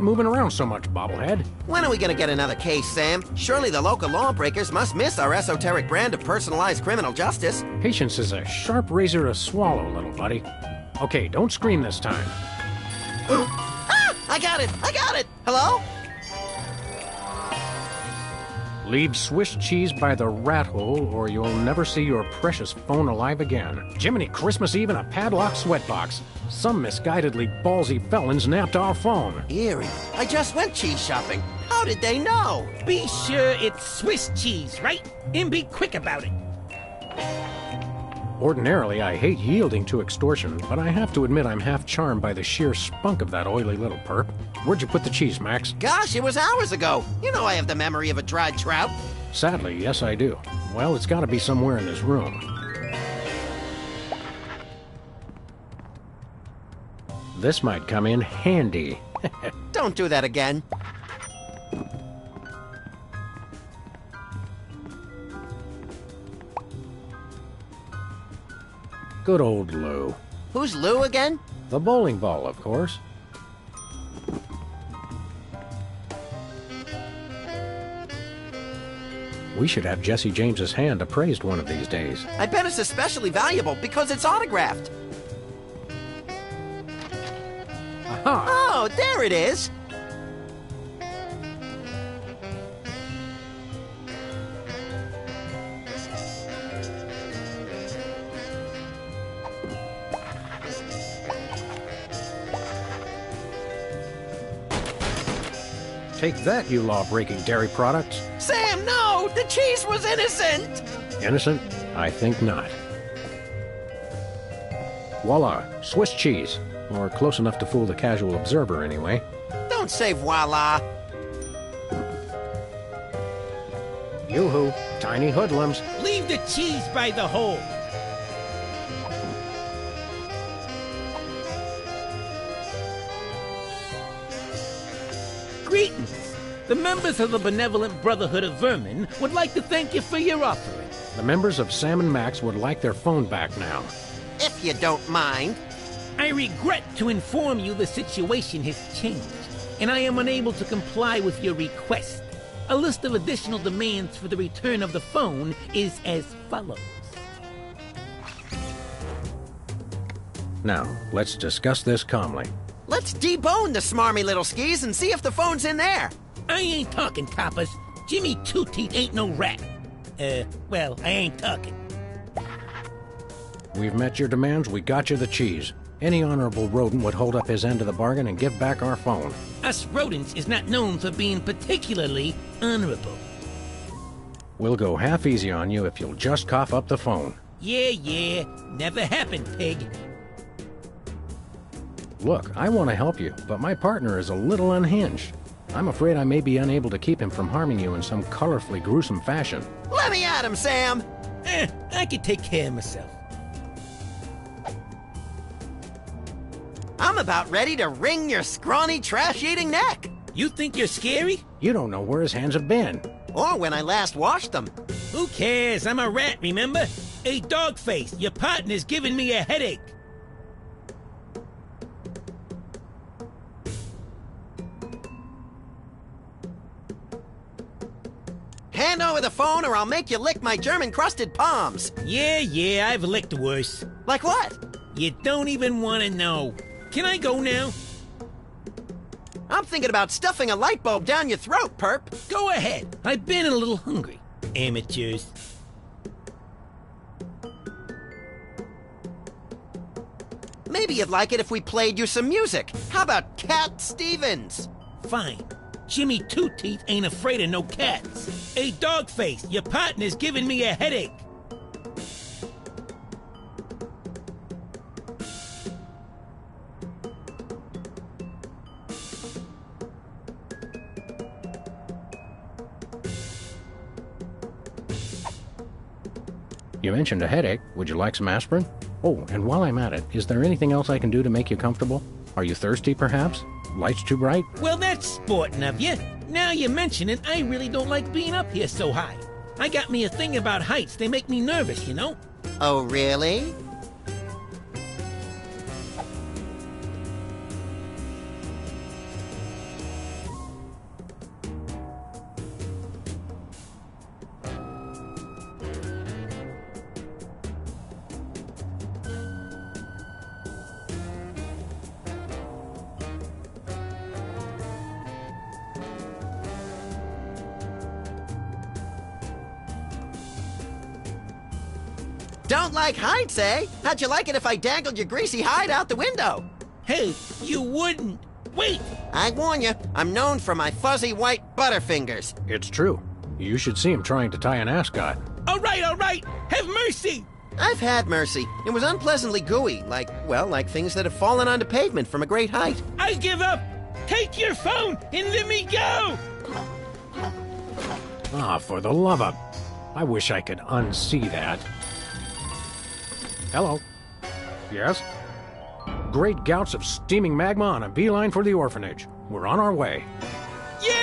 Quit moving around so much, bobblehead. When are we gonna get another case, Sam? Surely the local lawbreakers must miss our esoteric brand of personalized criminal justice. Patience is a sharp razor to swallow, little buddy. Okay, don't scream this time. ah! I got it! I got it! Hello? Leave Swiss cheese by the rat hole, or you'll never see your precious phone alive again. Jiminy Christmas Eve in a padlock sweatbox. Some misguidedly ballsy felons napped our phone. Eerie. I just went cheese shopping. How did they know? Be sure it's Swiss cheese, right? And be quick about it. Ordinarily, I hate yielding to extortion, but I have to admit I'm half charmed by the sheer spunk of that oily little perp. Where'd you put the cheese, Max? Gosh, it was hours ago. You know I have the memory of a dried trout. Sadly, yes, I do. Well, it's got to be somewhere in this room. This might come in handy. Don't do that again. Good old Lou. Who's Lou again? The bowling ball, of course. We should have Jesse James's hand appraised one of these days. I bet it's especially valuable because it's autographed. Oh, there it is. Take that, you law-breaking dairy products. Sam, no! The cheese was innocent! Innocent? I think not. Voila, Swiss cheese. Or close enough to fool the casual observer, anyway. Don't say voila. Yoo-hoo, tiny hoodlums. Leave the cheese by the hole. Greetings. The members of the Benevolent Brotherhood of Vermin would like to thank you for your offering. The members of Sam and Max would like their phone back now. If you don't mind. I regret to inform you the situation has changed, and I am unable to comply with your request. A list of additional demands for the return of the phone is as follows. Now, let's discuss this calmly. Let's debone the smarmy little skis and see if the phone's in there. I ain't talking, coppers. Jimmy Two Teeth ain't no rat. Uh, well, I ain't talking. We've met your demands, we got you the cheese. Any honorable rodent would hold up his end of the bargain and give back our phone. Us rodents is not known for being particularly honorable. We'll go half easy on you if you'll just cough up the phone. Yeah, yeah. Never happened, pig. Look, I want to help you, but my partner is a little unhinged. I'm afraid I may be unable to keep him from harming you in some colorfully gruesome fashion. Let me at him, Sam! Eh, I can take care of myself. I'm about ready to wring your scrawny, trash-eating neck. You think you're scary? You don't know where his hands have been. Or when I last washed them. Who cares? I'm a rat, remember? Hey, Dogface, your partner's giving me a headache. Hand over the phone or I'll make you lick my German-crusted palms. Yeah, yeah, I've licked worse. Like what? You don't even want to know. Can I go now? I'm thinking about stuffing a light bulb down your throat, perp. Go ahead. I've been a little hungry. Amateurs. Maybe you'd like it if we played you some music. How about Cat Stevens? Fine. Jimmy Two Teeth ain't afraid of no cats. Hey, Dogface, your partner's giving me a headache. You mentioned a headache. Would you like some aspirin? Oh, and while I'm at it, is there anything else I can do to make you comfortable? Are you thirsty, perhaps? Lights too bright? Well, that's sporting of you. Now you mention it, I really don't like being up here so high. I got me a thing about heights. They make me nervous, you know? Oh, really? Don't like heights, eh? How'd you like it if I dangled your greasy hide out the window? Hey, you wouldn't. Wait! I warn you, I'm known for my fuzzy white butterfingers. It's true. You should see him trying to tie an ascot. All right, all right! Have mercy! I've had mercy. It was unpleasantly gooey, like, well, like things that have fallen onto pavement from a great height. I give up! Take your phone and let me go! Ah, for the love of... I wish I could unsee that. Hello. Yes? Great gouts of steaming magma on a beeline for the orphanage. We're on our way. Yeah!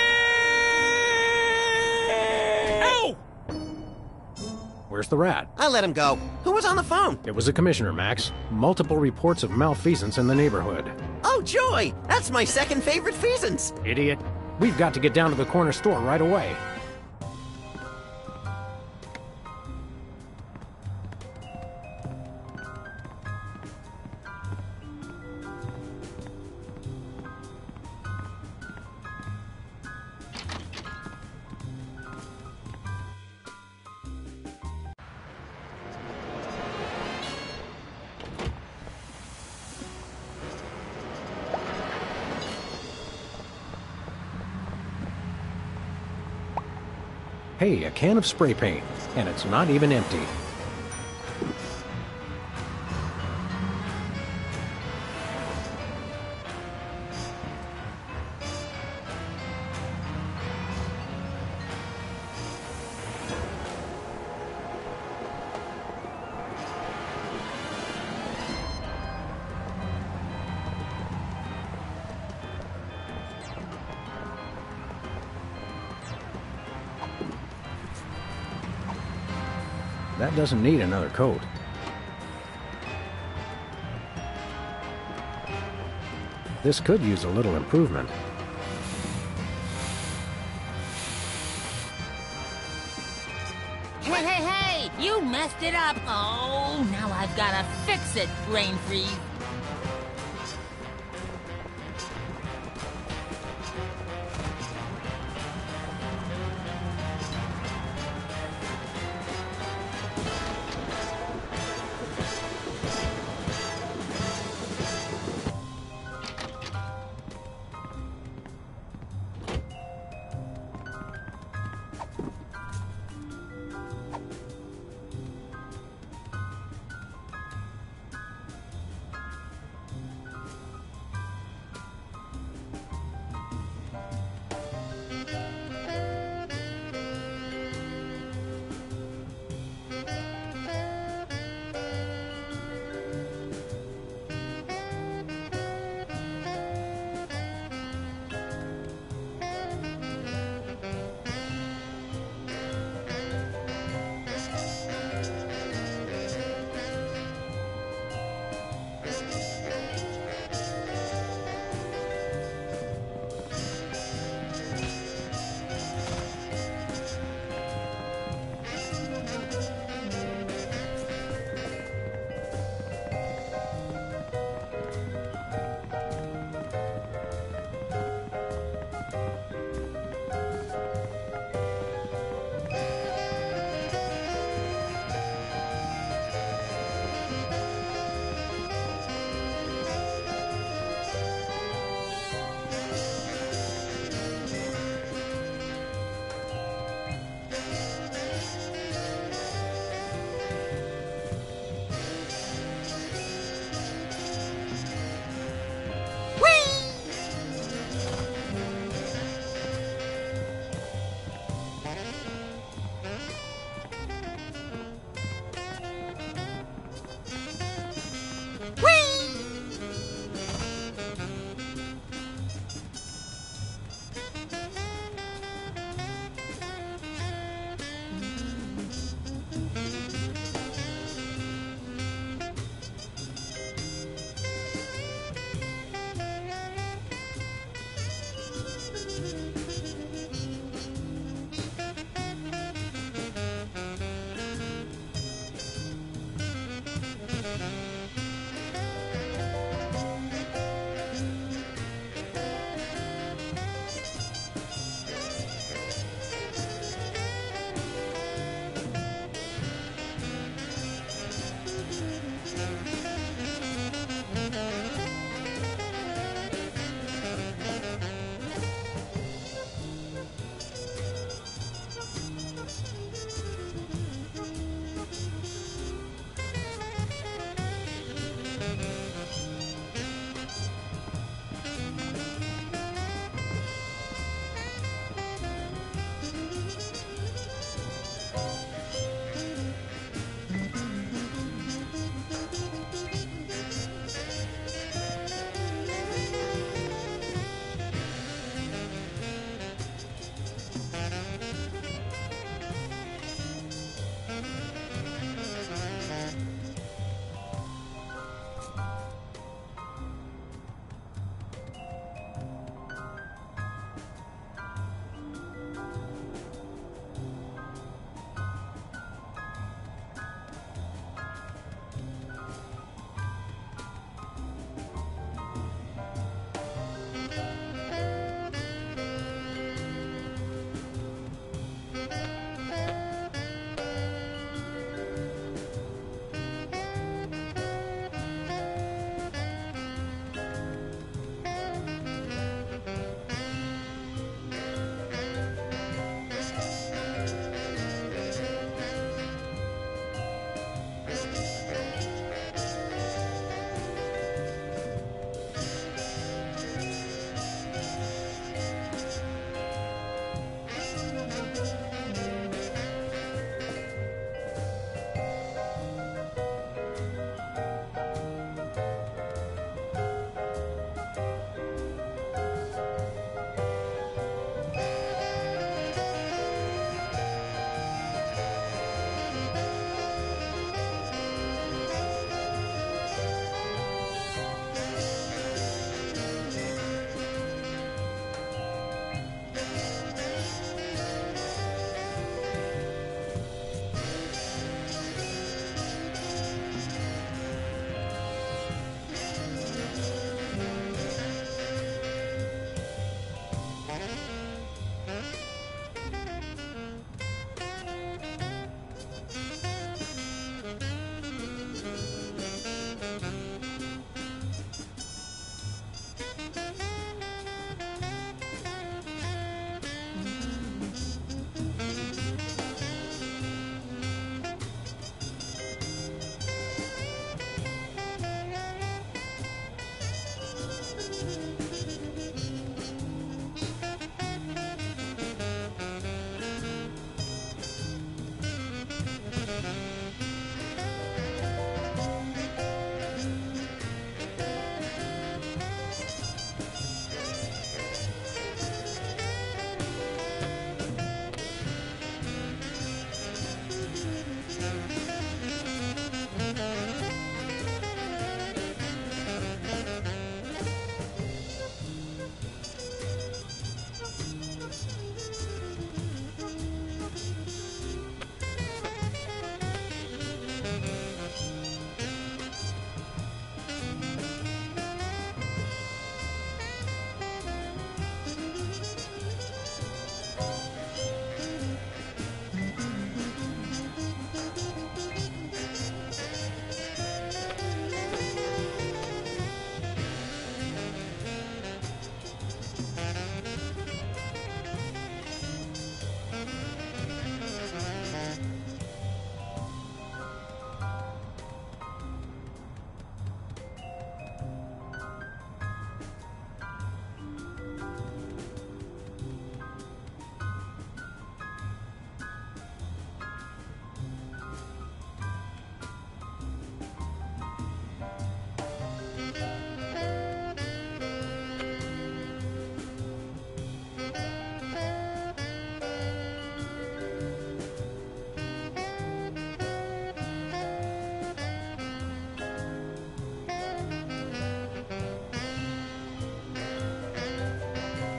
Ow! Where's the rat? I let him go. Who was on the phone? It was the commissioner, Max. Multiple reports of malfeasance in the neighborhood. Oh, joy! That's my second favorite feasance. Idiot. We've got to get down to the corner store right away. Hey, a can of spray paint. And it's not even empty. Doesn't need another coat. This could use a little improvement. Hey, hey, hey! You messed it up! Oh, now I've gotta fix it, Brain Freeze.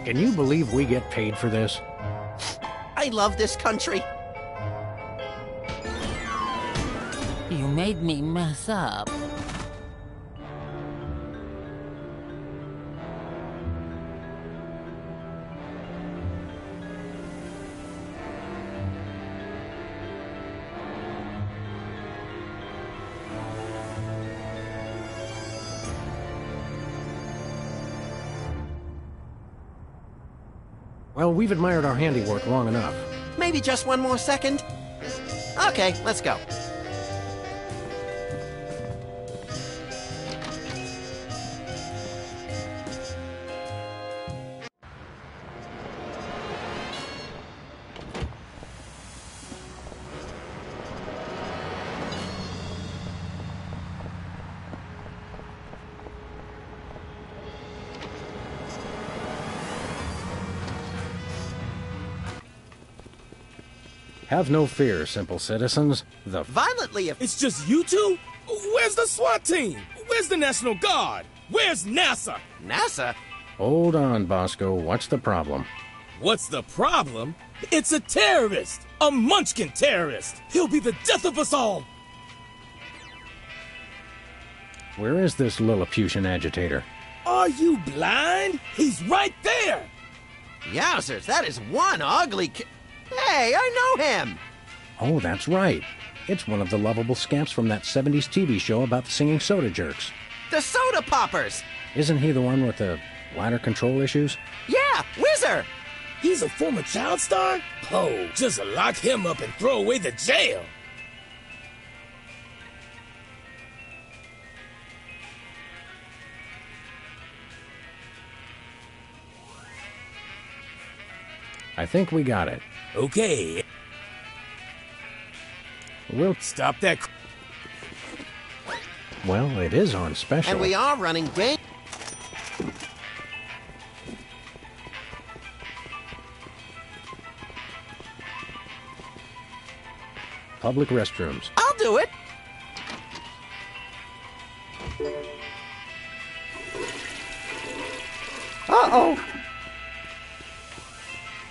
Can you believe we get paid for this? I love this country. You made me mess up. We've admired our handiwork long enough. Maybe just one more second? Okay, let's go. Have no fear, simple citizens. The Violently if It's just you two? Where's the SWAT team? Where's the National Guard? Where's NASA? NASA? Hold on, Bosco. What's the problem? What's the problem? It's a terrorist! A munchkin terrorist! He'll be the death of us all! Where is this Lilliputian agitator? Are you blind? He's right there! Yowzers, that is one ugly ki- Hey, I know him! Oh, that's right. It's one of the lovable scamps from that 70s TV show about the singing soda jerks. The soda poppers! Isn't he the one with the bladder control issues? Yeah, Whizzer! He's a former child star? Oh, just lock him up and throw away the jail! I think we got it. Okay, We'll. stop that. cr- Well, it is on special. And we are running game. Public restrooms. I'll do it! Uh-oh.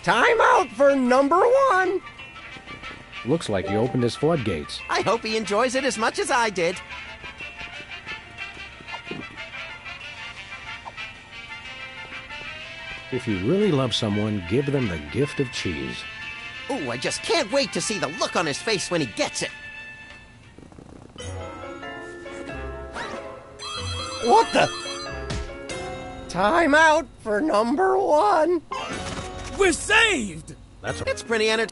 Time out for number one! Looks like he opened his floodgates. I hope he enjoys it as much as I did. If you really love someone, give them the gift of cheese. Ooh, I just can't wait to see the look on his face when he gets it. What the? Time out for number one. We're saved! That's a- It's pretty enter-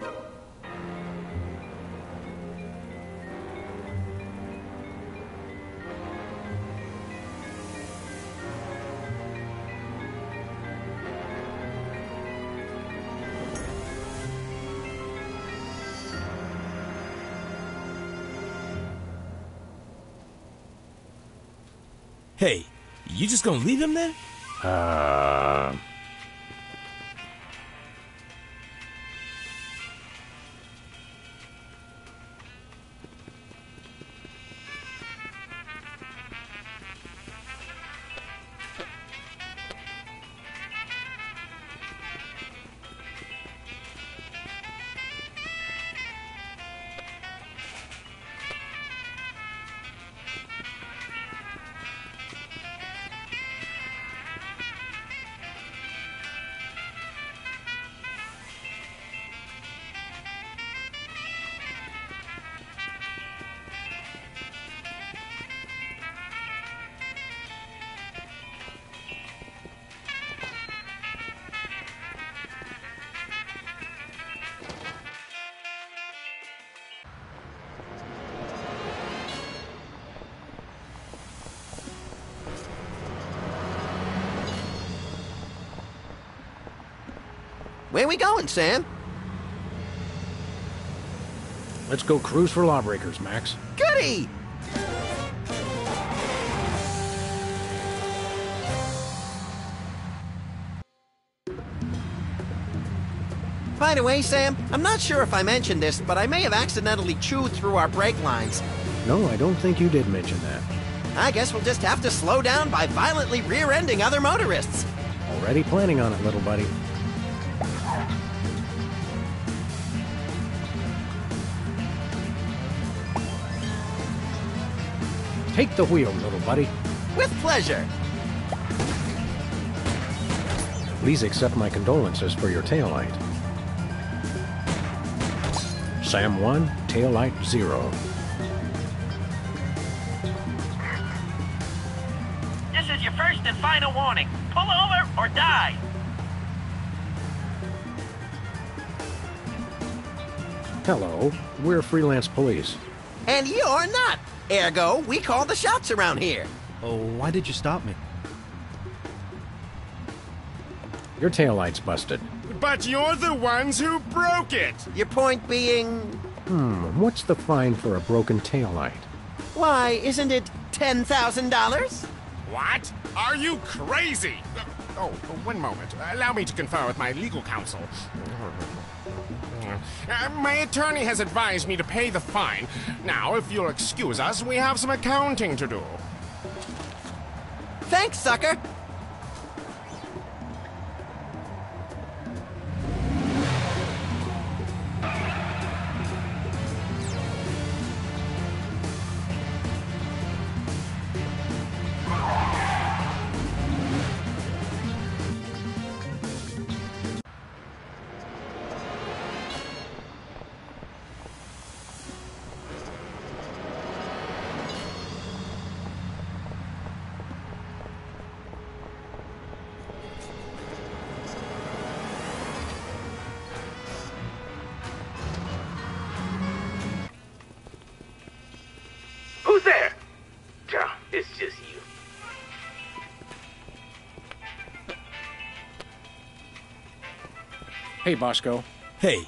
Hey, you just gonna leave him there? Uh. Where we going, Sam? Let's go cruise for lawbreakers, Max. Goody! By the way, Sam, I'm not sure if I mentioned this, but I may have accidentally chewed through our brake lines. No, I don't think you did mention that. I guess we'll just have to slow down by violently rear-ending other motorists. Already planning on it, little buddy. Take the wheel, little buddy. With pleasure. Please accept my condolences for your taillight. Sam 1, taillight 0. This is your first and final warning. Pull over or die. Hello, we're freelance police. And you're not. Ergo, we call the shots around here. Oh, why did you stop me? Your taillight's busted. But you're the ones who broke it! Your point being, Hmm, what's the fine for a broken taillight? why, isn't it $10,000? What? Are you crazy? Uh, Oh, one moment. Allow me to confer with my legal counsel. Uh, my attorney has advised me to pay the fine. Now, if you'll excuse us, we have some accounting to do. Thanks, sucker. Hey, Bosco. Hey,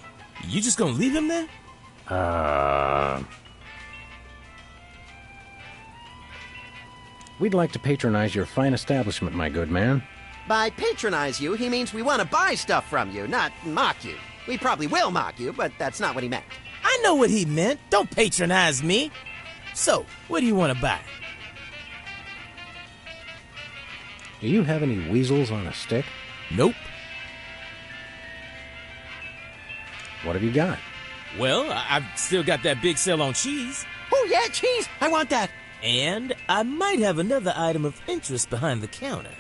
you just gonna leave him there? Uh. We'd like to patronize your fine establishment, my good man. By patronize you, he means we want to buy stuff from you, not mock you. We probably will mock you, but that's not what he meant. I know what he meant. Don't patronize me. So, what do you want to buy? Do you have any weasels on a stick? Nope. Have you got? Well, I- I've still got that big sale on cheese. Oh, yeah, cheese! I want that! And I might have another item of interest behind the counter.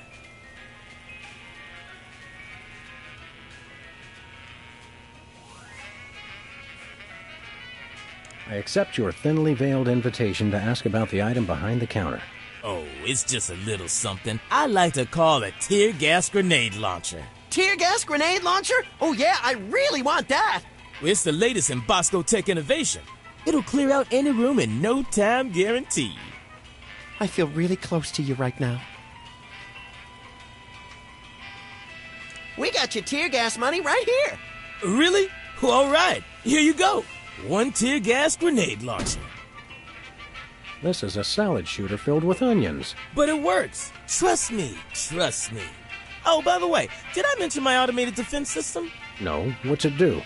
I accept your thinly veiled invitation to ask about the item behind the counter. Oh, it's just a little something I like to call a tear gas grenade launcher. Tear gas grenade launcher? Oh, yeah, I really want that! It's the latest in Bosco Tech innovation. It'll clear out any room in no time guaranteed. I feel really close to you right now. We got your tear gas money right here. Really? Well, all right, here you go. One tear gas grenade launcher. This is a salad shooter filled with onions. But it works. Trust me. Trust me. Oh, by the way, did I mention my automated defense system? No, what's it do?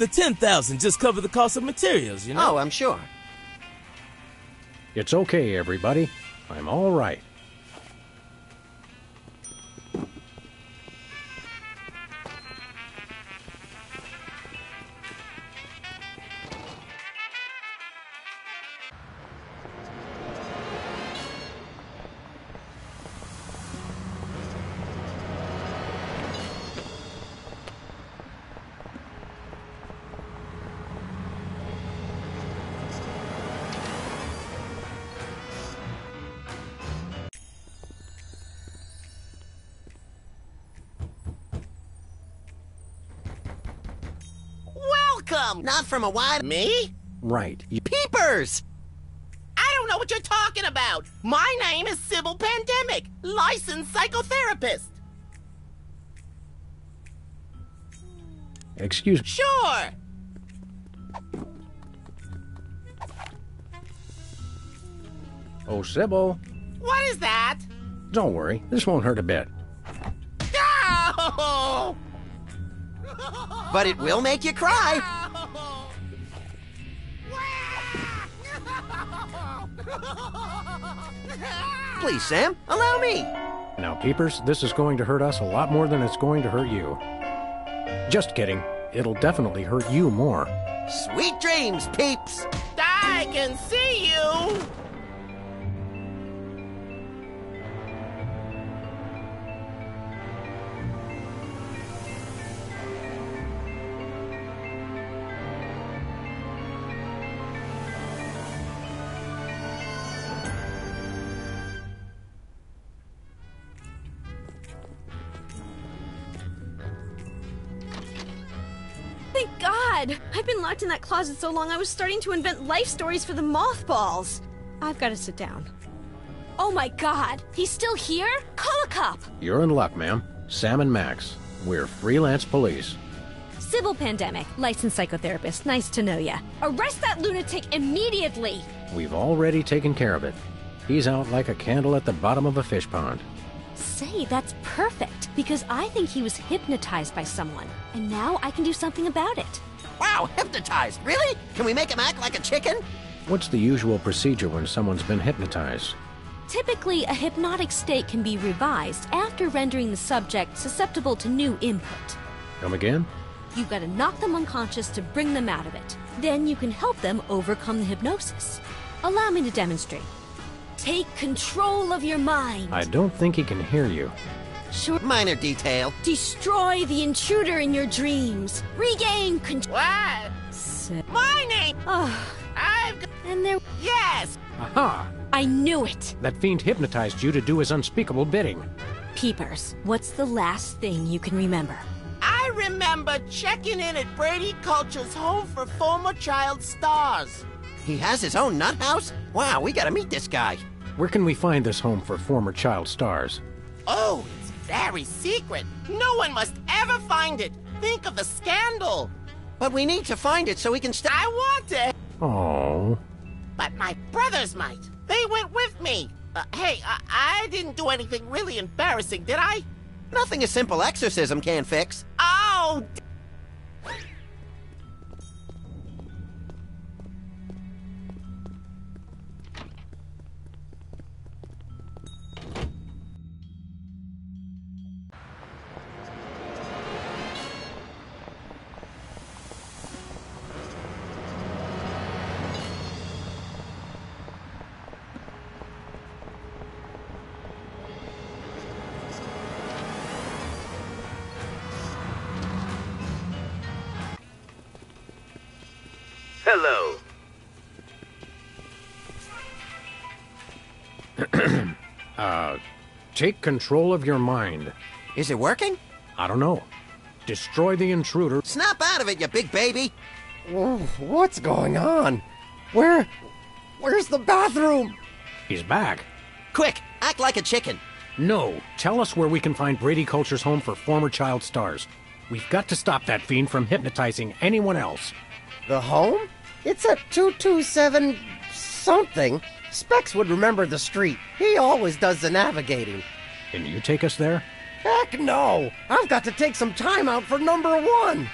The 10,000 just covered the cost of materials, you know? Oh, I'm sure. It's okay, everybody. I'm all right. Welcome! Not from a wide... Me? Right. You Peepers! I don't know what you're talking about. My name is Sybil Pandemik, licensed psychotherapist. excuse me. Sure. Oh, Sybil. What is that? Don't worry. This won't hurt a bit. Oh! But it will make you cry. Please, Sam, allow me. Now, Peepers, this is going to hurt us a lot more than it's going to hurt you. Just kidding. It'll definitely hurt you more. Sweet dreams, peeps. I can see you. In that closet so long I was starting to invent life stories for the mothballs. I've got to sit down. Oh my God! He's still here? Call a cop! You're in luck, ma'am. Sam and Max. We're freelance police. Sybil Pandemik, licensed psychotherapist. Nice to know ya. Arrest that lunatic immediately! We've already taken care of it. He's out like a candle at the bottom of a fish pond. Say, that's perfect, because I think he was hypnotized by someone, and now I can do something about it. Wow, hypnotized. Really? Can we make him act like a chicken? What's the usual procedure when someone's been hypnotized? Typically, a hypnotic state can be revised after rendering the subject susceptible to new input. Come again? You've got to knock them unconscious to bring them out of it. Then you can help them overcome the hypnosis. Allow me to demonstrate. Take control of your mind. I don't think he can hear you. Sure. Minor detail. Destroy the intruder in your dreams. Regain control. What? My name. Oh, I've got... and there. Yes. Aha! I knew it. That fiend hypnotized you to do his unspeakable bidding. Peepers, what's the last thing you can remember? I remember checking in at Brady Culture's home for former child stars. He has his own nut house? Wow, we gotta meet this guy. Where can we find this home for former child stars? Oh, it's very secret. No one must ever find it. Think of the scandal. But we need to find it so we can st- I want it! Oh. but my brothers might. They went with me. Uh, hey, I, I didn't do anything really embarrassing, did I? Nothing a simple exorcism can fix. Oh, take control of your mind. Is it working? I don't know. Destroy the intruder. Snap out of it, you big baby. What's going on? Where. Where's the bathroom? He's back. Quick, act like a chicken. No, tell us where we can find Brady Culture's home for former child stars. We've got to stop that fiend from hypnotizing anyone else. The home? It's at 227 something. Specs would remember the street. He always does the navigating. Can you take us there? Heck no! I've got to take some time out for number one.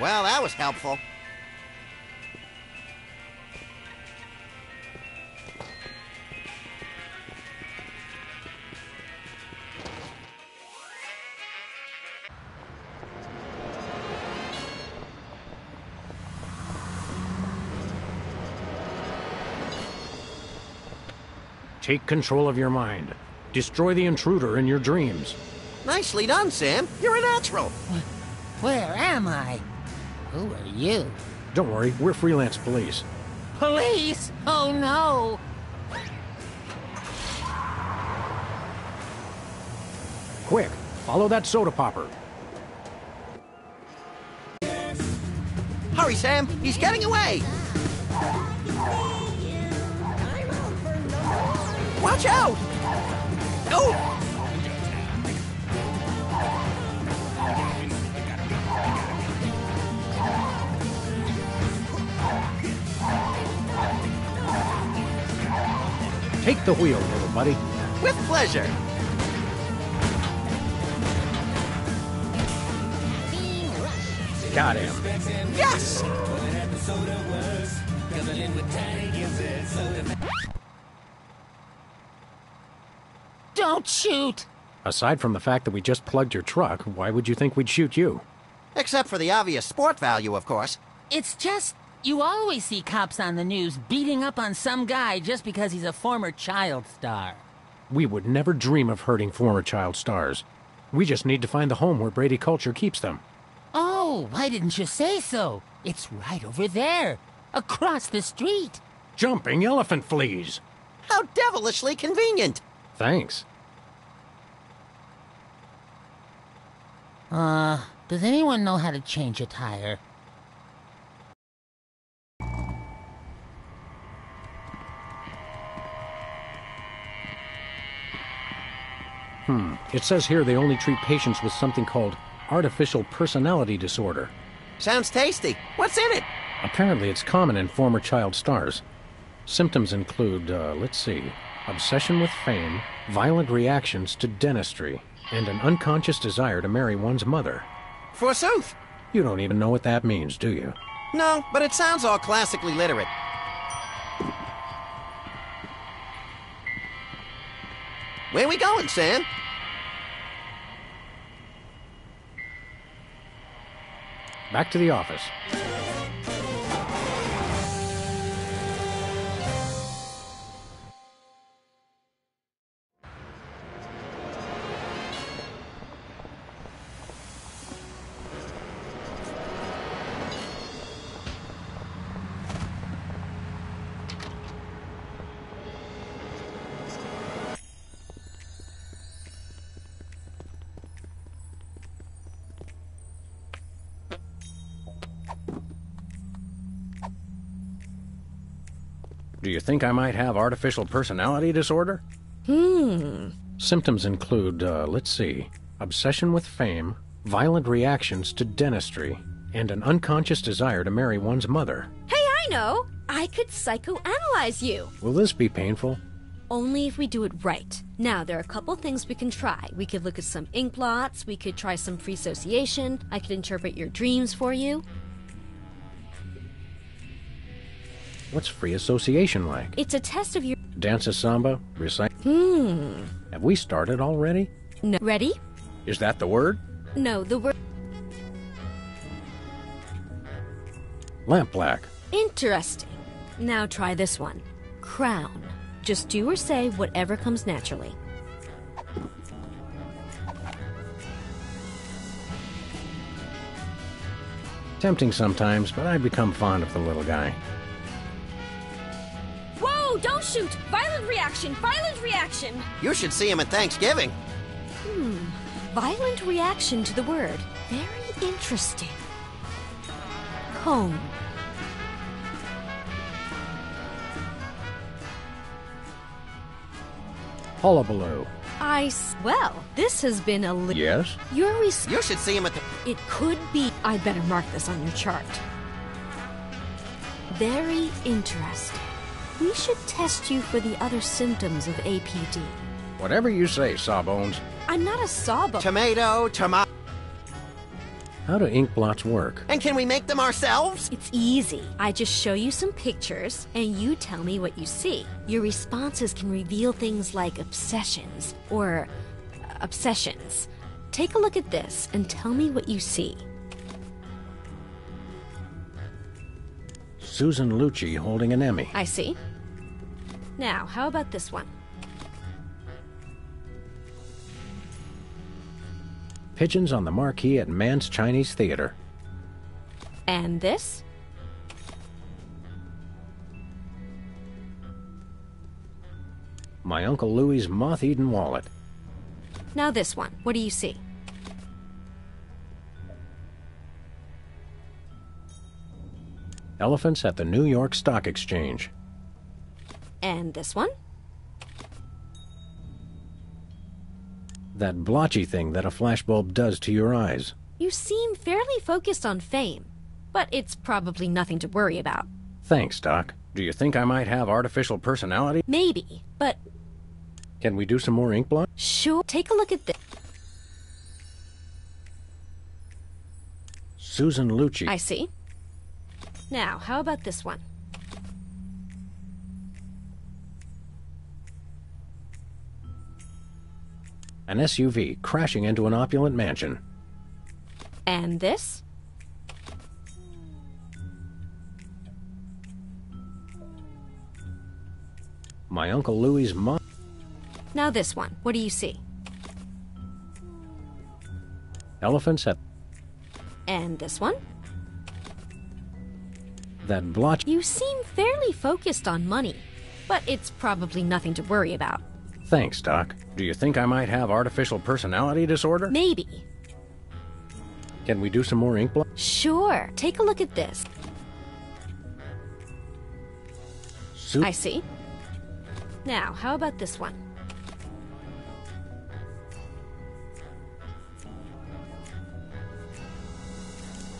Well, that was helpful. Take control of your mind. Destroy the intruder in your dreams. Nicely done, Sam. You're a natural. Where am I? Who are you? Don't worry, we're freelance police. Police? Oh no! Quick, follow that soda popper. Hurry, Sam. He's getting away. Watch out! Oh! Take the wheel, little buddy. With pleasure. Got him. Yes! Don't shoot! Aside from the fact that we just plugged your truck, why would you think we'd shoot you? Except for the obvious sport value, of course. It's just, you always see cops on the news beating up on some guy just because he's a former child star. We would never dream of hurting former child stars. We just need to find the home where Brady Culture keeps them. Oh, why didn't you say so? It's right over there, across the street. Jumping elephant fleas! How devilishly convenient! Thanks. Uh, does anyone know how to change a tire? Hmm. It says here they only treat patients with something called artificial personality disorder. Sounds tasty. What's in it? Apparently, it's common in former child stars. Symptoms include, uh, let's see, obsession with fame, violent reactions to dentistry, and an unconscious desire to marry one's mother. Forsooth. You don't even know what that means, do you? No, but it sounds all classically literate. Where we going, Sam? Back to the office. Do you think I might have artificial personality disorder? Hmm. Symptoms include, uh, let's see, obsession with fame, violent reactions to dentistry, and an unconscious desire to marry one's mother. Hey, I know! I could psychoanalyze you! Will this be painful? Only if we do it right. Now, there are a couple things we can try. We could look at some ink blots, we could try some free association, I could interpret your dreams for you. What's free association like? It's a test of your. Dance a samba? Recite? Hmm. Have we started already? No. Ready? Is that the word? No, the word. Lampblack. Interesting. Now try this one crown. Just do or say whatever comes naturally. Tempting sometimes, but I've become fond of the little guy. Whoa, don't shoot! Violent reaction! Violent reaction! You should see him at Thanksgiving. Hmm. Violent reaction to the word. Very interesting. Home. Hullabaloo. I. S- well, this has been a li- Yes? Your res- You should see him at the. It could be. I'd better mark this on your chart. Very interesting. We should test you for the other symptoms of APD. Whatever you say, Sawbones. I'm not a sawbo. Tomato, tomato. How do ink blots work? And can we make them ourselves? It's easy. I just show you some pictures and you tell me what you see. Your responses can reveal things like obsessions or uh, obsessions. Take a look at this and tell me what you see. Susan Lucci holding an Emmy. I see. Now, how about this one? Pigeons on the marquee at Mann's Chinese Theater. And this? My Uncle Louis's moth eaten wallet. Now, this one. What do you see? Elephants at the New York Stock Exchange. And this one? That blotchy thing that a flashbulb does to your eyes. You seem fairly focused on fame, but it's probably nothing to worry about. Thanks, Doc. Do you think I might have artificial personality? Maybe, but Can we do some more ink blot? sure. Take a look at this. Susan Lucci. I see. Now, how about this one? An SUV crashing into an opulent mansion. And this? My Uncle Louie's mom. Now this one. What do you see? Elephants at. And this one? That blotch. You seem fairly focused on money, but it's probably nothing to worry about. Thanks, Doc. Do you think I might have artificial personality disorder? Maybe. Can we do some more ink blot? Sure. Take a look at this. Soup? I see. Now, how about this one?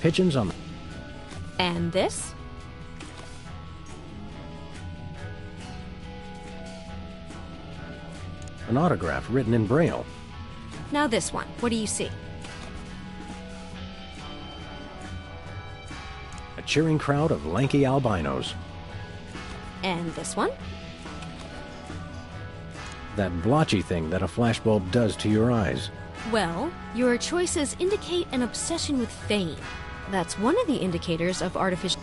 Pigeons on the. And this? An autograph written in Braille. Now this one. What do you see? A cheering crowd of lanky albinos. And this one? That blotchy thing that a flashbulb does to your eyes. Well, your choices indicate an obsession with fame. That's one of the indicators of artificial.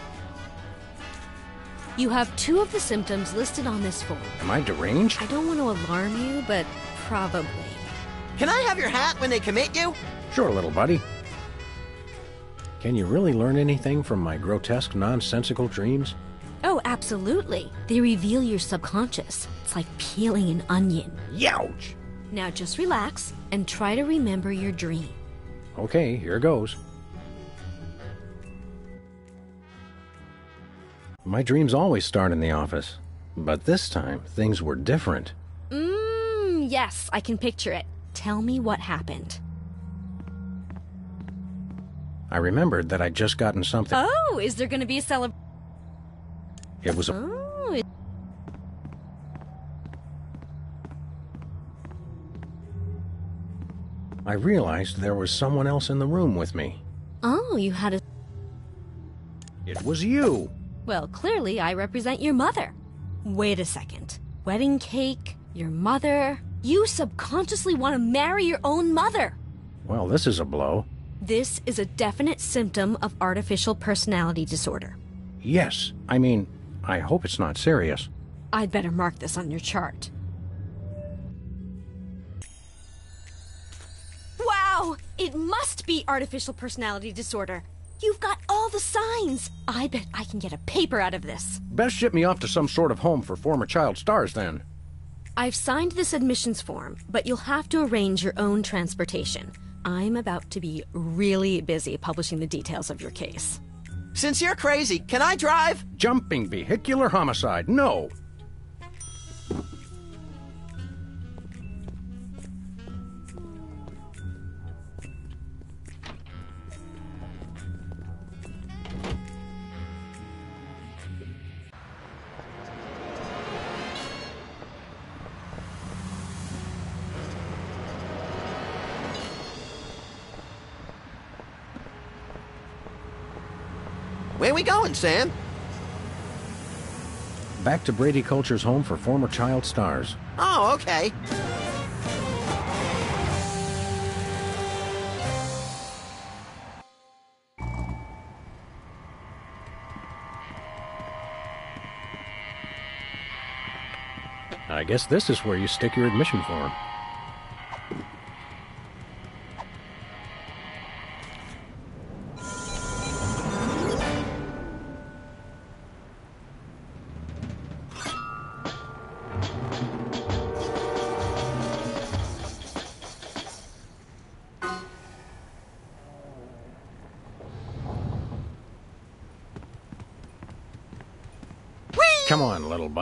You have two of the symptoms listed on this form. Am I deranged? I don't want to alarm you, but probably. Can I have your hat when they commit you? Sure, little buddy. Can you really learn anything from my grotesque, nonsensical dreams? Oh, absolutely. They reveal your subconscious. It's like peeling an onion. Youch! Now just relax and try to remember your dream. Okay, here goes. My dreams always start in the office, but this time things were different. Mmm, yes, I can picture it. Tell me what happened. I remembered that I'd just gotten something. Oh, is there going to be a celebration? It was a. Oh, it- I realized there was someone else in the room with me. oh, you had a. It was you! Well, clearly I represent your mother. Wait a second. Wedding cake, your mother. You subconsciously want to marry your own mother. Well, this is a blow. This is a definite symptom of artificial personality disorder. Yes, I mean, I hope it's not serious. I'd better mark this on your chart. Wow! It must be artificial personality disorder. You've got all the signs. I bet I can get a paper out of this. Best ship me off to some sort of home for former child stars then. I've signed this admissions form, but you'll have to arrange your own transportation. I'm about to be really busy publishing the details of your case. Since you're crazy, can I drive? Jumping vehicular homicide, no! Where we going, Sam? Back to Brady Culture's home for former child stars. Oh, okay. I guess this is where you stick your admission form.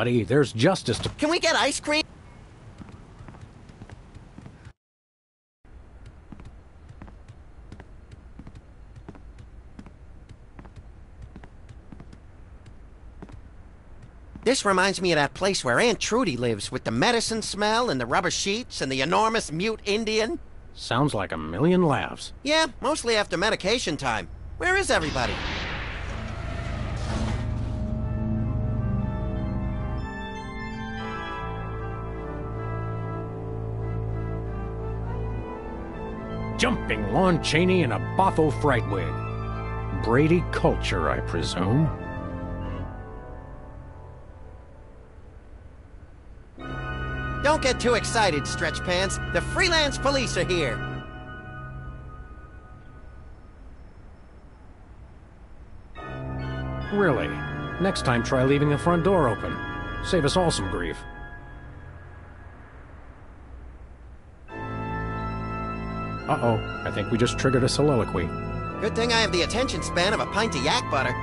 Buddy. There's justice to. Can we get ice cream? This reminds me of that place where Aunt Trudy lives with the medicine smell and the rubber sheets and the enormous mute Indian. Sounds like a million laughs. Yeah, mostly after medication time. Where is everybody? Jumping Lon Chaney in a Bothell fright wig. Brady culture, I presume. Don't get too excited, Stretch Pants. The freelance police are here. Really? Next time, try leaving the front door open. Save us all some grief. Uh-oh, I think we just triggered a soliloquy. Good thing I have the attention span of a pint of yak butter.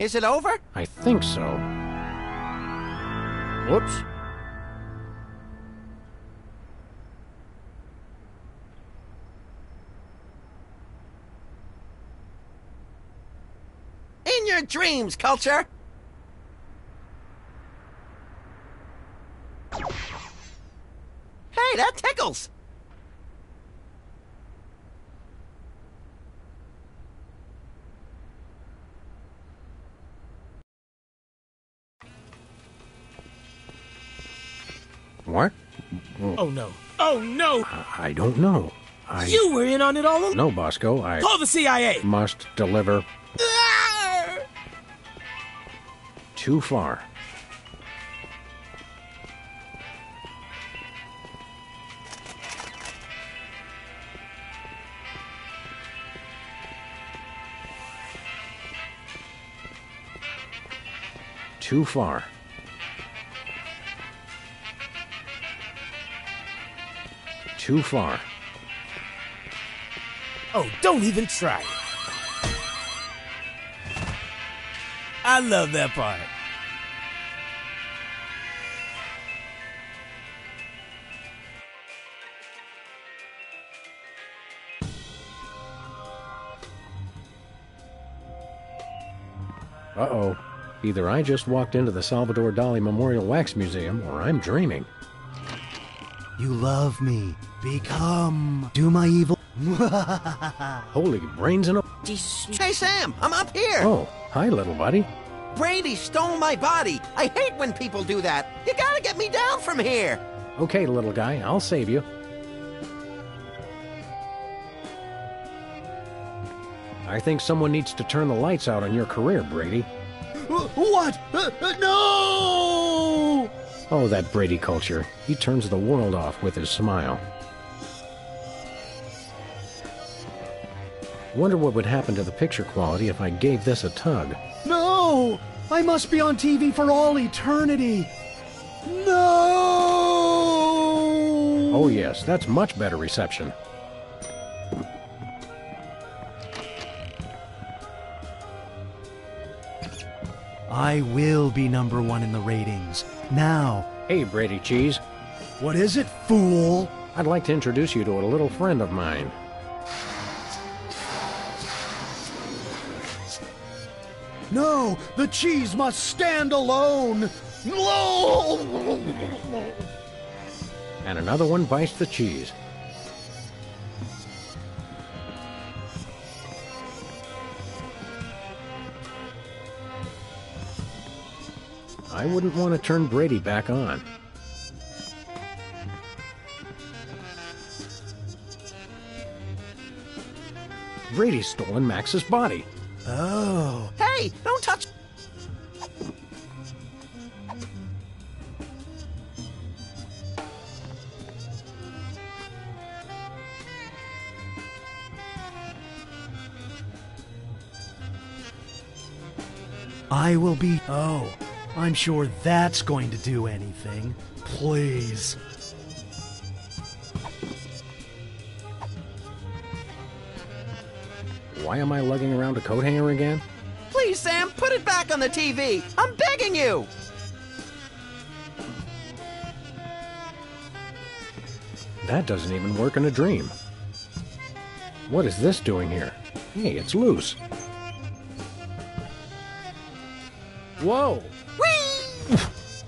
Is it over? I think so. Whoops. In your dreams, culture! Hey, that tickles! Mm. Oh no. Oh no! I don't know. I... You were in on it all along. No, Bosco, I... Call the CIA! Must deliver... Too far. Too far. Too far. Oh, don't even try. I love that part. Uh-oh. Either I just walked into the Salvador Dali Memorial Wax Museum, or I'm dreaming. You love me. Become. Do my evil. Holy brains in a... Hey, Sam, I'm up here! Oh, hi, little buddy. Brady stole my body! I hate when people do that! You gotta get me down from here! Okay, little guy, I'll save you. I think someone needs to turn the lights out on your career, Brady. What? Uh, uh, no! Oh, that Brady culture. He turns the world off with his smile. Wonder what would happen to the picture quality if I gave this a tug. No! I must be on TV for all eternity. No! Oh, yes, that's much better reception. I will be number one in the ratings. Now. Hey, Brady Cheese. What is it, fool? I'd like to introduce you to a little friend of mine. No, the cheese must stand alone. And another one bites the cheese. I wouldn't want to turn Brady back on. Brady's stolen Max's body. Oh. Hey, don't touch. I will be. Oh, I'm sure that's going to do anything. Please. Why am I lugging around a coat hanger again? Please Please, Sam, put it back on the TV. I'm begging you. That doesn't even work in a dream. What is this doing here? Hey, it's loose. Whoa! Whee!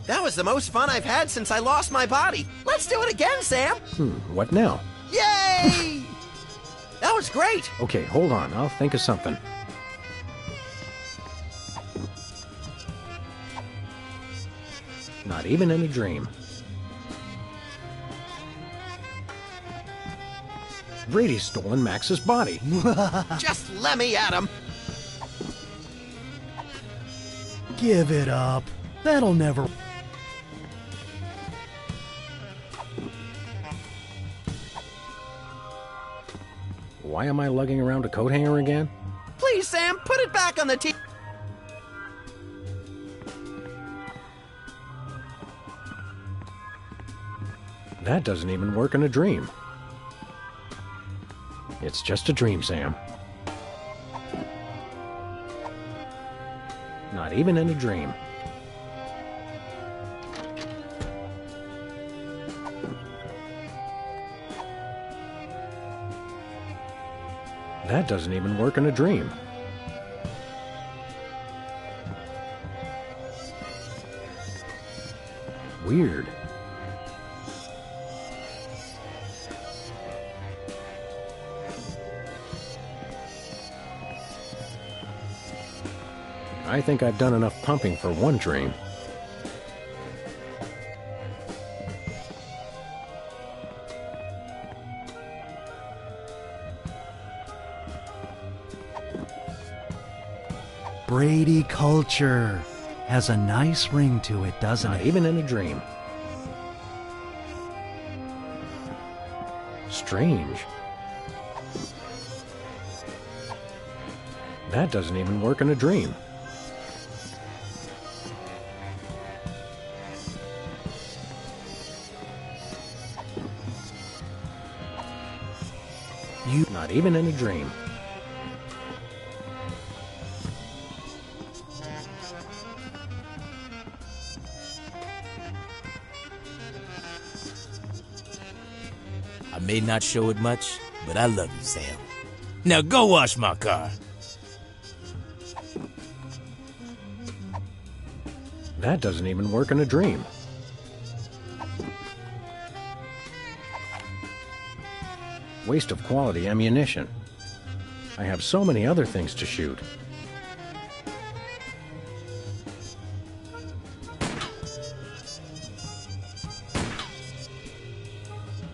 that was the most fun I've had since I lost my body. Let's do it again, Sam. Hmm, what now? Yay! that was great. Okay, hold on. I'll think of something. Not even in a dream. Brady's stolen Max's body. Just let me at him. Give it up. That'll never. Why am I lugging around a coat hanger again? Please, Sam, put it back on the TV. That doesn't even work in a dream. It's just a dream, Sam. Not even in a dream. That doesn't even work in a dream. Weird. I think I've done enough pumping for one dream. Brady culture has a nice ring to it, doesn't Not it? even in a dream. Strange. That doesn't even work in a dream. Not even in a dream. I may not show it much, but I love you, Sam. Now go wash my car. That doesn't even work in a dream. Waste of quality ammunition. I have so many other things to shoot.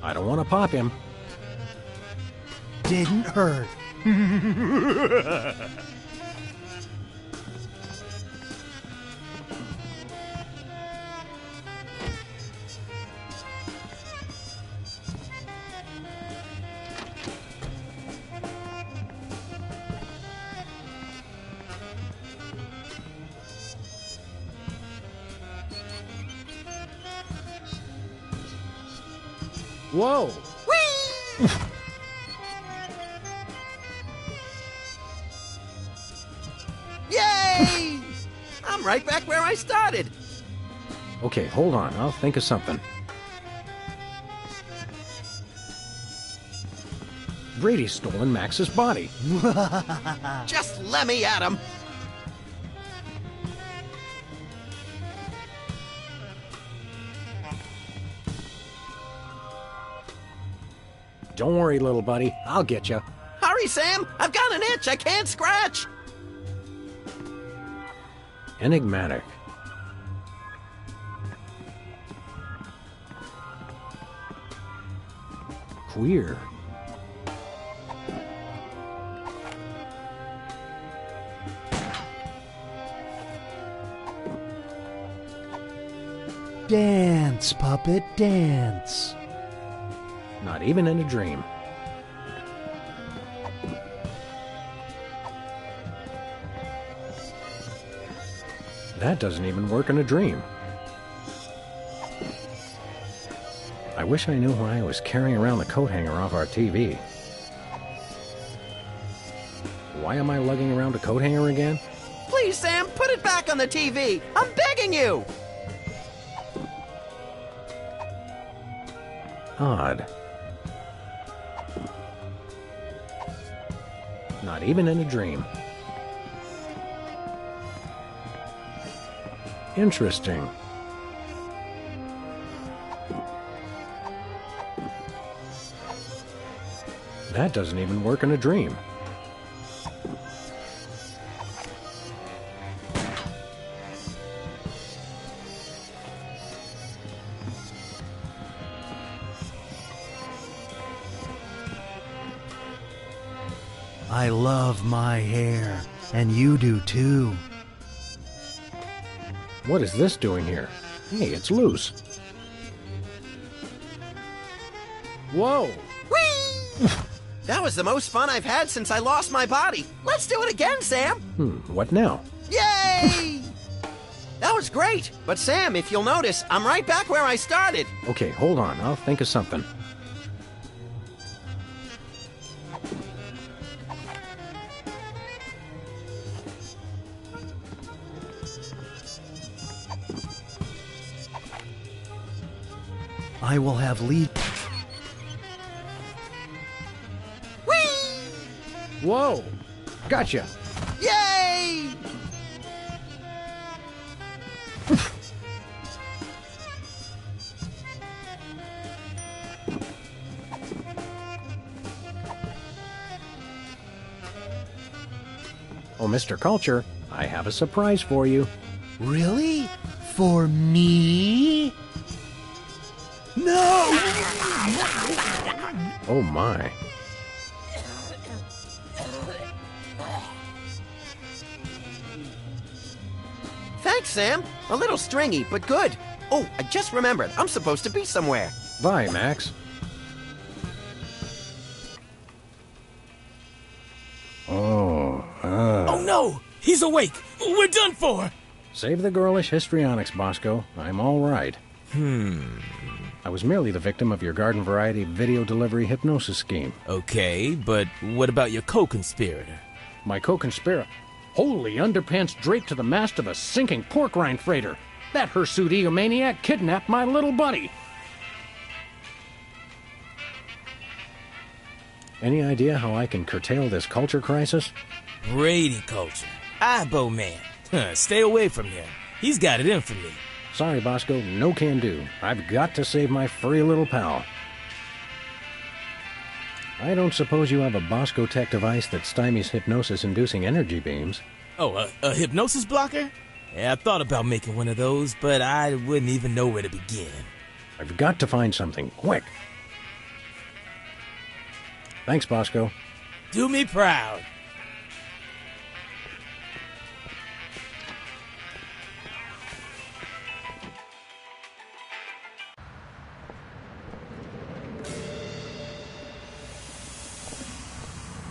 I don't want to pop him. Didn't hurt. think of something. Brady's stolen Max's body. Just let me at him. Don't worry, little buddy. I'll get you. Hurry, Sam. I've got an itch. I can't scratch. Enigmatic. Queer. Dance, puppet, dance. Not even in a dream. That doesn't even work in a dream. Wish I knew why I was carrying around the coat hanger off our TV. Why am I lugging around a coat hanger again? Please, Sam, put it back on the TV. I'm begging you. Odd. Not even in a dream. Interesting. That doesn't even work in a dream. I love my hair, and you do too. What is this doing here? Hey, it's loose. Whoa! That was the most fun I've had since I lost my body. Let's do it again, Sam. Hmm, what now? Yay! that was great. But Sam, if you'll notice, I'm right back where I started. Okay, hold on. I'll think of something. I will have lead. Gotcha! Yay! Oh, Mr. Culture, I have a surprise for you. Really? For me? No! Oh my. Sam. A little stringy, but good. Oh, I just remembered. I'm supposed to be somewhere. Bye, Max. Oh, uh. Oh no! He's awake! We're done for! Save the girlish histrionics, Bosco. I'm all right. Hmm. I was merely the victim of your garden variety video delivery hypnosis scheme. Okay, but what about your co conspirator? My co conspirator. Holy underpants draped to the mast of a sinking pork rind freighter. That hirsute egomaniac kidnapped my little buddy. Any idea how I can curtail this culture crisis? Brady culture. Ibo man. Huh, stay away from him. He's got it in for me. Sorry, Bosco, no can do. I've got to save my furry little pal. I don't suppose you have a Bosco Tech device that stymies hypnosis inducing energy beams. Oh, a, a hypnosis blocker? Yeah, I thought about making one of those, but I wouldn't even know where to begin. I've got to find something, quick. Thanks, Bosco. Do me proud.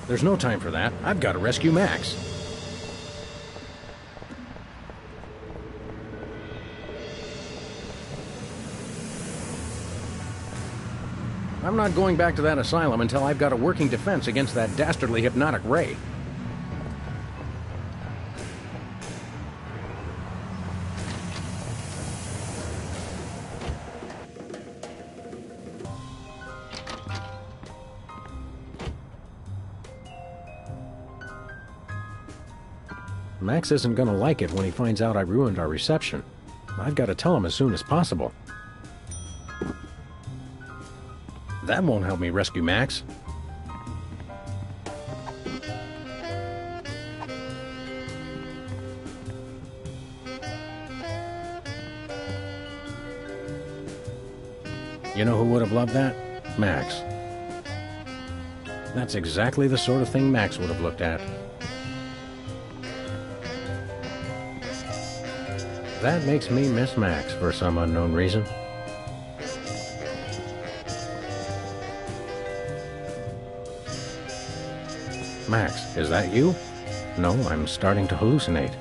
There's no time for that. I've got to rescue Max. I'm not going back to that asylum until I've got a working defense against that dastardly hypnotic ray. Max isn't gonna like it when he finds out I ruined our reception. I've got to tell him as soon as possible. That won't help me rescue Max. You know who would have loved that? Max. That's exactly the sort of thing Max would have looked at. That makes me miss Max for some unknown reason. Max, is that you? No, I'm starting to hallucinate.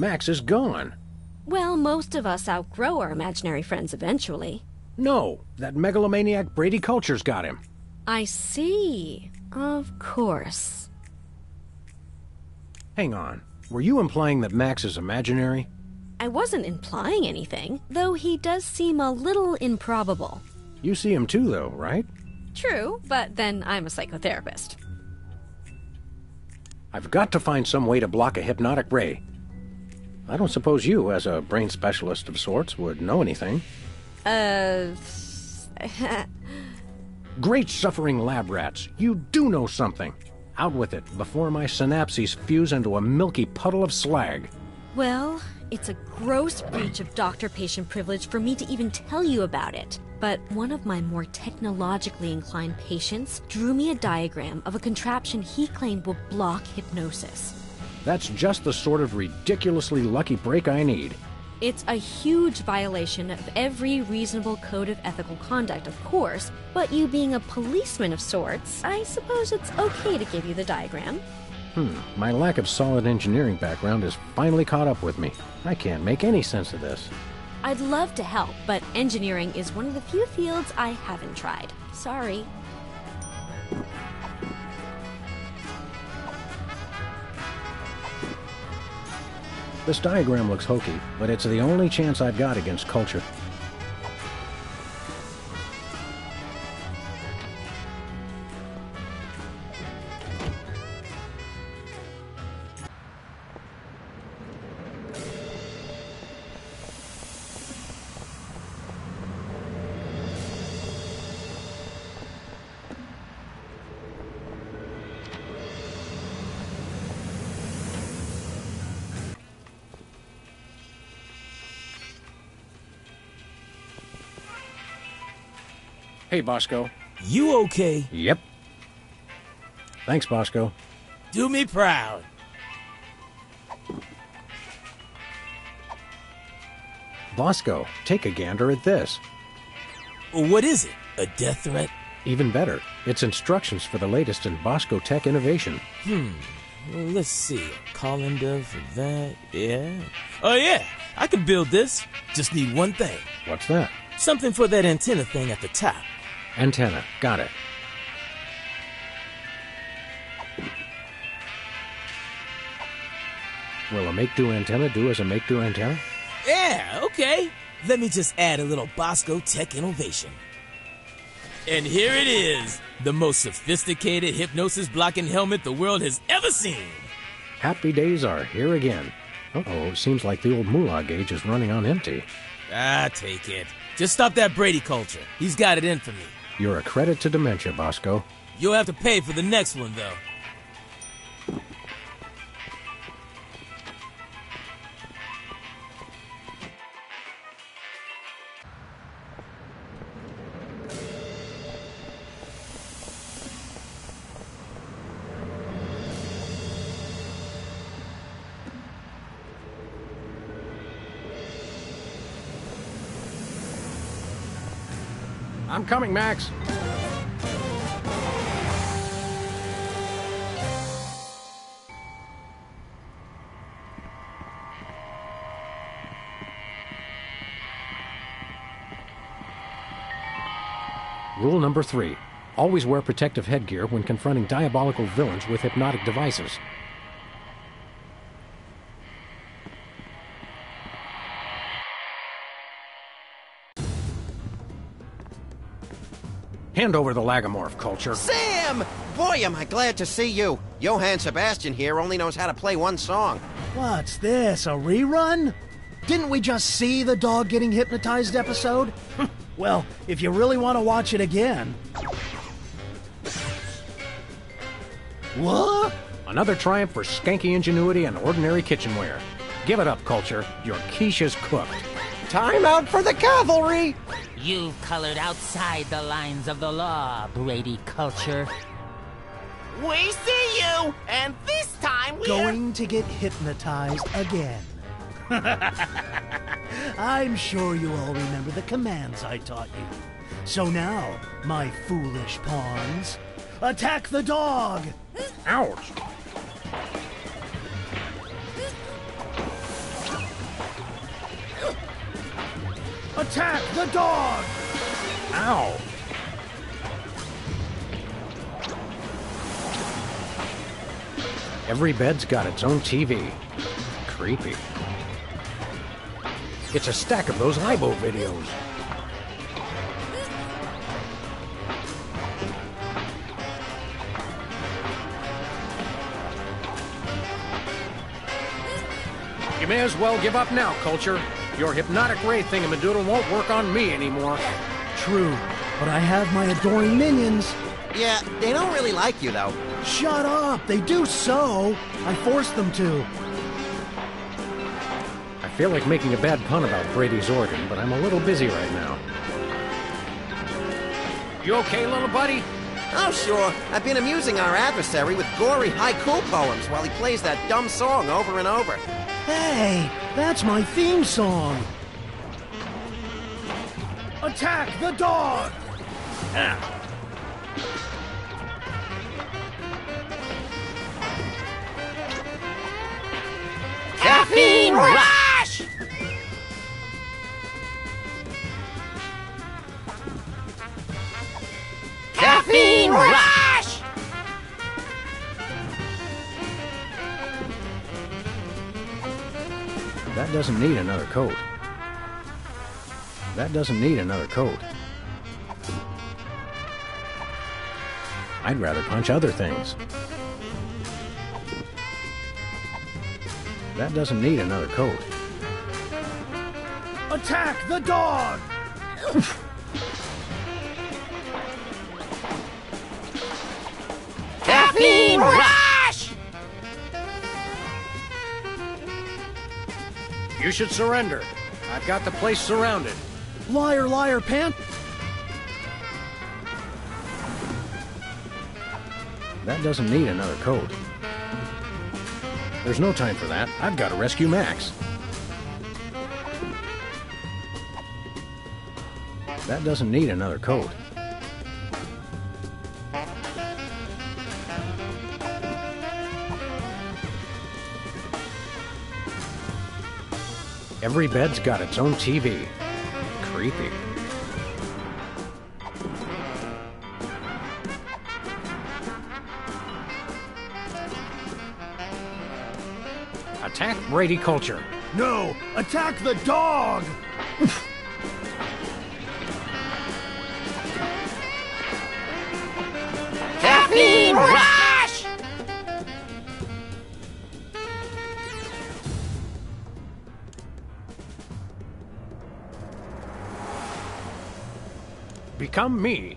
Max is gone. Well, most of us outgrow our imaginary friends eventually. No, that megalomaniac Brady Culture's got him. I see. Of course. Hang on. Were you implying that Max is imaginary? I wasn't implying anything, though he does seem a little improbable. You see him too, though, right? True, but then I'm a psychotherapist. I've got to find some way to block a hypnotic ray. I don't suppose you, as a brain specialist of sorts, would know anything. Uh. Great suffering lab rats, you do know something. Out with it before my synapses fuse into a milky puddle of slag. well, it's a gross breach of doctor patient privilege for me to even tell you about it. But one of my more technologically inclined patients drew me a diagram of a contraption he claimed will block hypnosis. That's just the sort of ridiculously lucky break I need. It's a huge violation of every reasonable code of ethical conduct, of course, but you being a policeman of sorts, I suppose it's okay to give you the diagram. Hmm, my lack of solid engineering background has finally caught up with me. I can't make any sense of this. I'd love to help, but engineering is one of the few fields I haven't tried. Sorry. This diagram looks hokey, but it's the only chance I've got against culture. Hey, Bosco. You okay? Yep. Thanks, Bosco. Do me proud. Bosco, take a gander at this. What is it? A death threat? Even better, it's instructions for the latest in Bosco tech innovation. Hmm. Well, let's see. A colander for that. Yeah. Oh, yeah. I can build this. Just need one thing. What's that? Something for that antenna thing at the top. Antenna. Got it. Will a make-do antenna do as a make-do antenna? Yeah, okay. Let me just add a little Bosco tech innovation. And here it is the most sophisticated hypnosis blocking helmet the world has ever seen. Happy days are here again. Uh-oh, seems like the old moolah gauge is running on empty. Ah, take it. Just stop that Brady culture. He's got it in for me. You're a credit to dementia, Bosco. You'll have to pay for the next one, though. Coming, Max. Rule number three always wear protective headgear when confronting diabolical villains with hypnotic devices. Hand over the lagomorph culture. Sam! Boy, am I glad to see you. Johann Sebastian here only knows how to play one song. What's this, a rerun? Didn't we just see the dog getting hypnotized episode? well, if you really want to watch it again. What? Another triumph for skanky ingenuity and ordinary kitchenware. Give it up, culture. Your quiche is cooked. Time out for the cavalry! You've colored outside the lines of the law, Brady culture. We see you, and this time we're Going to get hypnotized again. I'm sure you all remember the commands I taught you. So now, my foolish pawns, attack the dog! Ouch! Attack the dog! Ow! Every bed's got its own TV. Creepy. It's a stack of those Libo videos. You may as well give up now, Culture. Your hypnotic ray thingamadoodle won't work on me anymore. True, but I have my adoring minions. Yeah, they don't really like you, though. Shut up! They do so! I forced them to. I feel like making a bad pun about Brady's organ, but I'm a little busy right now. You okay, little buddy? Oh, sure. I've been amusing our adversary with gory haiku poems while he plays that dumb song over and over. Hey, that's my theme song. Attack the dog! Ah. Caffeine rush! Caffeine rush! That doesn't need another coat. That doesn't need another coat. I'd rather punch other things. That doesn't need another coat. Attack the dog! Caffeine rush! You should surrender. I've got the place surrounded. Liar, liar, pant! That doesn't need another coat. There's no time for that. I've got to rescue Max. That doesn't need another coat. Every bed's got its own TV. Creepy. Attack Brady Culture. No! Attack the dog! Caffeine Become me.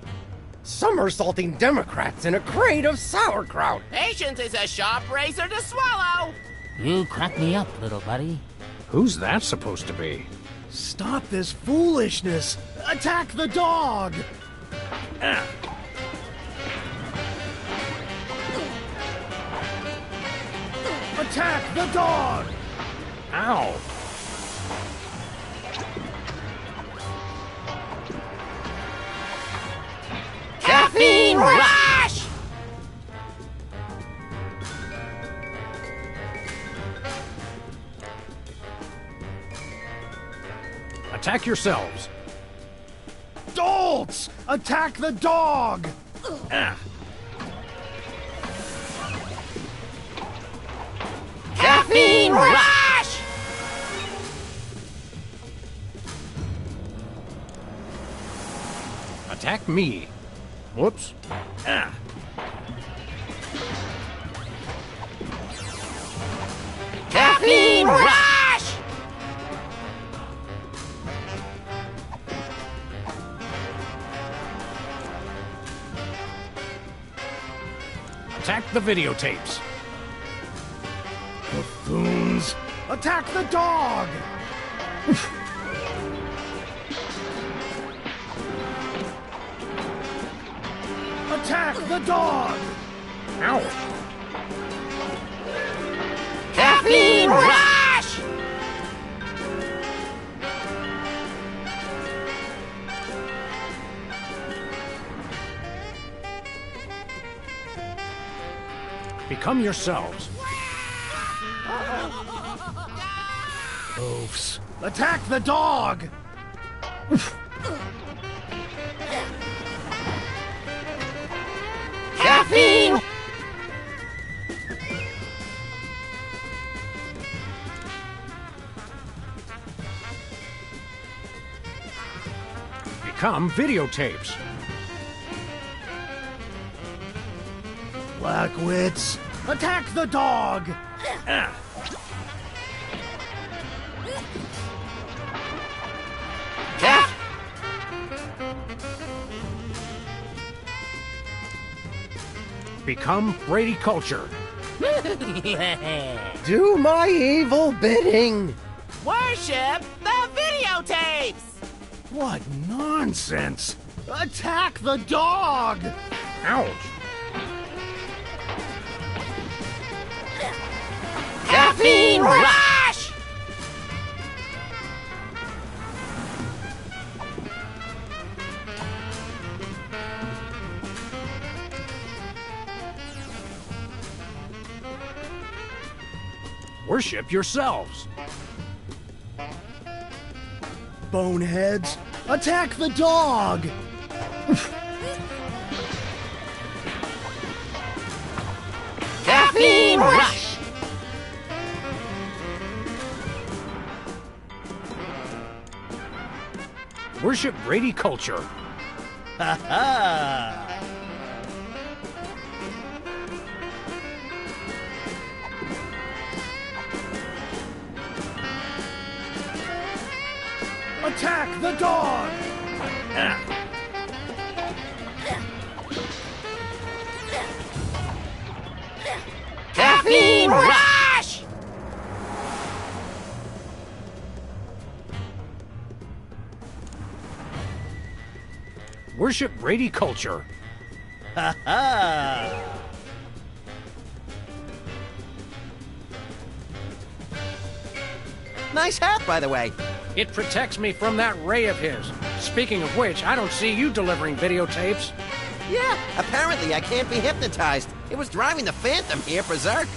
Somersaulting Democrats in a crate of sauerkraut. Patience is a sharp razor to swallow. You crack me up, little buddy. Who's that supposed to be? Stop this foolishness! Attack the dog! Ah. Attack the dog! Ow! Caffeine rush! Attack yourselves. Dolts! Attack the dog! Ah. Caffeine rush! Attack me. Whoops. The videotapes. Buffoons! Attack the dog! Attack the dog! Ow! Become yourselves. Oafs! Attack the dog! Caffeine! Become videotapes. Blackwits, attack the dog! Ah. Caff! Become Brady Culture. Do my evil bidding. Worship the videotapes! What nonsense! Attack the dog! Ouch! Yourselves. Boneheads, attack the dog! Caffeine rush! Worship Brady Culture. Ha ha! Worship Brady Culture. Ha ha! Nice hat, by the way. It protects me from that ray of his. Speaking of which, I don't see you delivering videotapes. Yeah, apparently I can't be hypnotized. It was driving the Phantom here berserk.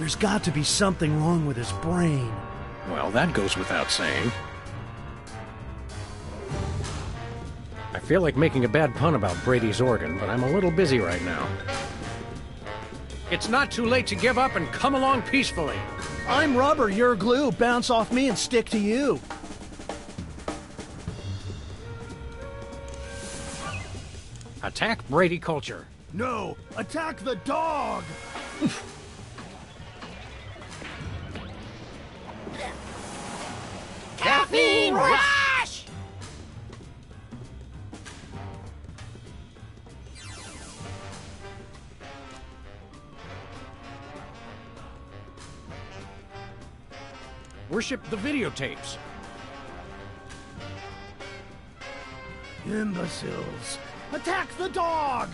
There's got to be something wrong with his brain. Well, that goes without saying. Feel like making a bad pun about Brady's organ, but I'm a little busy right now. It's not too late to give up and come along peacefully. I'm rubber, you're glue. Bounce off me and stick to you. Attack Brady Culture. No, attack the dog! Worship the videotapes. Imbeciles, attack the dog!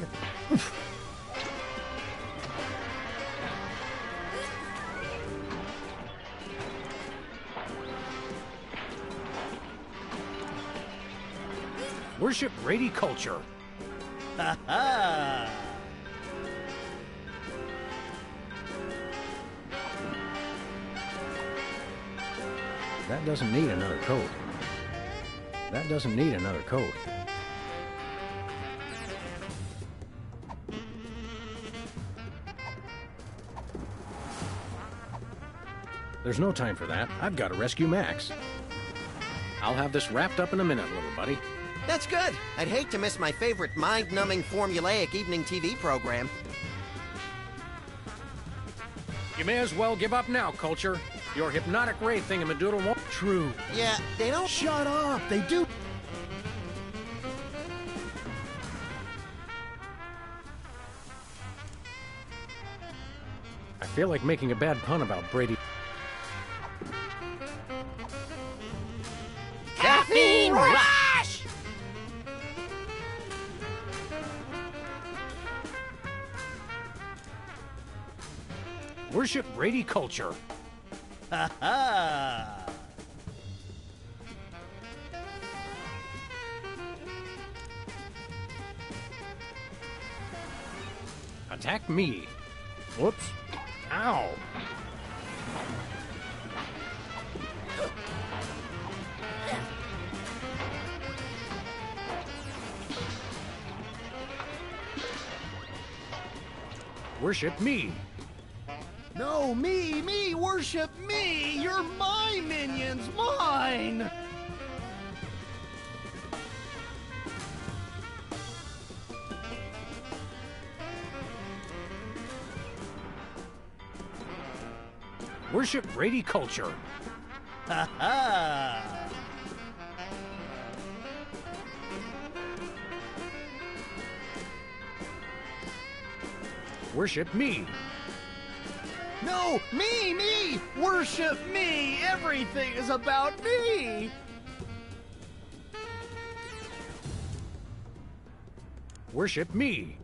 Worship Brady Culture. Ha ha! That doesn't need another coat. That doesn't need another coat. There's no time for that. I've got to rescue Max. I'll have this wrapped up in a minute, little buddy. That's good. I'd hate to miss my favorite mind-numbing formulaic evening TV program. You may as well give up now, Culture. Your hypnotic ray thingamadoodle won't... True. Yeah, they don't... Shut up! They do. I feel like making a bad pun about Brady. Caffeine rush! Worship Brady Culture. Ha ha! attack me. Whoops. Ow. Worship me. No, me, me, worship me! You're my minions, mine! Brady culture. Ha ha! Worship me. No, me, me! Worship me! Everything is about me! Worship me.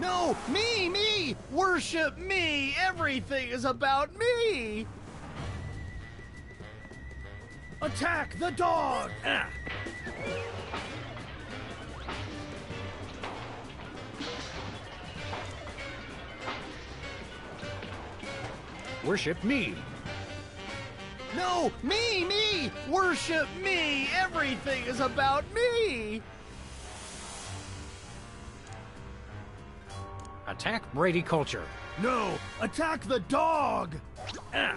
No, me, me! Worship me! Everything is about me! Attack the dog! Ah. Worship me. No, me, me! Worship me! Everything is about me! Attack Brady culture. No, attack the dog! Ah.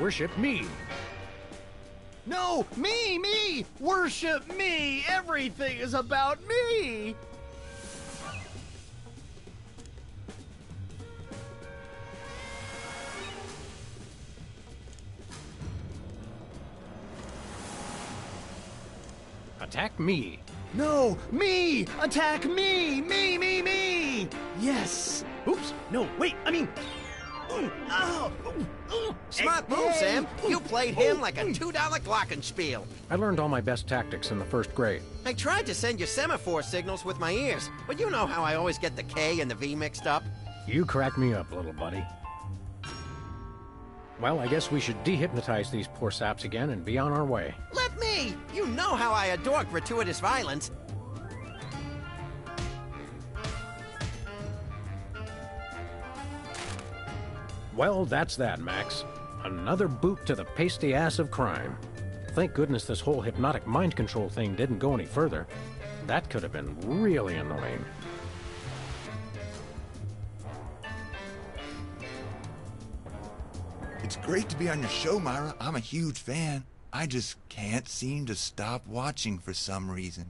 Worship me. No, me, me! Worship me! Everything is about me! Attack me. No, me! Attack me! Me, me, me! Yes! Oops, no, wait, I mean. Ooh, ow, ooh, ooh. Smart Hey, move, hey. Sam. You played oh. him like a $2 glockenspiel. I learned all my best tactics in the first grade. I tried to send you semaphore signals with my ears, but you know how I always get the K and the V mixed up. You crack me up, little buddy. Well, I guess we should dehypnotize these poor saps again and be on our way. Let me! You know how I adore gratuitous violence. Well, that's that, Max. Another boot to the pasty ass of crime. Thank goodness this whole hypnotic mind control thing didn't go any further. That could have been really annoying. It's great to be on your show, Myra. I'm a huge fan. I just can't seem to stop watching for some reason.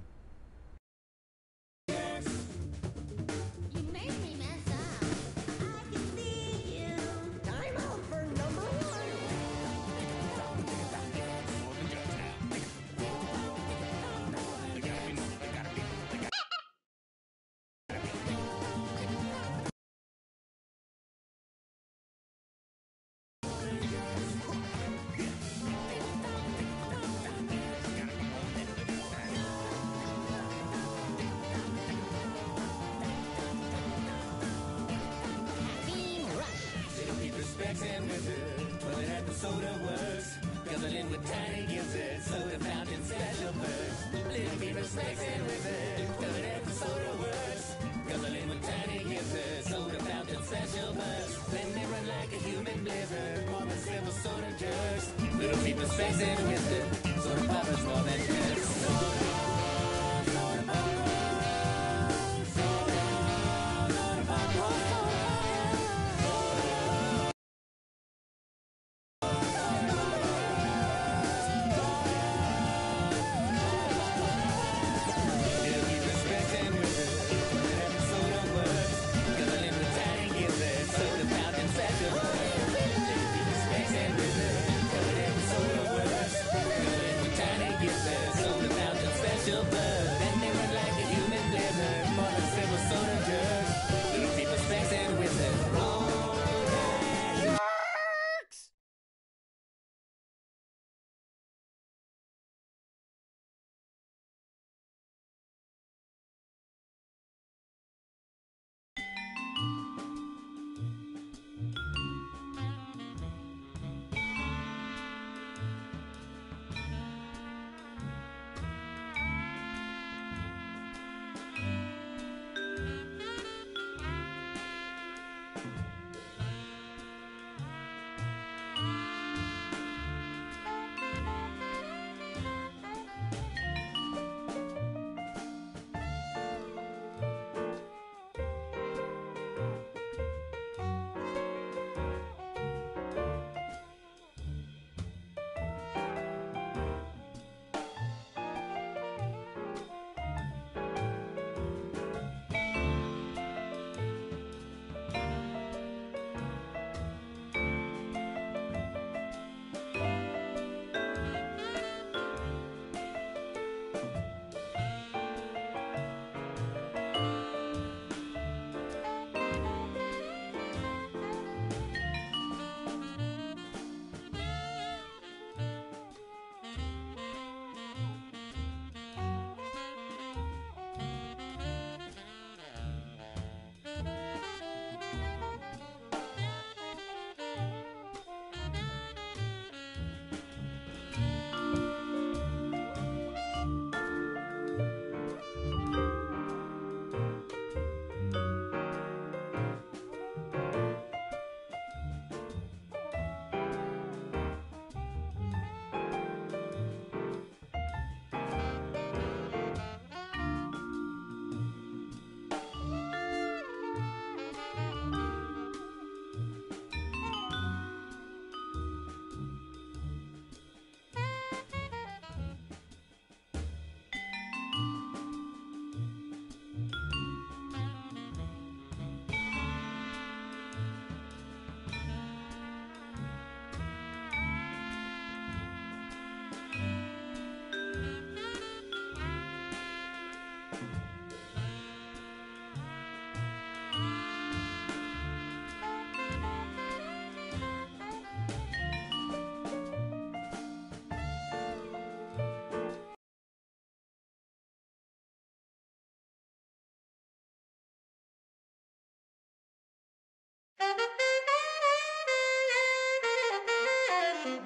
I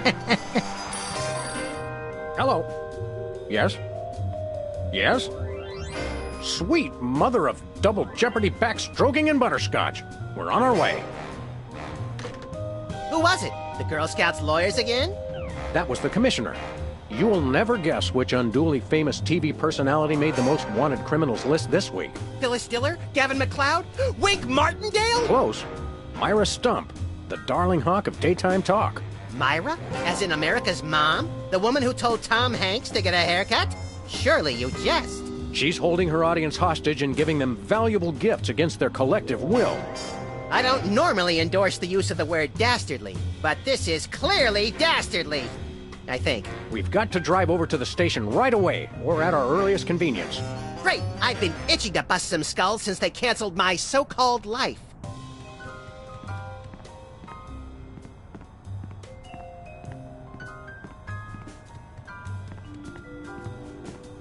Hello. Yes? Yes? Sweet mother of double jeopardy backstroking and butterscotch. We're on our way. Who was it? The Girl Scouts lawyers again? That was the commissioner. You will never guess which unduly famous TV personality made the most wanted criminals list this week. Phyllis Diller? Gavin MacLeod? Wink Martindale? Close. Myra Stump, the darling hawk of daytime talk. Myra? As in America's mom? The woman who told Tom Hanks to get a haircut? Surely you jest. She's holding her audience hostage and giving them valuable gifts against their collective will. I don't normally endorse the use of the word dastardly, but this is clearly dastardly. I think. We've got to drive over to the station right away, or at our earliest convenience. Great! I've been itching to bust some skulls since they canceled my so called life.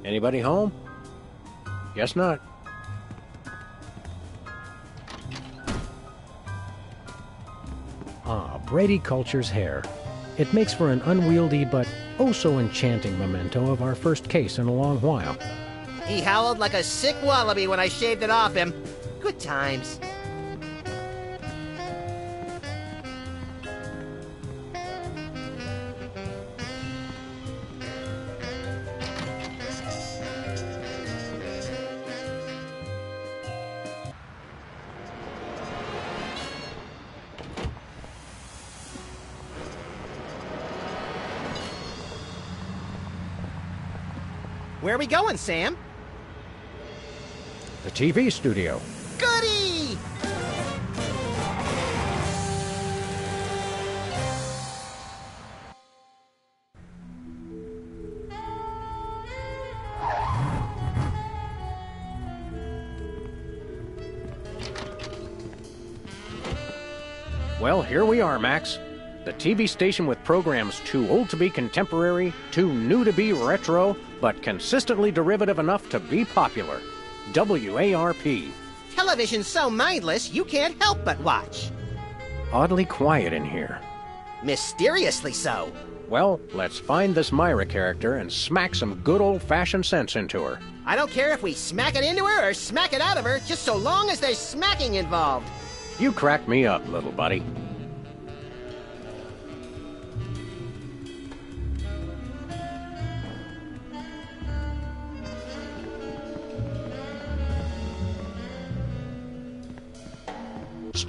Anybody home? Guess not. Ah, Brady Culture's hair. It makes for an unwieldy but oh so enchanting memento of our first case in a long while. He howled like a sick wallaby when I shaved it off him. Good times. We going, Sam? The TV studio. Goody! Well, here we are, Max. TV station with programs too old to be contemporary, too new to be retro, but consistently derivative enough to be popular. WARP. Television's so mindless, you can't help but watch. Oddly quiet in here. Mysteriously so. Well, let's find this Myra character and smack some good old fashioned sense into her. I don't care if we smack it into her or smack it out of her, just so long as there's smacking involved. You crack me up, little buddy.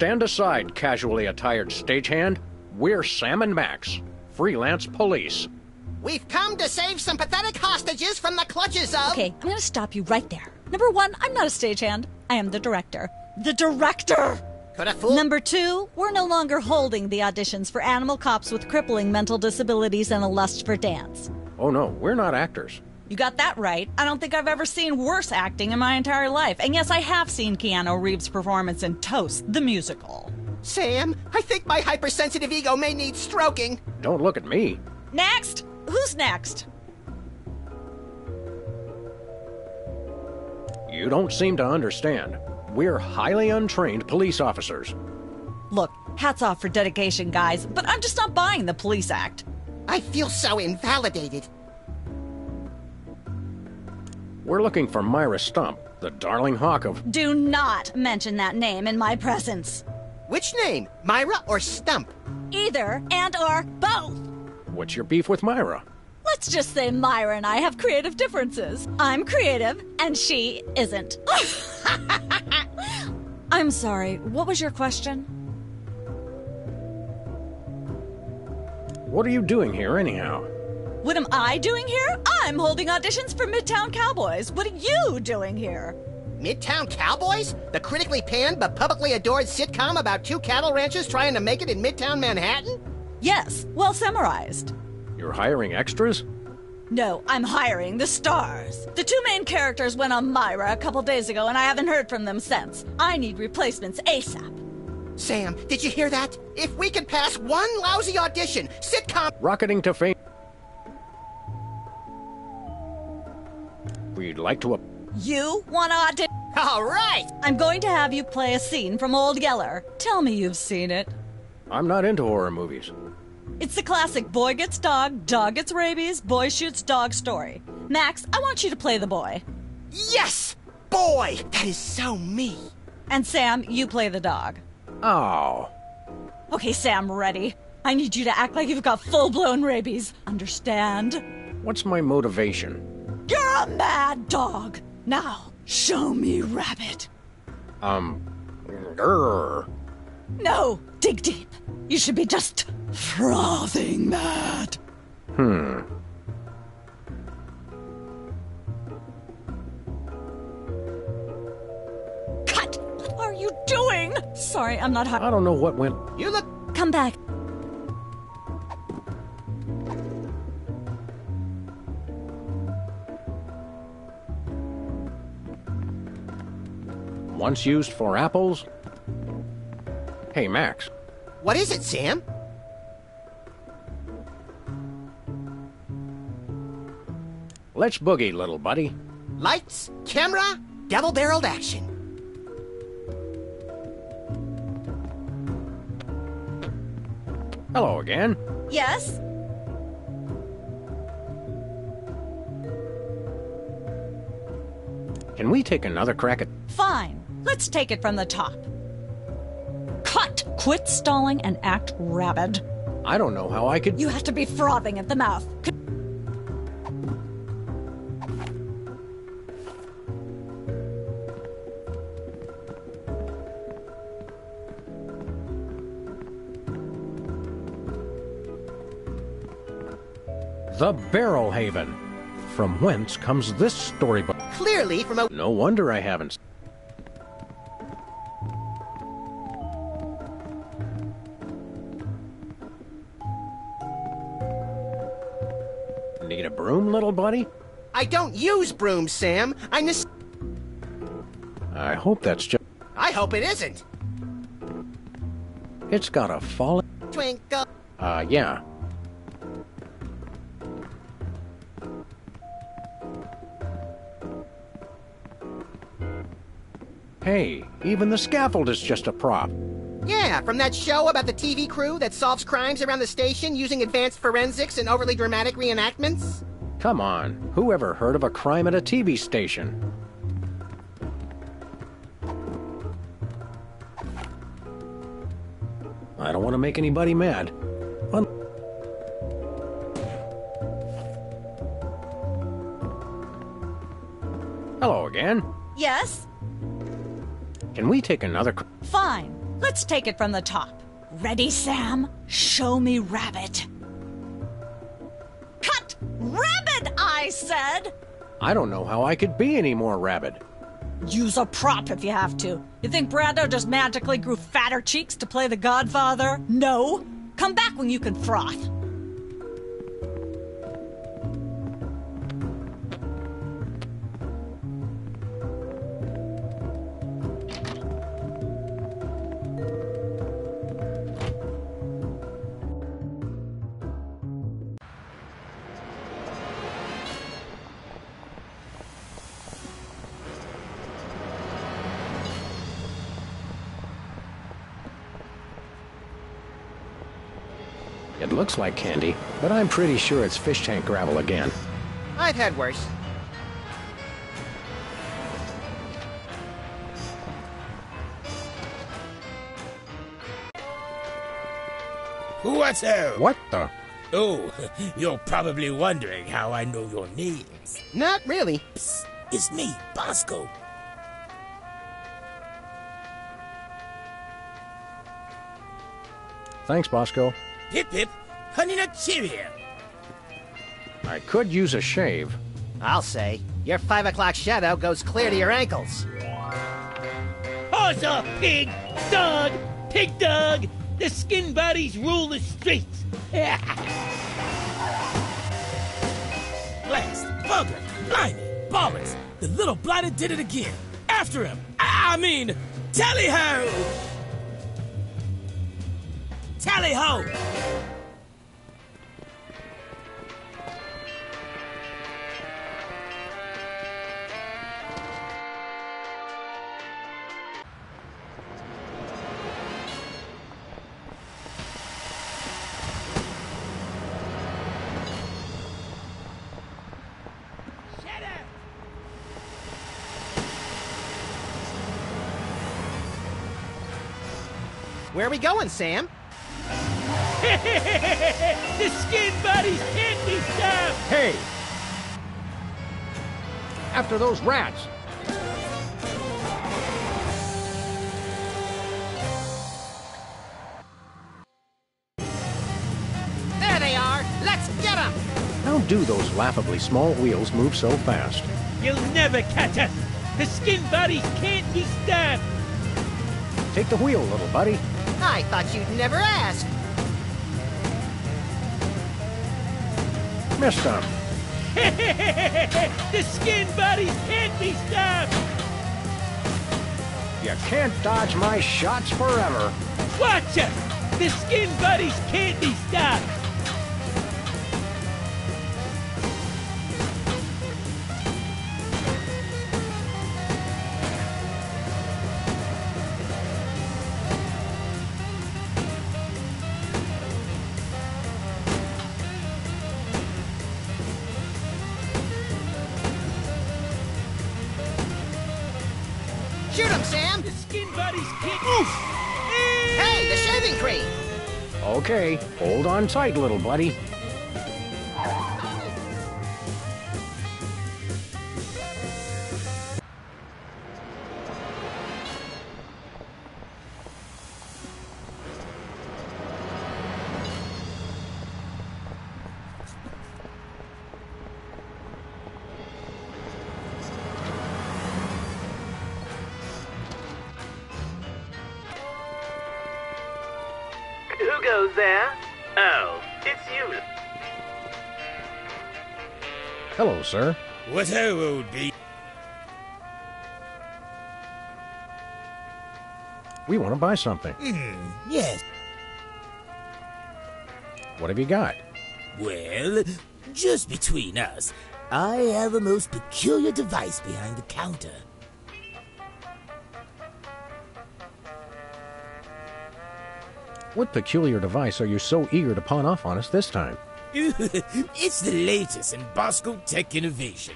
Stand aside, casually attired stagehand. We're Sam and Max, freelance police. We've come to save some pathetic hostages from the clutches of. Okay, I'm gonna stop you right there. Number one, I'm not a stagehand. I am the director. The director! Number two, we're no longer holding the auditions for animal cops with crippling mental disabilities and a lust for dance. Oh no, we're not actors. You got that right. I don't think I've ever seen worse acting in my entire life. And yes, I have seen Keanu Reeves' performance in Toast, the musical. Sam, I think my hypersensitive ego may need stroking. Don't look at me. Next! Who's next? You don't seem to understand. We're highly untrained police officers. Look, hats off for dedication, guys, but I'm just not buying the police act. I feel so invalidated. We're looking for Myra Stump, the darling hawk of. Do not mention that name in my presence. Which name, Myra or Stump? Either and or both. What's your beef with Myra? Let's just say Myra and I have creative differences. I'm creative, and she isn't. I'm sorry, what was your question? What are you doing here, anyhow? What am I doing here? I'm holding auditions for Midtown Cowboys. What are you doing here? Midtown Cowboys? The critically panned but publicly adored sitcom about two cattle ranchers trying to make it in Midtown Manhattan? Yes, well summarized. You're hiring extras? No, I'm hiring the stars. The two main characters went on Myra a couple days ago, and I haven't heard from them since. I need replacements ASAP. Sam, did you hear that? If we can pass one lousy audition, sitcom. Rocketing to fame. We'd like to. You want to audition? All right! I'm going to have you play a scene from Old Yeller. Tell me you've seen it. I'm not into horror movies. It's the classic boy gets dog, dog gets rabies, boy shoots dog story. Max, I want you to play the boy. Yes! Boy! That is so me. And Sam, you play the dog. Oh. Okay, Sam, ready. I need you to act like you've got full blown rabies. Understand? What's my motivation? You're a mad dog. Now, show me Rabbit. Um. Grr. No, dig deep. You should be just frothing mad. Hmm. Cut! What are you doing? Sorry, I'm not hot. I don't know what went. You look. Come back. Once used for apples? Hey, Max. What is it, Sam? Let's boogie, little buddy. Lights, camera, double barreled action. Hello again. Yes? Can we take another crack at. Fine. Let's take it from the top. Cut! Quit stalling and act rabid. I don't know how I could. You have to be frothing at the mouth. The Barrel Haven. From whence comes this storybook? Clearly from a. No wonder I haven't. Buddy? I don't use brooms, Sam. I mis. I hope that's just. I hope it isn't. It's got a fallen. Twinkle. Uh, yeah. Hey, even the scaffold is just a prop. Yeah, from that show about the TV crew that solves crimes around the station using advanced forensics and overly dramatic reenactments. Come on, who ever heard of a crime at a TV station? I don't want to make anybody mad. Un- Hello again. Yes? Can we take another? Cr- Fine. Let's take it from the top. Ready, Sam? Show me Rabbit. Cut! Rabbit, said! I don't know how I could be any more rabid. Use a prop if you have to. You think Brando just magically grew fatter cheeks to play the Godfather? No. Come back when you can froth. Looks like candy, but I'm pretty sure it's fish tank gravel again. I've had worse. What's up? What the? Oh, you're probably wondering how I know your names. Not really. Psst, it's me, Bosco. Thanks, Bosco. Hip hip, honey nut cheerio. I could use a shave. I'll say. Your five o'clock shadow goes clear to your ankles. Horse off, pig! Dog! Pig dog! The skin bodies rule the streets! Blast, bugger, blimey, ballers. The little blighter did it again. After him. I mean, tally ho! Tally ho! We going, Sam? the skin bodies can't be stopped! Hey! After those rats! There they are. Let's get them. How do those laughably small wheels move so fast? You'll never catch us! The skin bodies can't be stopped! Take the wheel, little buddy. I thought you'd never ask. Missed them. the skin bodies can't be stopped! You can't dodge my shots forever. Watch it! The skin buddies can't be stopped! Hold on tight, little buddy. Sir. What ho, old bee? We want to buy something. Hmm, yes. What have you got? Well, just between us, I have a most peculiar device behind the counter. What peculiar device are you so eager to pawn off on us this time? it's the latest in Bosco tech innovation.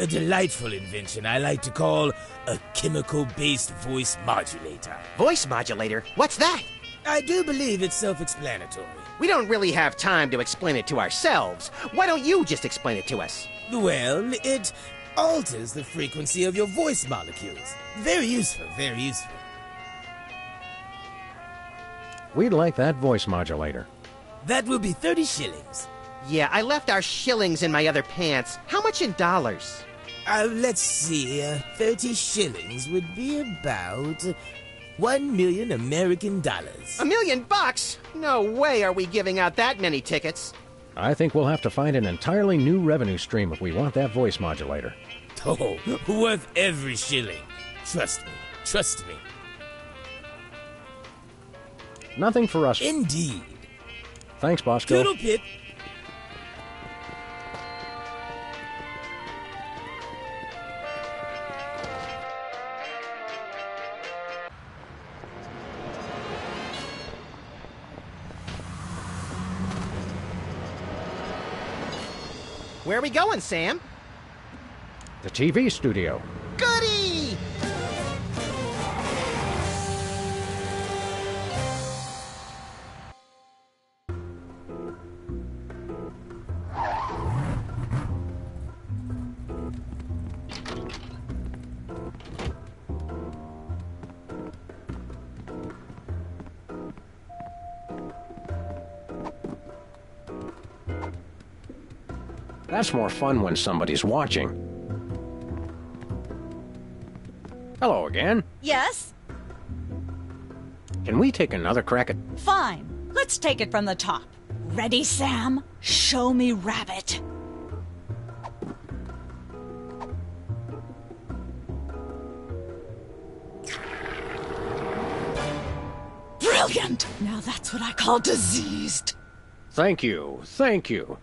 A delightful invention I like to call a chemical based voice modulator. Voice modulator? What's that? I do believe it's self explanatory. We don't really have time to explain it to ourselves. Why don't you just explain it to us? Well, it alters the frequency of your voice molecules. Very useful, very useful. We'd like that voice modulator. That will be 30 shillings. Yeah, I left our shillings in my other pants. How much in dollars? Uh, let's see. Uh, 30 shillings would be about one million American dollars. A million bucks? No way are we giving out that many tickets. I think we'll have to find an entirely new revenue stream if we want that voice modulator. Oh, worth every shilling. Trust me. Trust me. Nothing for us. Indeed. Thanks, Bosco. Doodle pip. Where are we going, Sam? The TV studio. Goody! That's more fun when somebody's watching. Hello again. Yes? Can we take another crack at. Fine. Let's take it from the top. Ready, Sam? Show me Rabbit. Brilliant! Now that's what I call diseased. Thank you, thank you.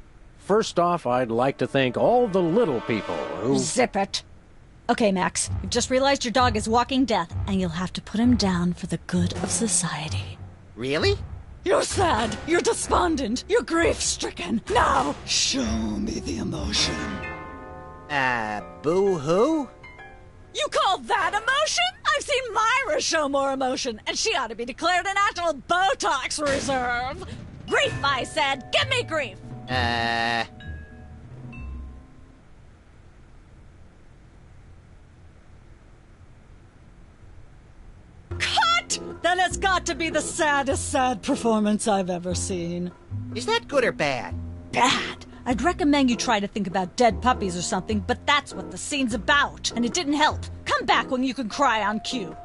First off, I'd like to thank all the little people who. Zip it. Okay, Max, you've just realized your dog is walking death, and you'll have to put him down for the good of society. Really? You're sad, you're despondent, you're grief stricken. Now, show me the emotion. Uh, boo hoo? You call that emotion? I've seen Myra show more emotion, and she ought to be declared a national Botox reserve. Grief, I said. Give me grief. Uh. Cut! Then it's got to be the saddest sad performance I've ever seen. Is that good or bad? Bad. I'd recommend you try to think about dead puppies or something, but that's what the scene's about, and it didn't help. Come back when you can cry on cue.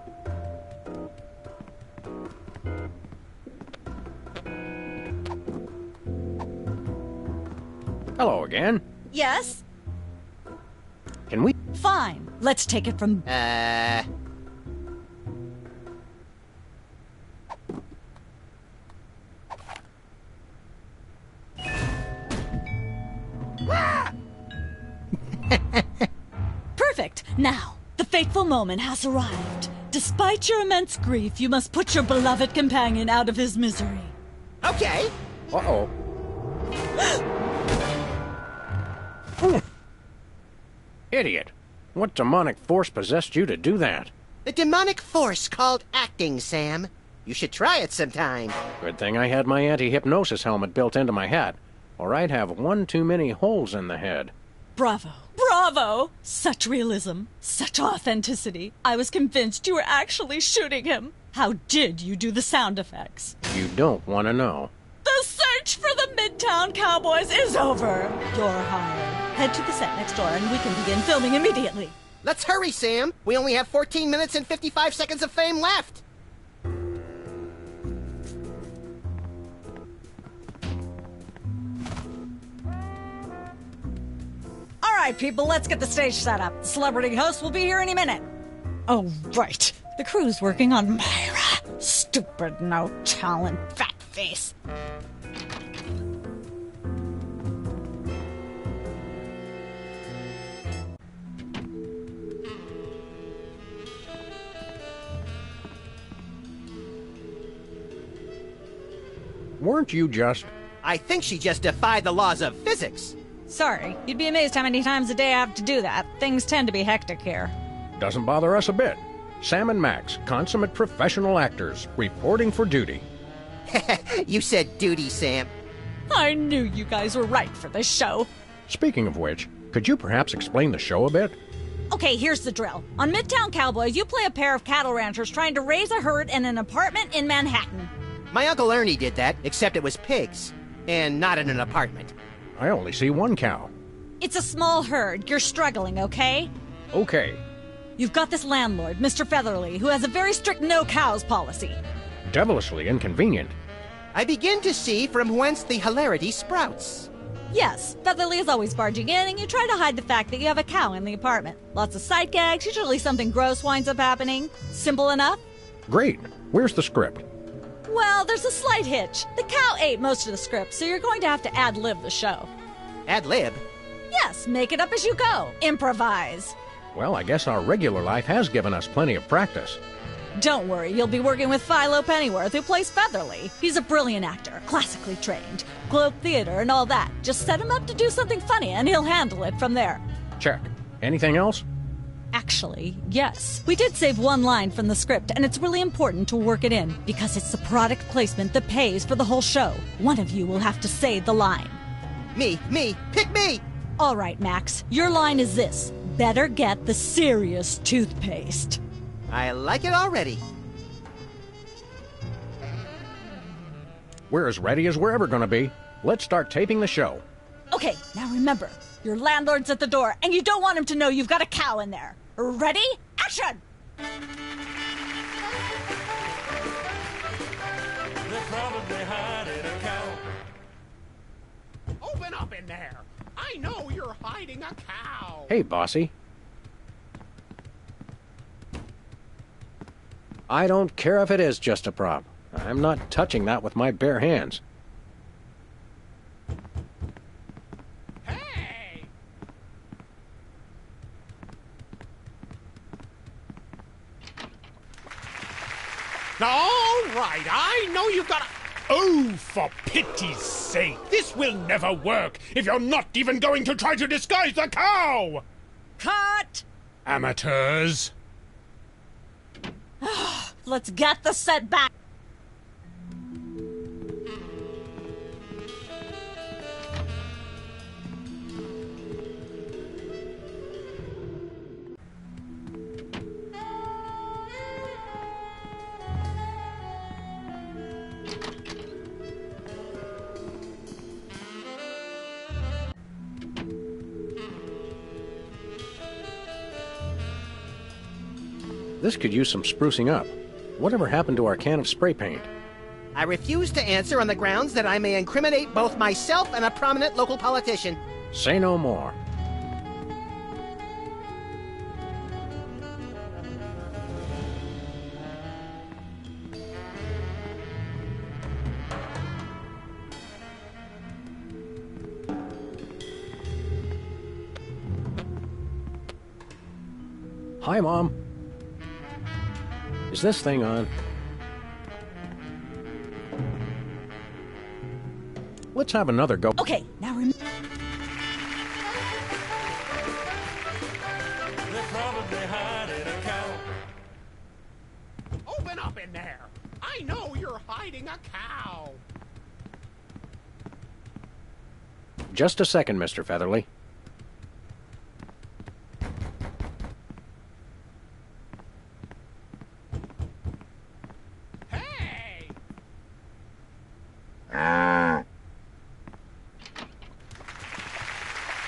Hello again. Yes? Can we. Fine. Let's take it from. Uh. Perfect. Now, the fateful moment has arrived. Despite your immense grief, you must put your beloved companion out of his misery. Okay. Uh oh. Hmm. Idiot. What demonic force possessed you to do that? The demonic force called acting, Sam. You should try it sometime. Good thing I had my anti hypnosis helmet built into my head, or I'd have one too many holes in the head. Bravo. Bravo! Such realism, such authenticity. I was convinced you were actually shooting him. How did you do the sound effects? You don't want to know. The search for the Midtown Cowboys is over. You're hired. Head to the set next door and we can begin filming immediately. Let's hurry, Sam. We only have 14 minutes and 55 seconds of fame left. All right, people, let's get the stage set up. The celebrity host will be here any minute. Oh, right. The crew's working on Myra. Stupid, no talent, fat face. Weren't you just. I think she just defied the laws of physics. Sorry, you'd be amazed how many times a day I have to do that. Things tend to be hectic here. Doesn't bother us a bit. Sam and Max, consummate professional actors, reporting for duty. you said duty, Sam. I knew you guys were right for this show. Speaking of which, could you perhaps explain the show a bit? Okay, here's the drill. On Midtown Cowboys, you play a pair of cattle ranchers trying to raise a herd in an apartment in Manhattan. My Uncle Ernie did that, except it was pigs. And not in an apartment. I only see one cow. It's a small herd. You're struggling, okay? Okay. You've got this landlord, Mr. Featherly, who has a very strict no cows policy. Devilishly inconvenient. I begin to see from whence the hilarity sprouts. Yes, Featherly is always barging in, and you try to hide the fact that you have a cow in the apartment. Lots of sight gags, usually something gross winds up happening. Simple enough? Great. Where's the script? Well, there's a slight hitch. The cow ate most of the script, so you're going to have to ad lib the show. Ad lib? Yes, make it up as you go. Improvise. Well, I guess our regular life has given us plenty of practice. Don't worry, you'll be working with Philo Pennyworth, who plays Featherly. He's a brilliant actor, classically trained, Globe Theater, and all that. Just set him up to do something funny, and he'll handle it from there. Check. Anything else? Actually, yes. We did save one line from the script, and it's really important to work it in because it's the product placement that pays for the whole show. One of you will have to say the line. Me, me, pick me! All right, Max. Your line is this Better get the serious toothpaste. I like it already. We're as ready as we're ever going to be. Let's start taping the show. Okay, now remember, your landlord's at the door, and you don't want him to know you've got a cow in there. Ready? Action! Open up in there! I know you're hiding a cow! Hey, bossy. I don't care if it is just a prop. I'm not touching that with my bare hands. All right, I know you've got a... Oh, for pity's sake, this will never work if you're not even going to try to disguise the cow! Cut! Amateurs. Let's get the set back. This could use some sprucing up. Whatever happened to our can of spray paint? I refuse to answer on the grounds that I may incriminate both myself and a prominent local politician. Say no more. Hi, Mom. Is this thing on? Let's have another go. Okay, now remember. Open up in there! I know you're hiding a cow! Just a second, Mr. Featherly. Ah.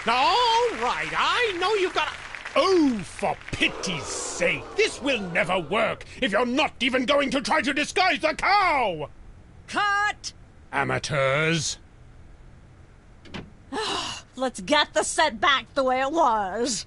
All right, I know you've got. Oh, for pity's sake, this will never work if you're not even going to try to disguise the cow! Cut! Amateurs. Ah, let's get the set back the way it was.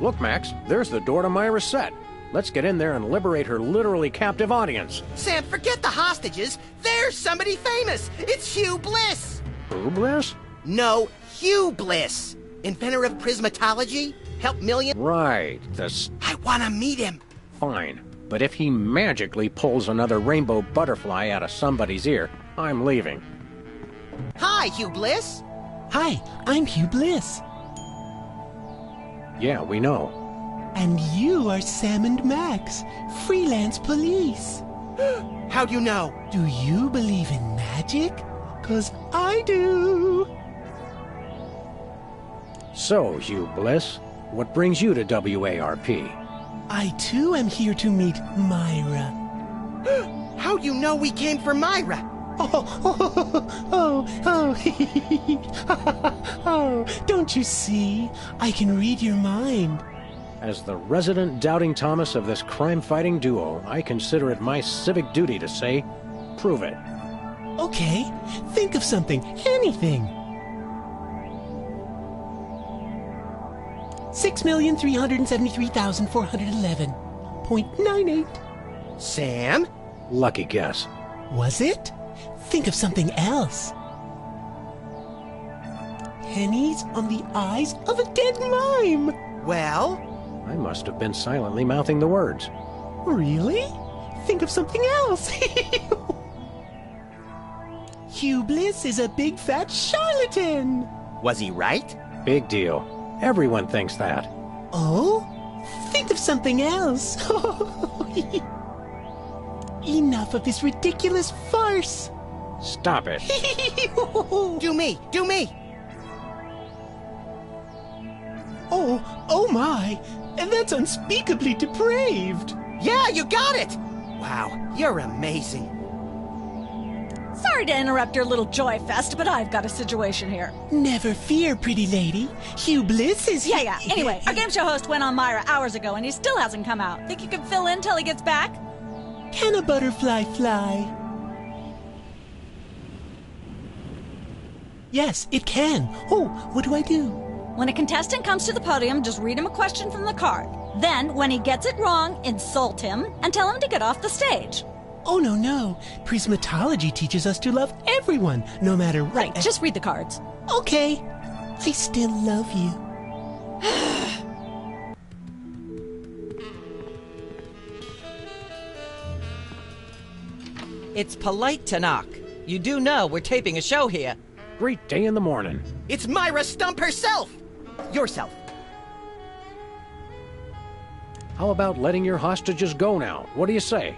Look, Max, there's the door to Myra's set. Let's get in there and liberate her literally captive audience. Sam, forget the hostages. There's somebody famous. It's Hugh Bliss. Who, Bliss? No, Hugh Bliss. Inventor of prismatology. Helped millions. Right, this. I want to meet him. Fine. But if he magically pulls another rainbow butterfly out of somebody's ear, I'm leaving. Hi, Hugh Bliss. Hi, I'm Hugh Bliss. Yeah, we know. And you are Sam and Max, freelance police. How do you know? Do you believe in magic? Cause I do. So, Hugh Bliss, what brings you to WARP? I too am here to meet Myra. How do you know we came for Myra? Oh, oh, oh, oh, oh, don't you see? I can read your mind. As the resident doubting Thomas of this crime fighting duo, I consider it my civic duty to say, prove it. Okay, think of something, anything. Six million three hundred and seventy-three thousand four hundred eleven point nine eight. Sam? Lucky guess. Was it? Think of something else. Pennies on the eyes of a dead mime. Well? I must have been silently mouthing the words. Really? Think of something else. Hugh Bliss is a big fat charlatan. Was he right? Big deal. Everyone thinks that. Oh? Think of something else. Enough of this ridiculous farce. Stop it. do me, do me. Oh, oh my. And that's unspeakably depraved. Yeah, you got it. Wow, you're amazing. Sorry to interrupt your little joy fest, but I've got a situation here. Never fear, pretty lady. Hugh Bliss is Yeah, yeah. Anyway, our game show host went on Myra hours ago and he still hasn't come out. Think you can fill in till he gets back? Can a butterfly fly? Yes, it can. Oh, what do I do? When a contestant comes to the podium, just read him a question from the card. Then, when he gets it wrong, insult him and tell him to get off the stage. Oh, no, no. Prismatology teaches us to love everyone, no matter what. Right, just read the cards. Okay. I still love you. It's polite to knock. You do know we're taping a show here. Great day in the morning. It's Myra Stump herself. Yourself. How about letting your hostages go now? What do you say?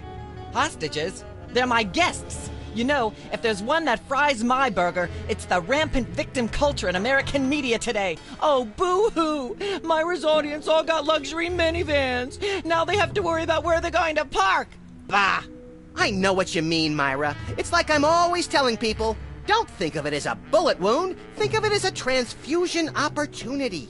Hostages? They're my guests. You know, if there's one that fries my burger, it's the rampant victim culture in American media today. Oh, boo hoo! Myra's audience all got luxury minivans. Now they have to worry about where they're going to park. Bah! I know what you mean, Myra. It's like I'm always telling people don't think of it as a bullet wound, think of it as a transfusion opportunity.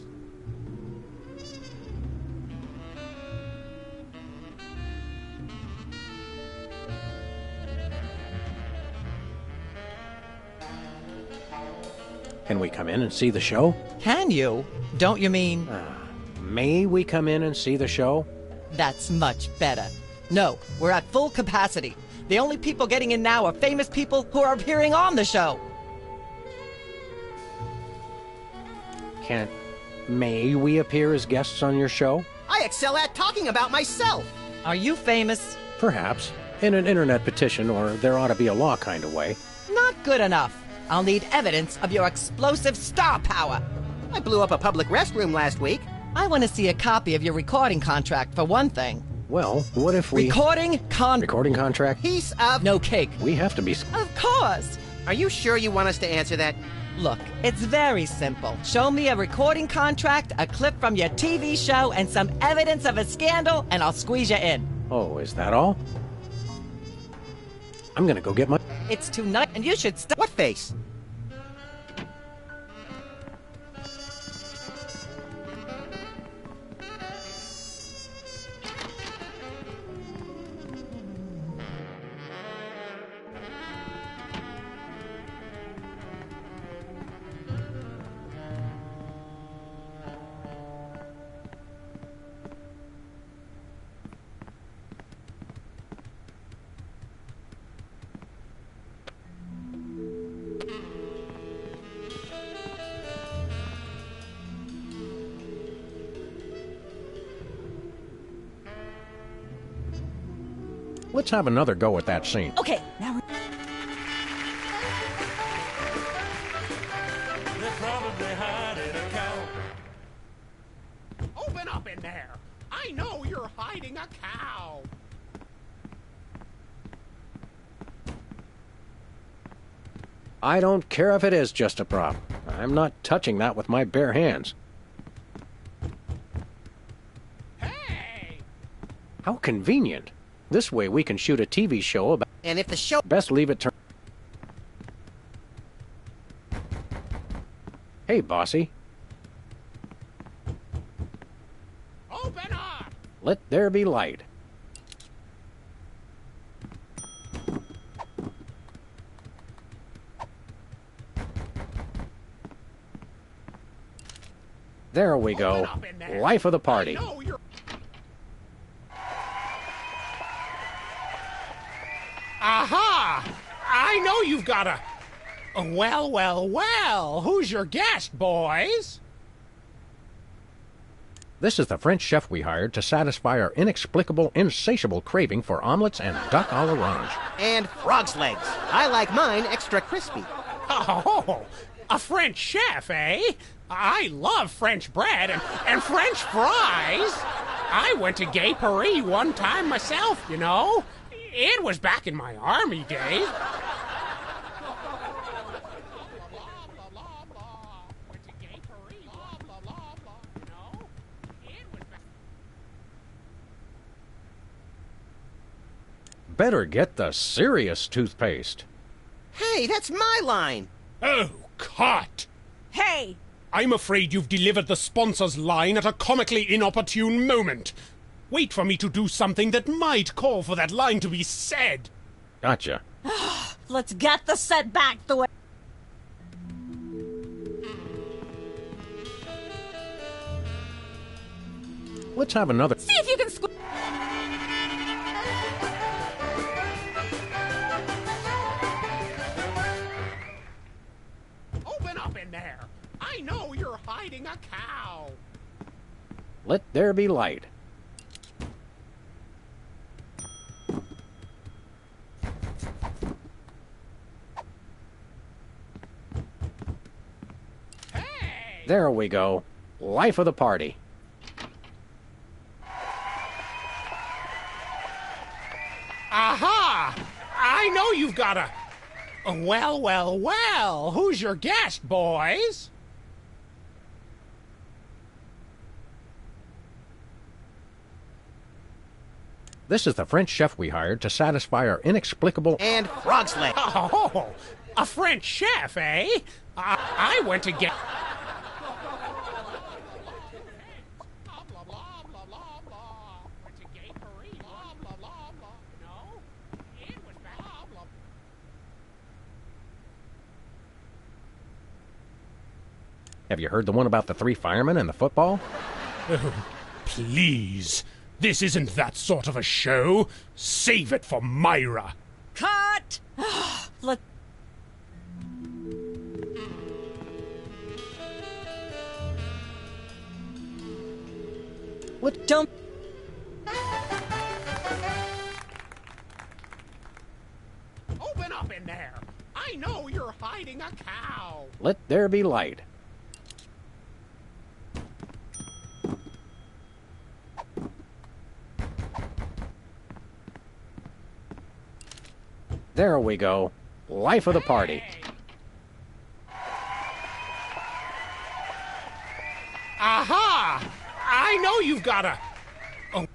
Can we come in and see the show? Can you? Don't you mean? Uh, may we come in and see the show? That's much better. No, we're at full capacity. The only people getting in now are famous people who are appearing on the show. Can't. May we appear as guests on your show? I excel at talking about myself. Are you famous? Perhaps. In an internet petition, or there ought to be a law kind of way. Not good enough. I'll need evidence of your explosive star power. I blew up a public restroom last week. I want to see a copy of your recording contract, for one thing. Well, what if we. Recording con. Recording contract? Piece of. No cake. We have to be. Of course. Are you sure you want us to answer that? Look, it's very simple. Show me a recording contract, a clip from your TV show, and some evidence of a scandal, and I'll squeeze you in. Oh, is that all? I'm gonna go get my. It's tonight, and you should stop. What face? Let's have another go at that scene. Okay, now we're. Open up in there! I know you're hiding a cow! I don't care if it is just a prop. I'm not touching that with my bare hands. Hey! How convenient. This way we can shoot a TV show about. And if the show. Best leave it to. Hey, bossy. Open up! Let there be light. There we go. Life of the party. Aha! I know you've got a. Well, well, well. Who's your guest, boys? This is the French chef we hired to satisfy our inexplicable, insatiable craving for omelets and duck à l'orange. And frog's legs. I like mine extra crispy. Oh, a French chef, eh? I love French bread and, and French fries. I went to Gay Paris one time myself, you know. It was back in my army days. Better get the serious toothpaste. Hey, that's my line. Oh, cut! Hey! I'm afraid you've delivered the sponsor's line at a comically inopportune moment. Wait for me to do something that might call for that line to be said. Gotcha. Let's get the set back the way. Let's have another. See if you can squeeze. Open up in there. I know you're hiding a cow. Let there be light. There we go. Life of the party. Aha! I know you've got a. Well, well, well. Who's your guest, boys? This is the French chef we hired to satisfy our inexplicable. And frog's leg. Oh, a French chef, eh? I, I went to get. Have you heard the one about the three firemen and the football? Oh, please. This isn't that sort of a show. Save it for Myra. Cut! Let. What? Don't. Open up in there. I know you're hiding a cow. Let there be light. There we go. Life of the party. Aha! I know you've got a. Oh.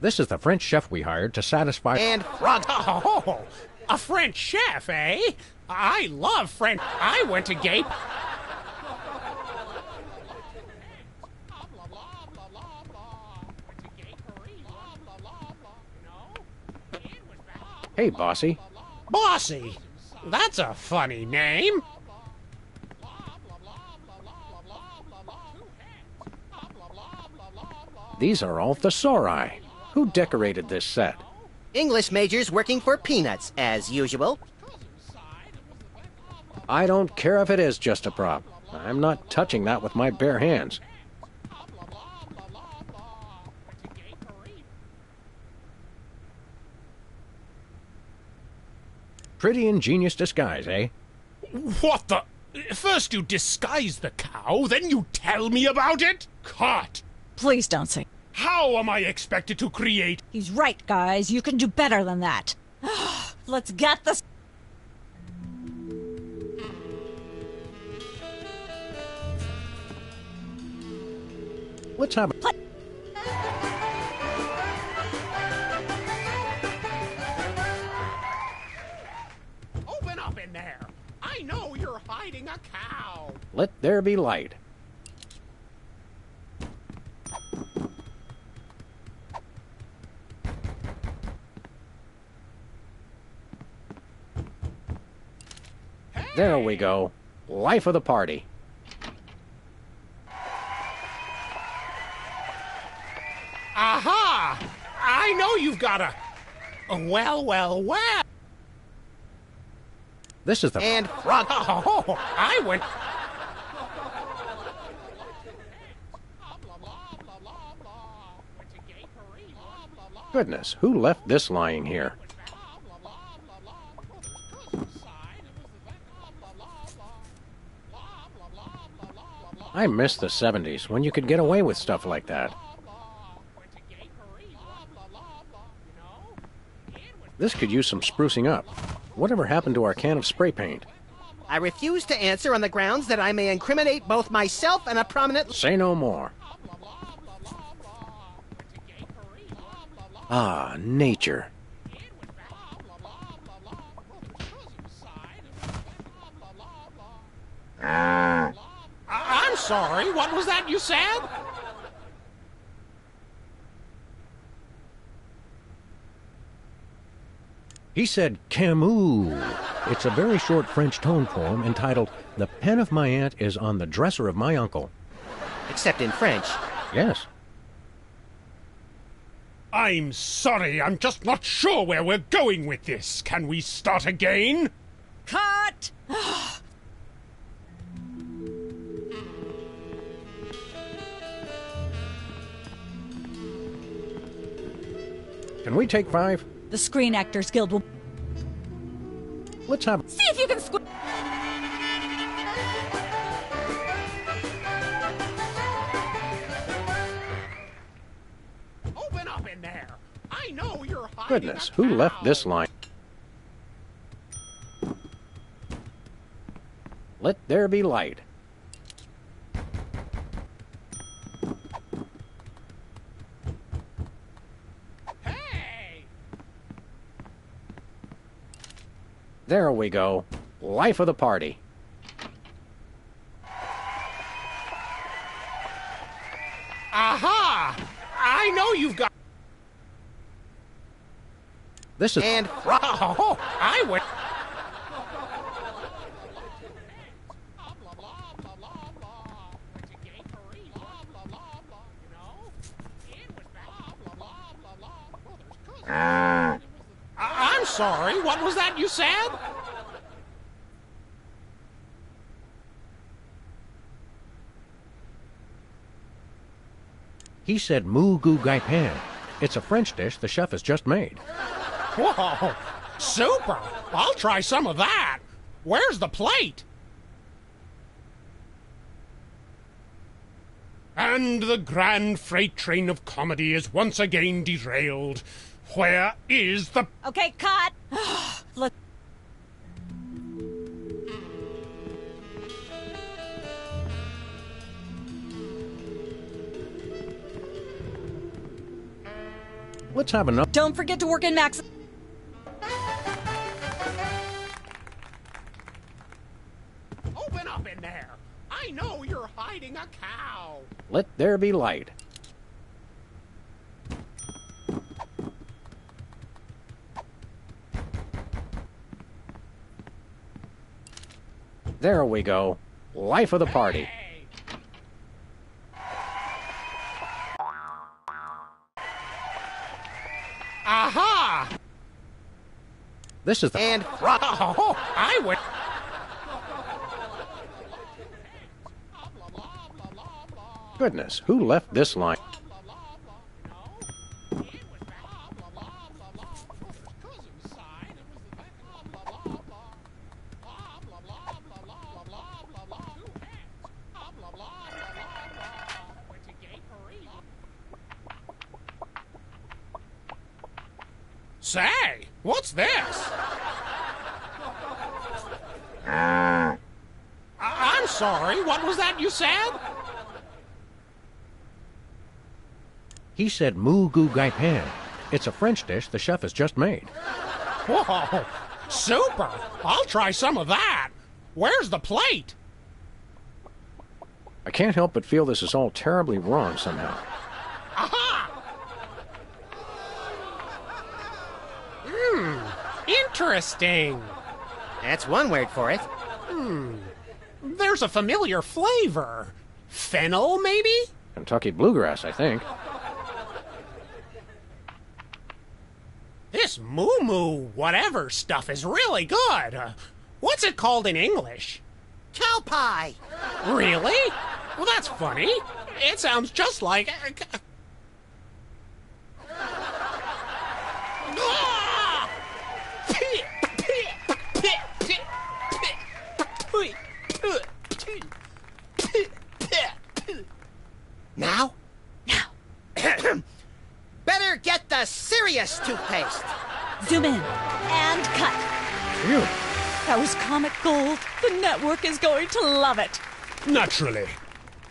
This is the French chef we hired to satisfy. And frog. Oh, a French chef, eh? I love French. I went to Gay. Hey, bossy. Bossy. That's a funny name. These are all thesauri. Who decorated this set? English majors working for peanuts, as usual. I don't care if it is just a prop. I'm not touching that with my bare hands. Pretty ingenious disguise, eh? What the? First you disguise the cow, then you tell me about it? Cut! Please don't say. How am I expected to create? He's right, guys. You can do better than that. Let's get this. Let's have. Play- cow. Let there be light. There we go. Life of the party. Aha! I know you've got a. Well, well, well. This is the. And front. Oh, I went. Goodness, who left this lying here? I miss the 70s when you could get away with stuff like that. This could use some sprucing up. Whatever happened to our can of spray paint? I refuse to answer on the grounds that I may incriminate both myself and a prominent. Say no more. Ah, nature. I- I'm sorry. What was that you said? He said Camus. It's a very short French tone poem entitled The Pen of My Aunt is on the Dresser of My Uncle. Except in French. Yes. I'm sorry. I'm just not sure where we're going with this. Can we start again? Cut! Can we take five? The Screen Actors Guild will. Let's have. See if you can squeeze. Open up in there. I know you're hiding. Goodness, who left this line? Let there be light. There we go. Life of the party. Aha! I know you've got. This is. And Oh, I went. I- I'm sorry. What was that you said? He said moo goo gai pan. It's a French dish the chef has just made. Whoa, super! I'll try some of that. Where's the plate? And the grand freight train of comedy is once again derailed. Where is the. Okay, cut! Look. Let's have another. Don't forget to work in Max. Open up in there! I know you're hiding a cow! Let there be light. There we go. Life of the party. Aha! This is the. And. Oh, I went. Goodness, who left this line? What's this? I- I'm sorry, what was that you said? He said moo goo gai pan. It's a French dish the chef has just made. Whoa, super! I'll try some of that. Where's the plate? I can't help but feel this is all terribly wrong somehow. Aha! Hmm, interesting. That's one word for it. Hmm, there's a familiar flavor. Fennel, maybe? Kentucky bluegrass, I think. This moo moo whatever stuff is really good. Uh, what's it called in English? Cow pie. Really? Well, that's funny. It sounds just like. uh, Ah! Now? Now. Better get the serious toothpaste. Zoom in and cut. Phew. That was comic gold. The network is going to love it. Naturally.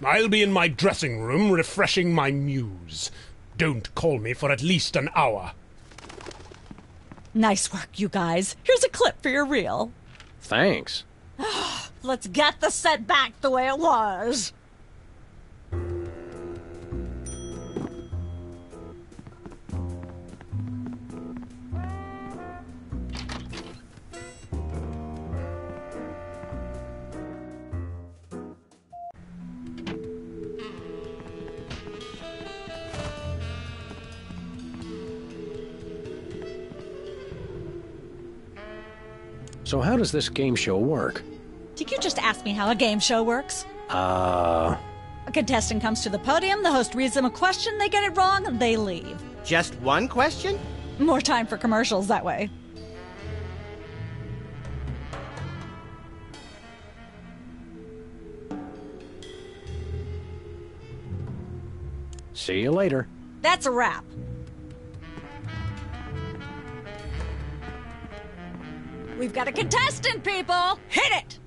I'll be in my dressing room refreshing my muse. Don't call me for at least an hour. Nice work, you guys. Here's a clip for your reel. Thanks. Let's get the set back the way it was. So, how does this game show work? Did you just ask me how a game show works? Uh. A contestant comes to the podium, the host reads them a question, they get it wrong, they leave. Just one question? More time for commercials that way. See you later. That's a wrap. We've got a contestant, people! Hit it!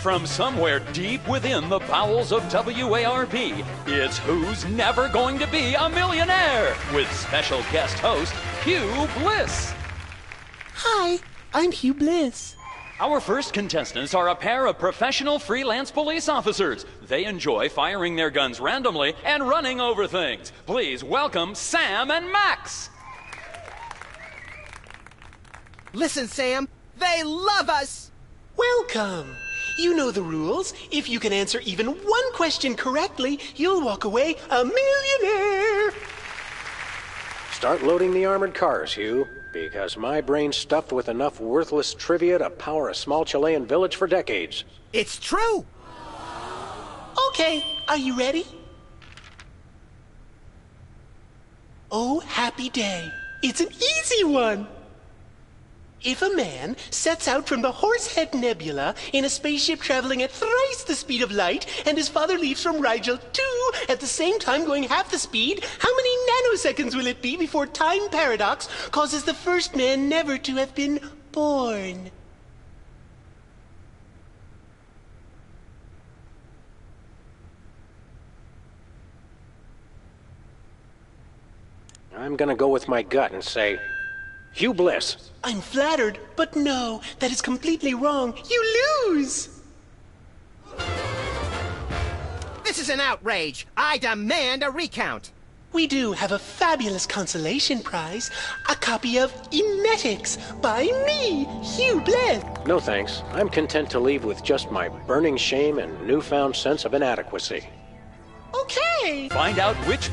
From somewhere deep within the bowels of WARP, it's Who's Never Going to Be a Millionaire with special guest host Hugh Bliss. Hi, I'm Hugh Bliss. Our first contestants are a pair of professional freelance police officers. They enjoy firing their guns randomly and running over things. Please welcome Sam and Max. Listen, Sam, they love us. Welcome. You know the rules. If you can answer even one question correctly, you'll walk away a millionaire. Start loading the armored cars, Hugh, because my brain's stuffed with enough worthless trivia to power a small Chilean village for decades. It's true. Okay, are you ready? Oh, happy day. It's an easy one. If a man sets out from the Horsehead Nebula in a spaceship traveling at thrice the speed of light, and his father leaves from Rigel too at the same time going half the speed, how many nanoseconds will it be before time paradox causes the first man never to have been born? I'm gonna go with my gut and say, Hugh Bliss. I'm flattered, but no, that is completely wrong. You lose! This is an outrage. I demand a recount. We do have a fabulous consolation prize a copy of Emetics by me, Hugh Bliss. No thanks. I'm content to leave with just my burning shame and newfound sense of inadequacy. Okay. Find out which.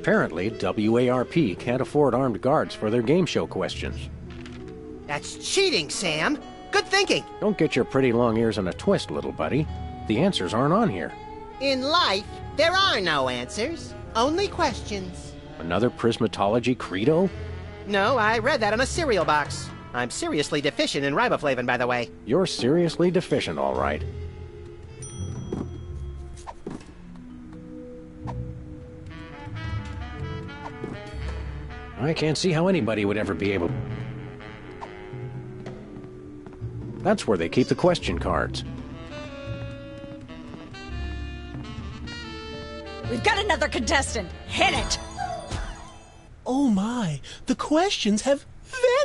Apparently, WARP can't afford armed guards for their game show questions. That's cheating, Sam. Good thinking. Don't get your pretty long ears in a twist, little buddy. The answers aren't on here. In life, there are no answers, only questions. Another prismatology credo? No, I read that on a cereal box. I'm seriously deficient in riboflavin, by the way. You're seriously deficient, all right. I can't see how anybody would ever be able. That's where they keep the question cards. We've got another contestant. Hit it! Oh my, the questions have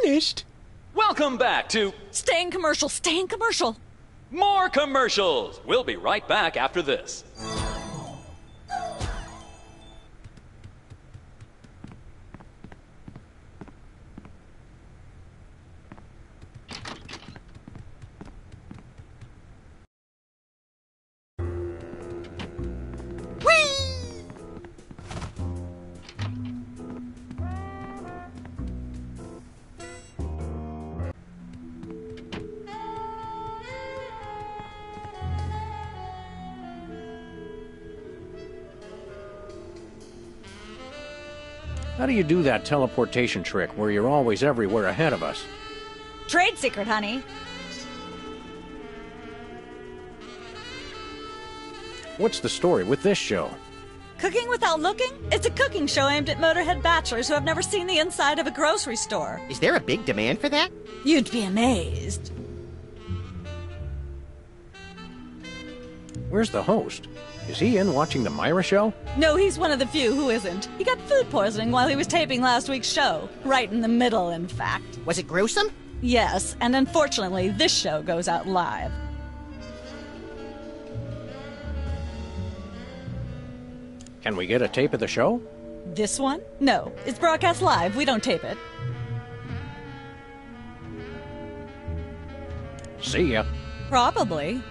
vanished. Welcome back to Stay in commercial, stay in commercial. More Commercials. We'll be right back after this. How do you do that teleportation trick where you're always everywhere ahead of us? Trade secret, honey. What's the story with this show? Cooking Without Looking? It's a cooking show aimed at motorhead bachelors who have never seen the inside of a grocery store. Is there a big demand for that? You'd be amazed. Where's the host? Is he in watching the Myra show? No, he's one of the few who isn't. He got food poisoning while he was taping last week's show. Right in the middle, in fact. Was it gruesome? Yes, and unfortunately, this show goes out live. Can we get a tape of the show? This one? No, it's broadcast live. We don't tape it. See ya. Probably.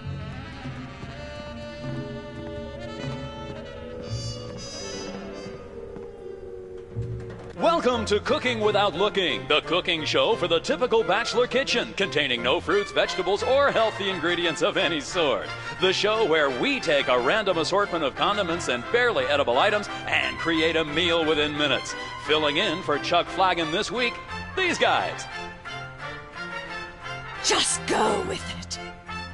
Welcome to Cooking Without Looking, the cooking show for the typical bachelor kitchen, containing no fruits, vegetables, or healthy ingredients of any sort. The show where we take a random assortment of condiments and barely edible items and create a meal within minutes. Filling in for Chuck Flagon this week, these guys. Just go with it.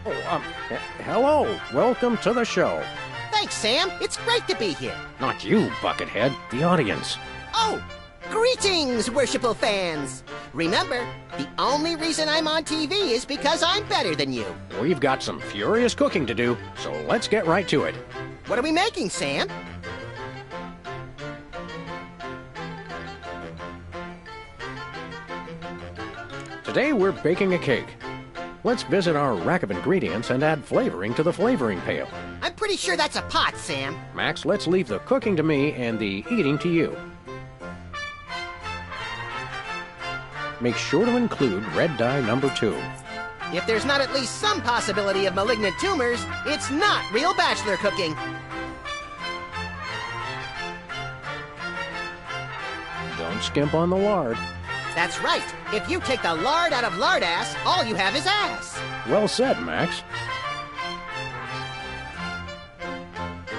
Oh, um, h- hello. Welcome to the show. Thanks, Sam. It's great to be here. Not you, Buckethead. The audience. Oh, greetings, worshipful fans. Remember, the only reason I'm on TV is because I'm better than you. We've got some furious cooking to do, so let's get right to it. What are we making, Sam? Today we're baking a cake. Let's visit our rack of ingredients and add flavoring to the flavoring pail. I'm pretty sure that's a pot, Sam. Max, let's leave the cooking to me and the eating to you. Make sure to include red dye number two. If there's not at least some possibility of malignant tumors, it's not real bachelor cooking. Don't skimp on the lard. That's right. If you take the lard out of lard ass, all you have is ass. Well said, Max.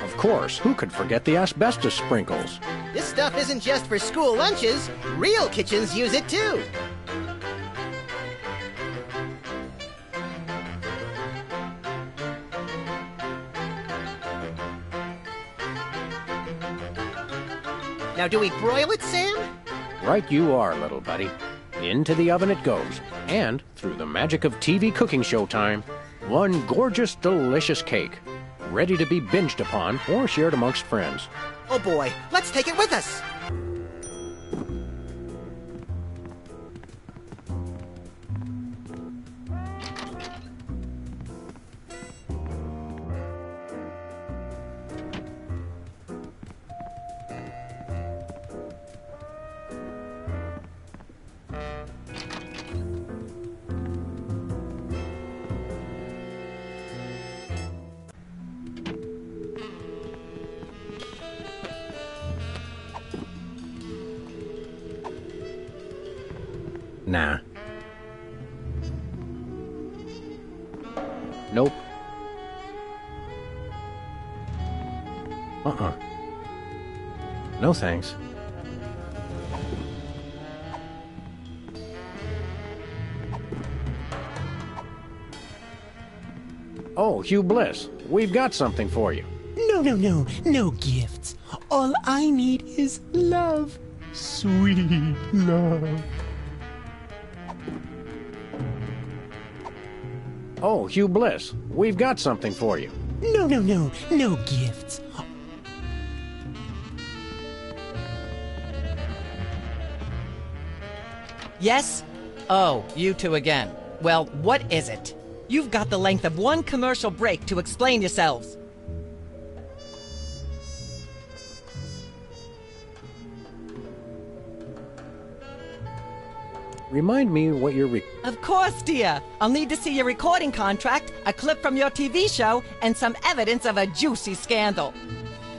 Of course, who could forget the asbestos sprinkles? This stuff isn't just for school lunches. Real kitchens use it too. Now, do we broil it, Sam? Right you are, little buddy. Into the oven it goes, and through the magic of TV cooking show time, one gorgeous, delicious cake, ready to be binged upon or shared amongst friends. Oh boy, let's take it with us. No thanks. Oh, Hugh Bliss, we've got something for you. No, no, no, no gifts. All I need is love. Sweet love. Oh, Hugh Bliss, we've got something for you. No, no, no, no gifts. Yes? Oh, you two again. Well, what is it? You've got the length of one commercial break to explain yourselves. Remind me what you're. Re- Of course, dear. I'll need to see your recording contract, a clip from your TV show, and some evidence of a juicy scandal.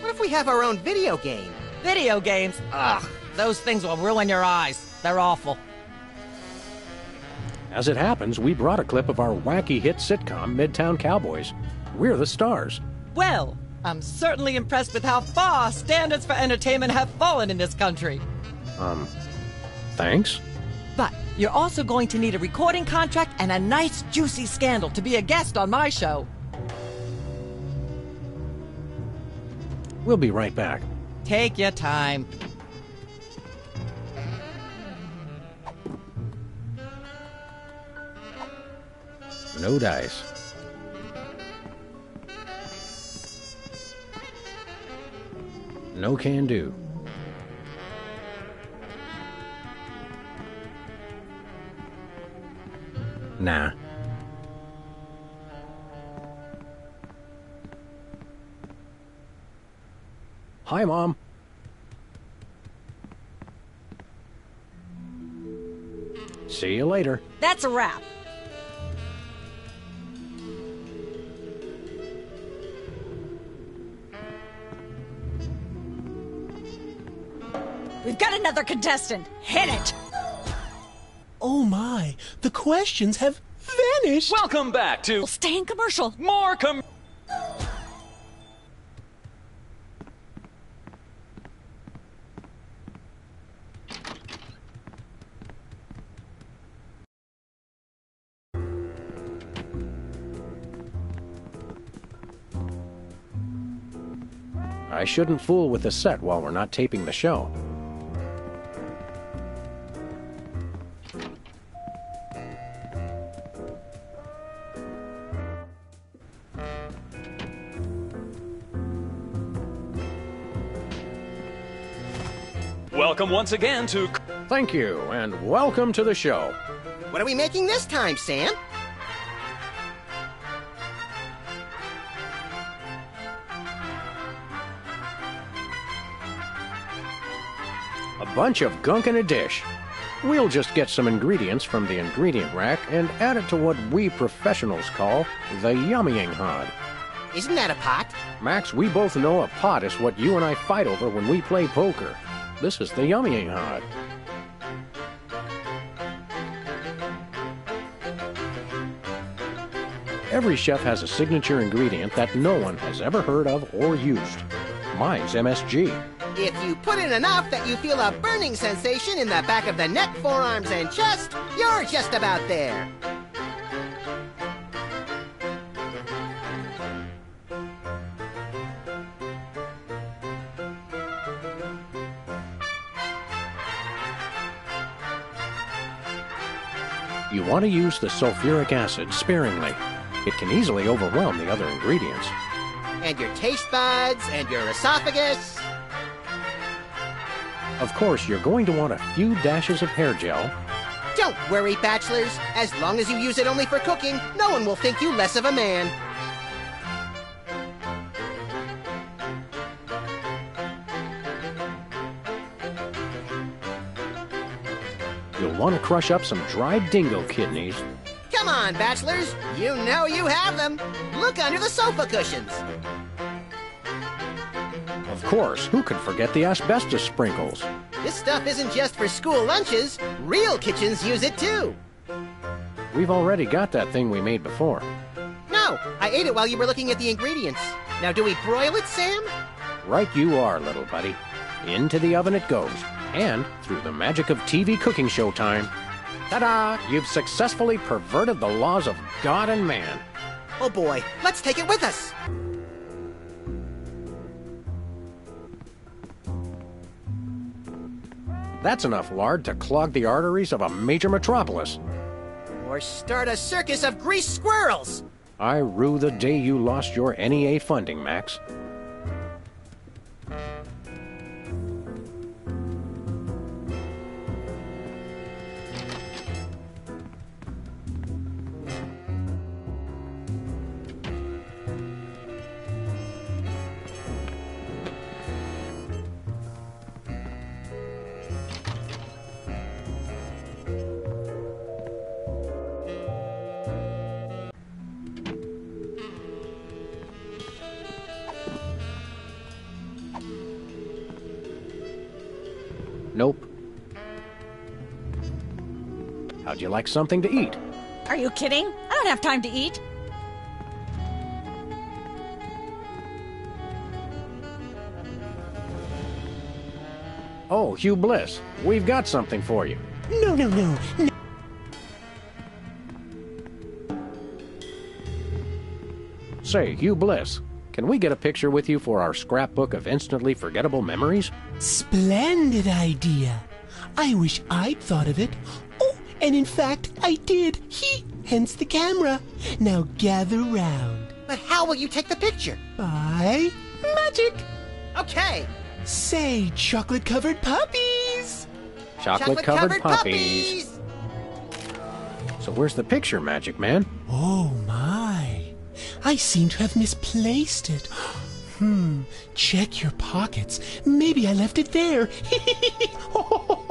What if we have our own video game? Video games? Ugh, those things will ruin your eyes. They're awful. As it happens, we brought a clip of our wacky hit sitcom, Midtown Cowboys. We're the stars. Well, I'm certainly impressed with how far standards for entertainment have fallen in this country. Um, thanks? But you're also going to need a recording contract and a nice, juicy scandal to be a guest on my show. We'll be right back. Take your time. No dice. No can do. Nah. Hi, Mom. See you later. That's a wrap. We've got another contestant. Hit it. Oh my, the questions have vanished. Welcome back to. We'll stay in commercial. More com. I shouldn't fool with the set while we're not taping the show. Welcome once again to. Thank you, and welcome to the show. What are we making this time, Sam? A bunch of gunk in a dish. We'll just get some ingredients from the ingredient rack and add it to what we professionals call the yummying hod. Isn't that a pot? Max, we both know a pot is what you and I fight over when we play poker. This is the yummying hod. Every chef has a signature ingredient that no one has ever heard of or used. Mine's MSG. If you put in enough that you feel a burning sensation in the back of the neck, forearms, and chest, you're just about there. Want to use the sulfuric acid sparingly. It can easily overwhelm the other ingredients. And your taste buds, and your esophagus. Of course, you're going to want a few dashes of hair gel, Don't worry, bachelors. As long as you use it only for cooking, no one will think you less of a man. Want to crush up some dried dingo kidneys, Come on, bachelors. You know you have them. Look under the sofa cushions. Of course, who could forget the asbestos sprinkles? This stuff isn't just for school lunches. Real kitchens use it too. We've already got that thing we made before. No, I ate it while you were looking at the ingredients. Now, do we broil it, Sam? Right you are, little buddy. Into the oven it goes. And, through the magic of TV cooking show time, ta-da! You've successfully perverted the laws of God and man. Oh boy, let's take it with us. That's enough lard to clog the arteries of a major metropolis. Or start a circus of greased squirrels. I rue the day you lost your NEA funding, Max. Like something to eat? Are you kidding? I don't have time to eat. Oh, Hugh Bliss, we've got something for you. No, no, no. no. Say, Hugh Bliss, can we get a picture with you for our scrapbook of instantly forgettable memories? Splendid idea. I wish I'd thought of it. And in fact, I did. He, hence the camera. Now gather round. But how will you take the picture? By magic. Okay. Say, chocolate covered puppies. Chocolate covered puppies. So where's the picture, Magic Man? Oh my. I seem to have misplaced it. Hmm, check your pockets. Maybe I left it there.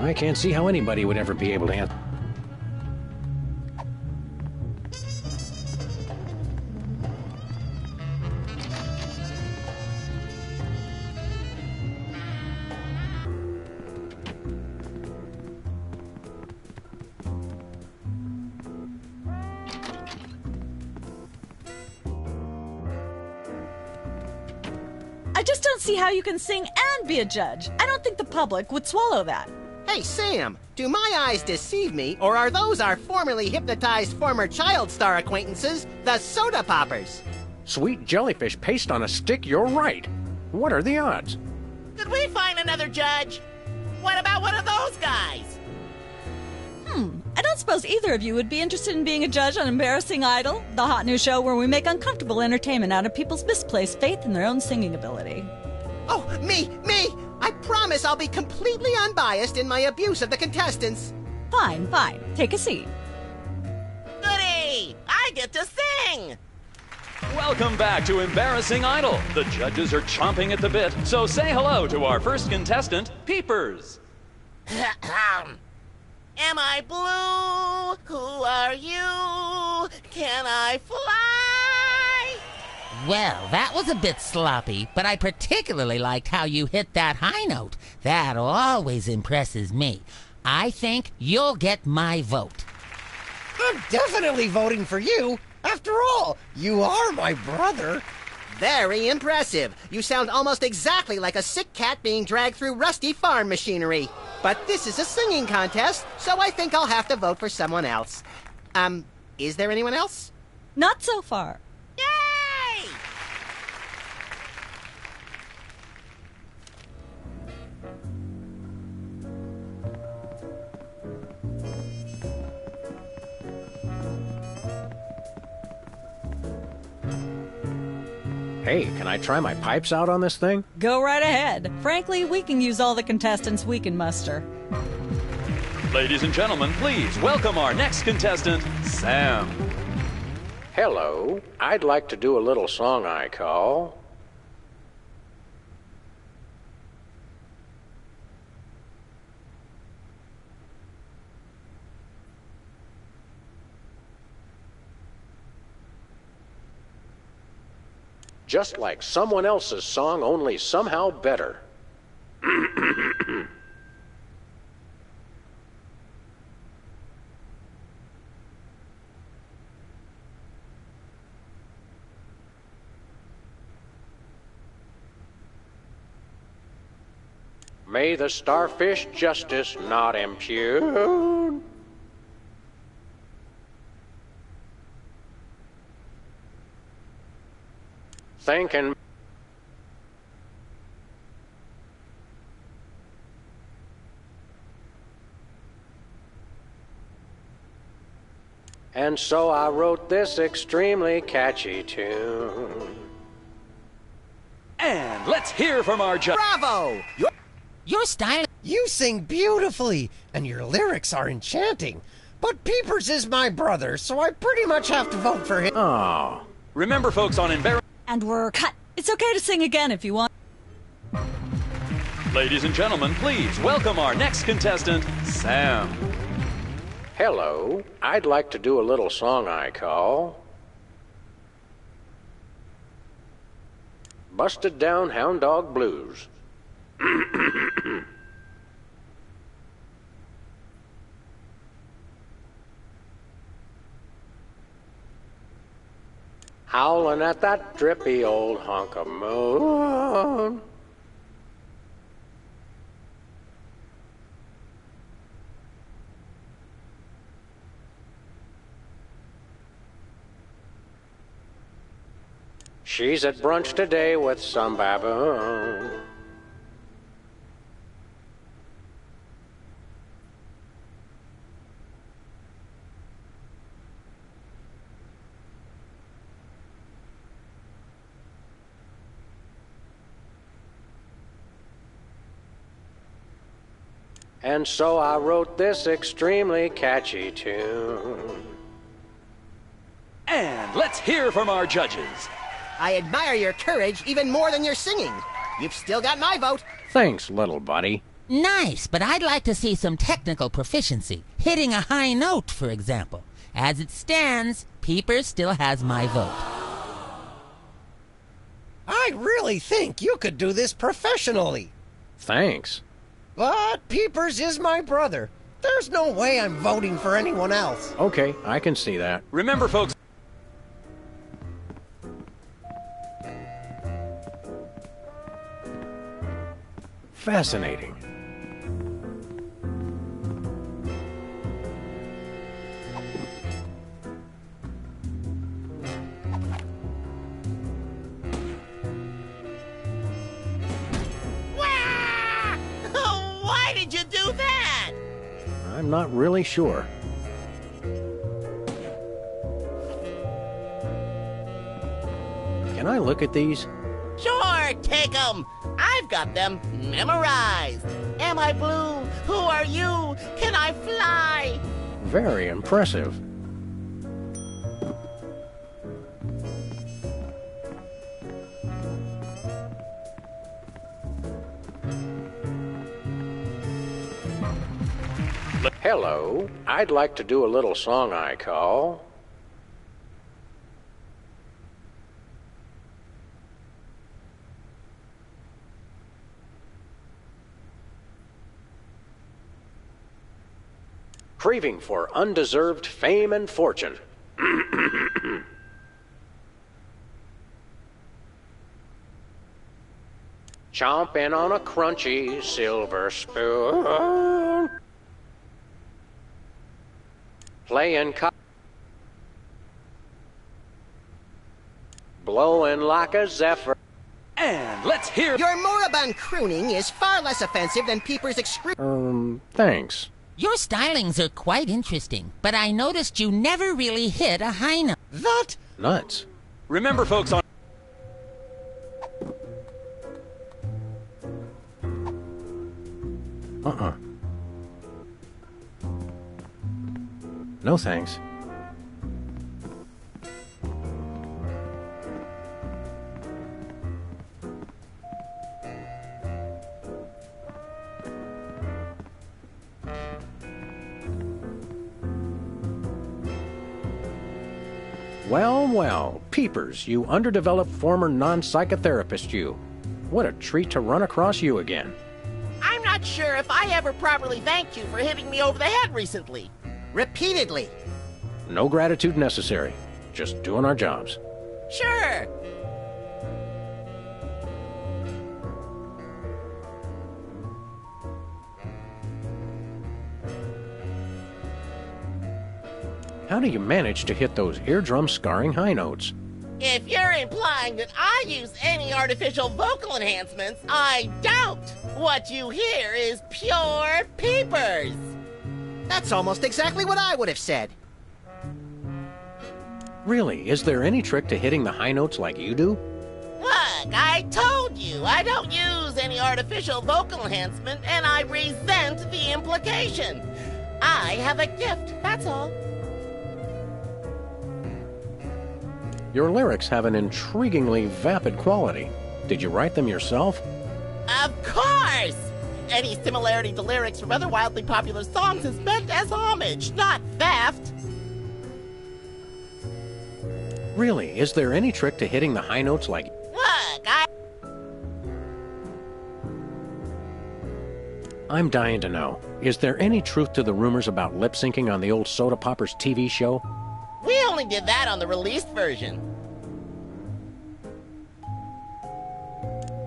I can't see how anybody would ever be able to answer. I just don't see how you can sing and be a judge. I don't think the public would swallow that. Hey, Sam, do my eyes deceive me, or are those our formerly hypnotized former child star acquaintances, the Soda Poppers? Sweet jellyfish paste on a stick, you're right. What are the odds? Did we find another judge? What about one of those guys? Hmm. I don't suppose either of you would be interested in being a judge on Embarrassing Idol, the hot new show where we make uncomfortable entertainment out of people's misplaced faith in their own singing ability. Oh, me, me! I promise I'll be completely unbiased in my abuse of the contestants. Fine, fine. Take a seat. Goody! I get to sing! Welcome back to Embarrassing Idol. The judges are chomping at the bit, so say hello to our first contestant, Peepers. Am I blue? Who are you? Can I fly? Well, that was a bit sloppy, but I particularly liked how you hit that high note. That always impresses me. I think you'll get my vote. I'm definitely voting for you. After all, you are my brother. Very impressive. You sound almost exactly like a sick cat being dragged through rusty farm machinery. But this is a singing contest, so I think I'll have to vote for someone else. Um, is there anyone else? Not so far. Hey, can I try my pipes out on this thing? Go right ahead. Frankly, we can use all the contestants we can muster. Ladies and gentlemen, please welcome our next contestant, Sam. Hello. I'd like to do a little song I call. Just like someone else's song, only somehow better. May the starfish justice not impugn. Thinking. And so I wrote this extremely catchy tune. And let's hear from our judge. Bravo! Your, your style. You sing beautifully, and your lyrics are enchanting. But Peepers is my brother, so I pretty much have to vote for him. Oh. Remember, folks, on Embarrassing. And we're cut. It's okay to sing again if you want. Ladies and gentlemen, please welcome our next contestant, Sam. Hello. I'd like to do a little song I call. Busted Down Hound Dog Blues. Howling at that drippy old hunk of moon. She's at brunch today with some baboon. And so I wrote this extremely catchy tune. And let's hear from our judges. I admire your courage even more than your singing. You've still got my vote. Thanks, little buddy. Nice, but I'd like to see some technical proficiency. Hitting a high note, for example. As it stands, Peepers still has my vote. I really think you could do this professionally. Thanks. But Peepers is my brother. There's no way I'm voting for anyone else. Okay, I can see that. Remember, folks. Fascinating. Do that? I'm not really sure. Can I look at these? Sure, take 'em. I've got them memorized. Am I blue? Who are you? Can I fly? Very impressive. Hello. I'd like to do a little song I call. Craving for undeserved fame and fortune. Chomping on a crunchy silver spoon. Playing co- Blowing like a zephyr. And let's hear. Your moribund crooning is far less offensive than Peeper's excru. Um, thanks. Your stylings are quite interesting, but I noticed you never really hit a high note. That? Nuts. Remember, folks, on. Uh No thanks. Well, well, Peepers, you underdeveloped former non psychotherapist, you. What a treat to run across you again. I'm not sure if I ever properly thanked you for hitting me over the head recently. Repeatedly. No gratitude necessary. Just doing our jobs. Sure. How do you manage to hit those eardrum scarring high notes? If you're implying that I use any artificial vocal enhancements, I don't. What you hear is pure peepers. That's almost exactly what I would have said. Really, is there any trick to hitting the high notes like you do? Look, I told you I don't use any artificial vocal enhancement, and I resent the implication. I have a gift, that's all. Your lyrics have an intriguingly vapid quality. Did you write them yourself? Of course! Any similarity to lyrics from other wildly popular songs is meant as homage, not theft. Really, is there any trick to hitting the high notes like. Look, I. I'm dying to know. Is there any truth to the rumors about lip syncing on the old Soda Poppers TV show? We only did that on the released version.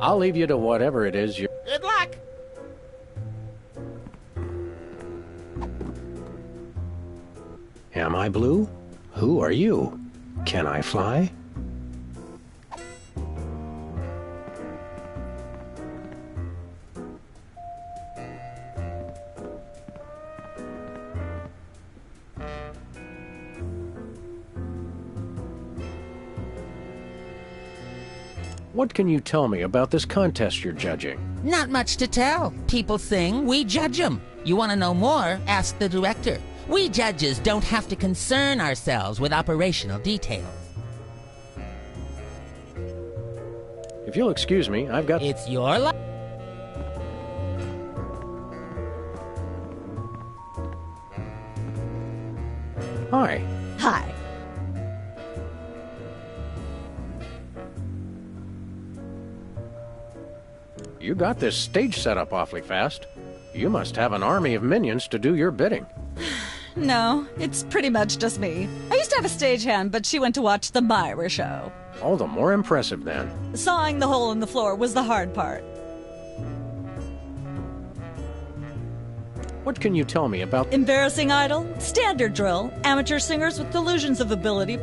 I'll leave you to whatever it is you. Good luck. Am I blue? Who are you? Can I fly? What can you tell me about this contest you're judging? Not much to tell. People sing, we judge them. You want to know more? Ask the director. We judges don't have to concern ourselves with operational details. If you'll excuse me, I've got. It's your life. Hi. Hi. You got this stage set up awfully fast. You must have an army of minions to do your bidding. No, it's pretty much just me. I used to have a stagehand, but she went to watch the Myra show. All the more impressive then. Sawing the hole in the floor was the hard part. What can you tell me about. Embarrassing idol, standard drill, amateur singers with delusions of ability.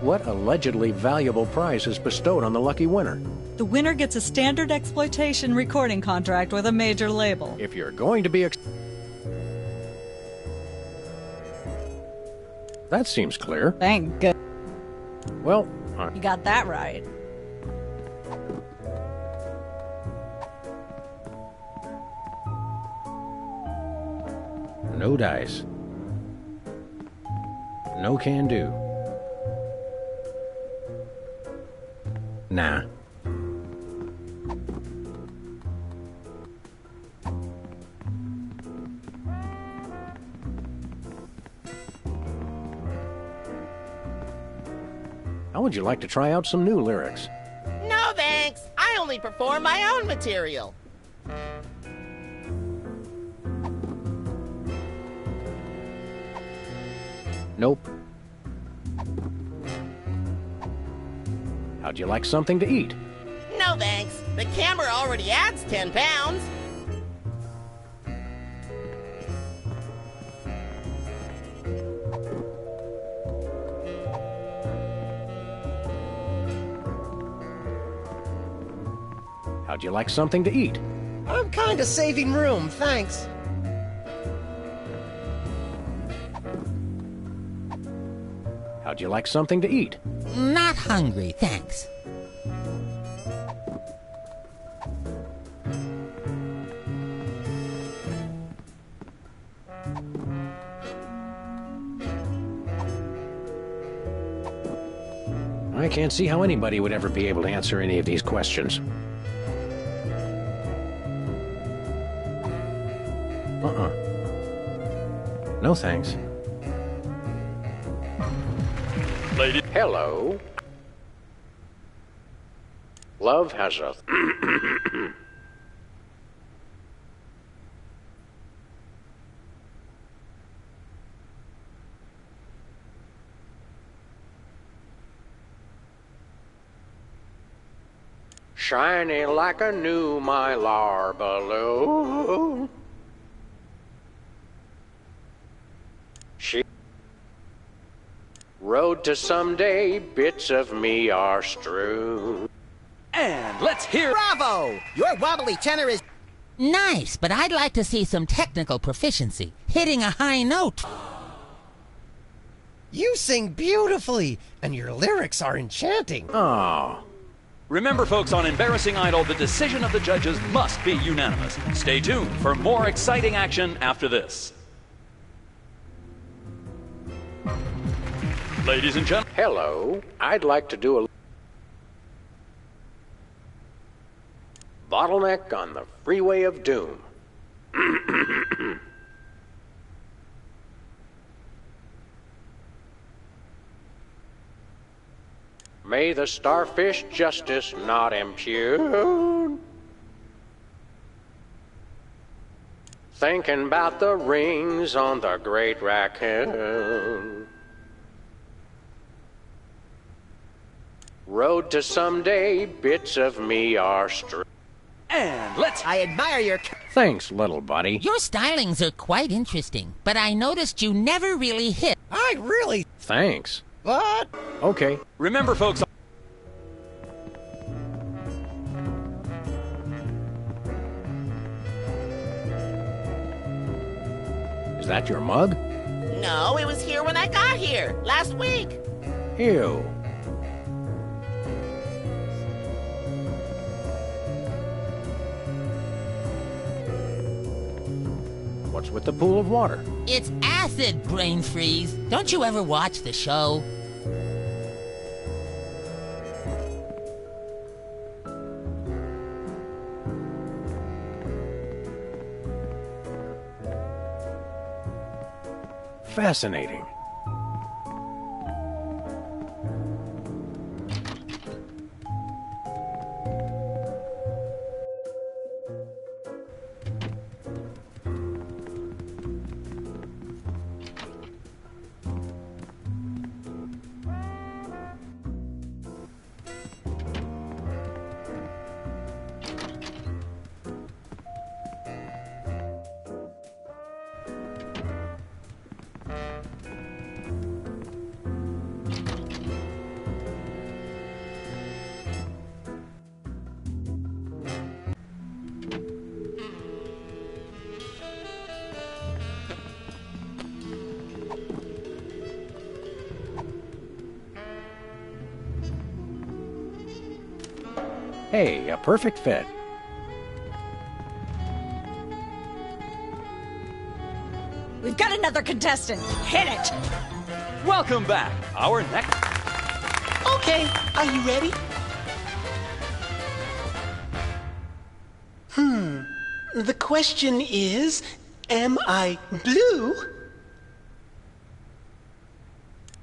What allegedly valuable prize is bestowed on the lucky winner? The winner gets a standard exploitation recording contract with a major label. If you're going to be. Ex- that seems clear. Thank good. Well, uh, You got that right. no dice. No can do. Nah. How would you like to try out some new lyrics? No thanks. I only perform my own material. Nope. How'd you like something to eat? No thanks. The camera already adds 10 pounds. How'd you like something to eat? I'm kinda saving room, thanks. How'd you like something to eat? Not hungry, thanks. I can't see how anybody would ever be able to answer any of these questions. Uh-uh. No thanks. Lady. Hello. Love has a. Shiny like a new mylar balloon. She. Road to someday, bits of me are strewn. And let's hear. Bravo! Your wobbly tenor is. Nice, but I'd like to see some technical proficiency. Hitting a high note. You sing beautifully, and your lyrics are enchanting. Oh. Remember, folks, on Embarrassing Idol, the decision of the judges must be unanimous. Stay tuned for more exciting action after this. Ladies and gentlemen. Hello. I'd like to do a bottleneck on the freeway of doom. May the starfish justice not impugn. Thinking about the rings on the great raccoon. Road to someday, bits of me are str. And let's. I admire your. Thanks, little buddy. Your stylings are quite interesting, but I noticed you never really hit. I really. Thanks. But. Okay. Remember, folks. Is that your mug? No, it was here when I got here last week. Ew. What's with the pool of water? It's acid, brain freeze. Don't you ever watch the show? Fascinating. Perfect fit. We've got another contestant. Hit it. Welcome back. Our next. Okay, are you ready? Hmm. The question is Am I blue?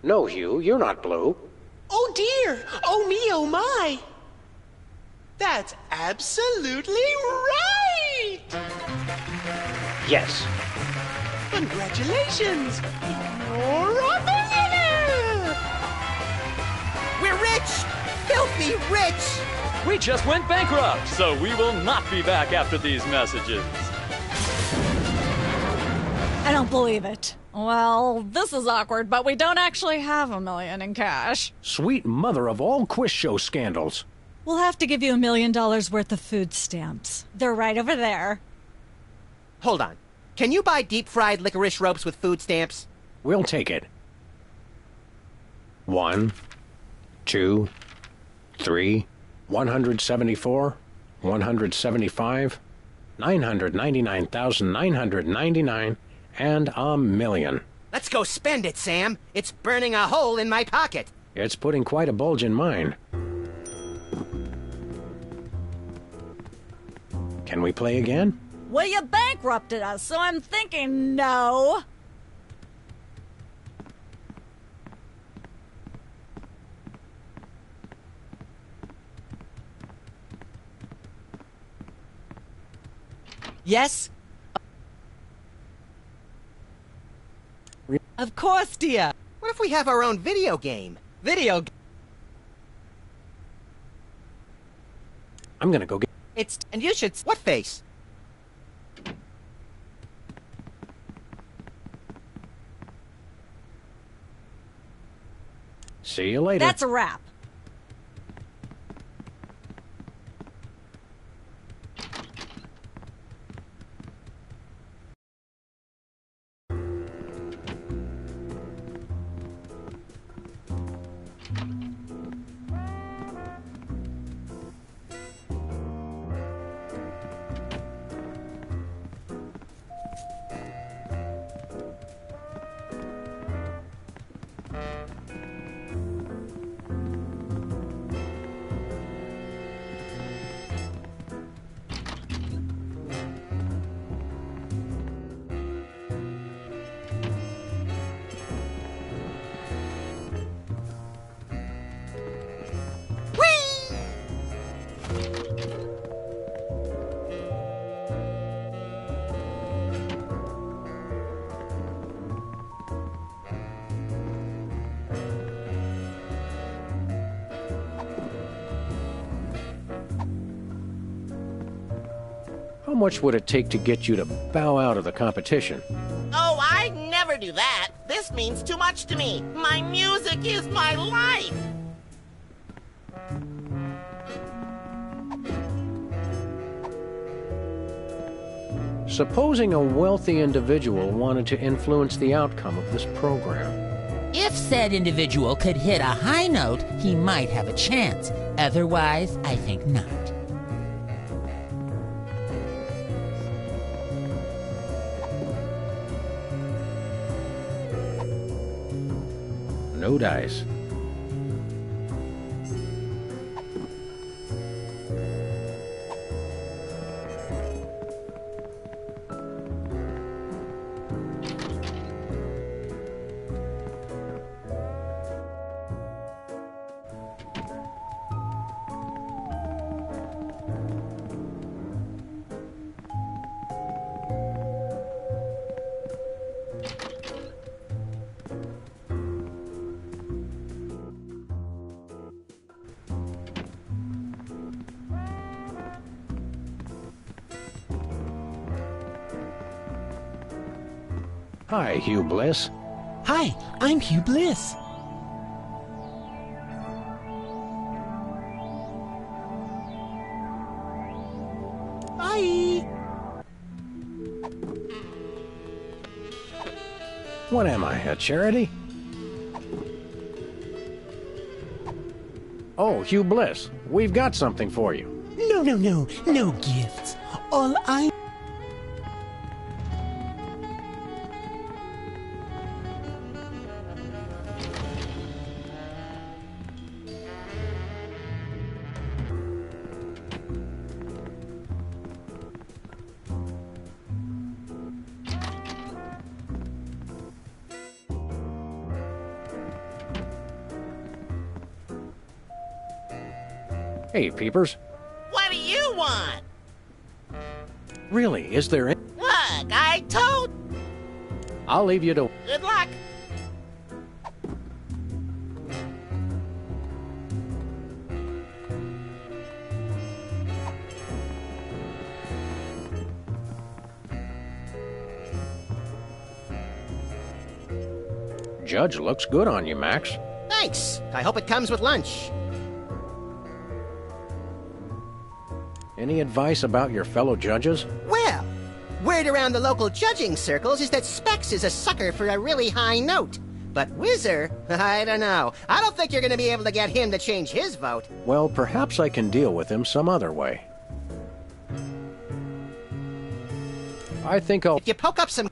No, Hugh, you're not blue. Oh dear! Oh me, oh my! That's absolutely right! Yes. Congratulations! You're a millionaire! We're rich! Filthy rich! We just went bankrupt, so we will not be back after these messages. I don't believe it. Well, this is awkward, but we don't actually have a million in cash. Sweet mother of all quiz show scandals. We'll have to give you a million dollars worth of food stamps. They're right over there. Hold on. Can you buy deep fried licorice ropes with food stamps? We'll take it. One, two, three, 174, 175, 999,999, and a million. Let's go spend it, Sam. It's burning a hole in my pocket. It's putting quite a bulge in mine. Can we play again? Well, you bankrupted us, so I'm thinking no. Yes? Of course, dear. What if we have our own video game? Video g- I'm gonna go get. It's and you should What face? See you later. That's a wrap. Much would it take to get you to bow out of the competition? Oh, I never do that. This means too much to me. My music is my life. Supposing a wealthy individual wanted to influence the outcome of this program. If said individual could hit a high note, he might have a chance. Otherwise, I think not. No Hugh Bliss. Hi, I'm Hugh Bliss. Bye. What am I, a charity? Oh, Hugh Bliss, we've got something for you. No, no, no, no gifts. All I. Hey, Peepers. What do you want? Really, is there any... Look, I told. I'll leave you to... Good luck. Judge looks good on you, Max. Thanks. I hope it comes with lunch. Any advice about your fellow judges? Well, word around the local judging circles is that Specs is a sucker for a really high note. But Whizzer, I don't know. I don't think you're going to be able to get him to change his vote. Well, perhaps I can deal with him some other way. I think I'll... If you poke up some...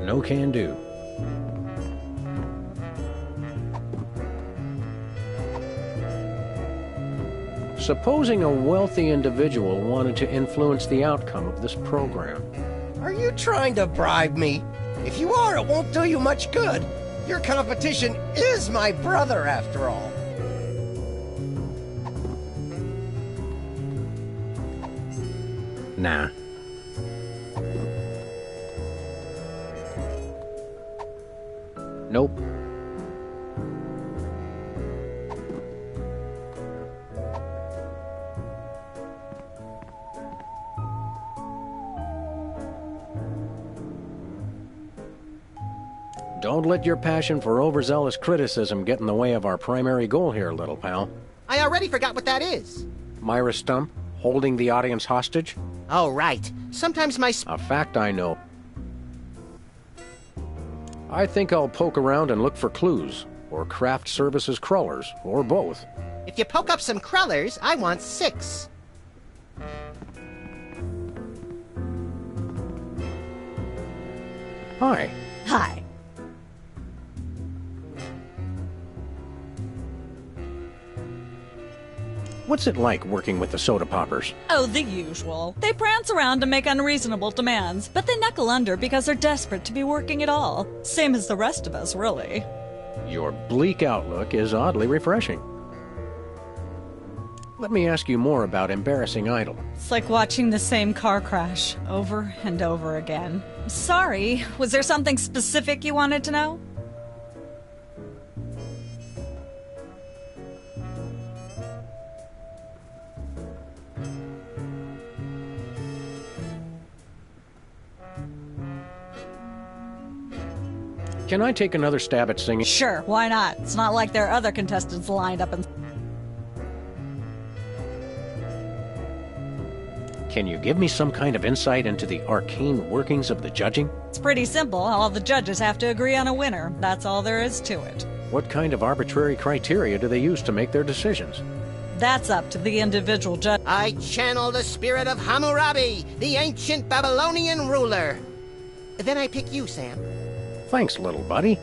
No can do. Supposing a wealthy individual wanted to influence the outcome of this program. Are you trying to bribe me? If you are, it won't do you much good. Your competition is my brother, after all. Nah. Don't let your passion for overzealous criticism get in the way of our primary goal here, little pal. I already forgot what that is. Myra Stump, holding the audience hostage? Oh, right. Sometimes my... A fact I know. I think I'll poke around and look for clues, or craft services crawlers, or both. If you poke up some crawlers, I want six. Hi. Hi. What's it like working with the soda poppers? Oh, the usual. They prance around and make unreasonable demands, but they knuckle under because they're desperate to be working at all. Same as the rest of us, really. Your bleak outlook is oddly refreshing. Let me ask you more about Embarrassing Idol. It's like watching the same car crash over and over again. Sorry, was there something specific you wanted to know? Can I take another stab at singing? Sure, why not? It's not like there are other contestants lined up and. Can you give me some kind of insight into the arcane workings of the judging? It's pretty simple. All the judges have to agree on a winner. That's all there is to it. What kind of arbitrary criteria do they use to make their decisions? That's up to the individual judge. I channel the spirit of Hammurabi, the ancient Babylonian ruler. Then I pick you, Sam. Thanks, little buddy.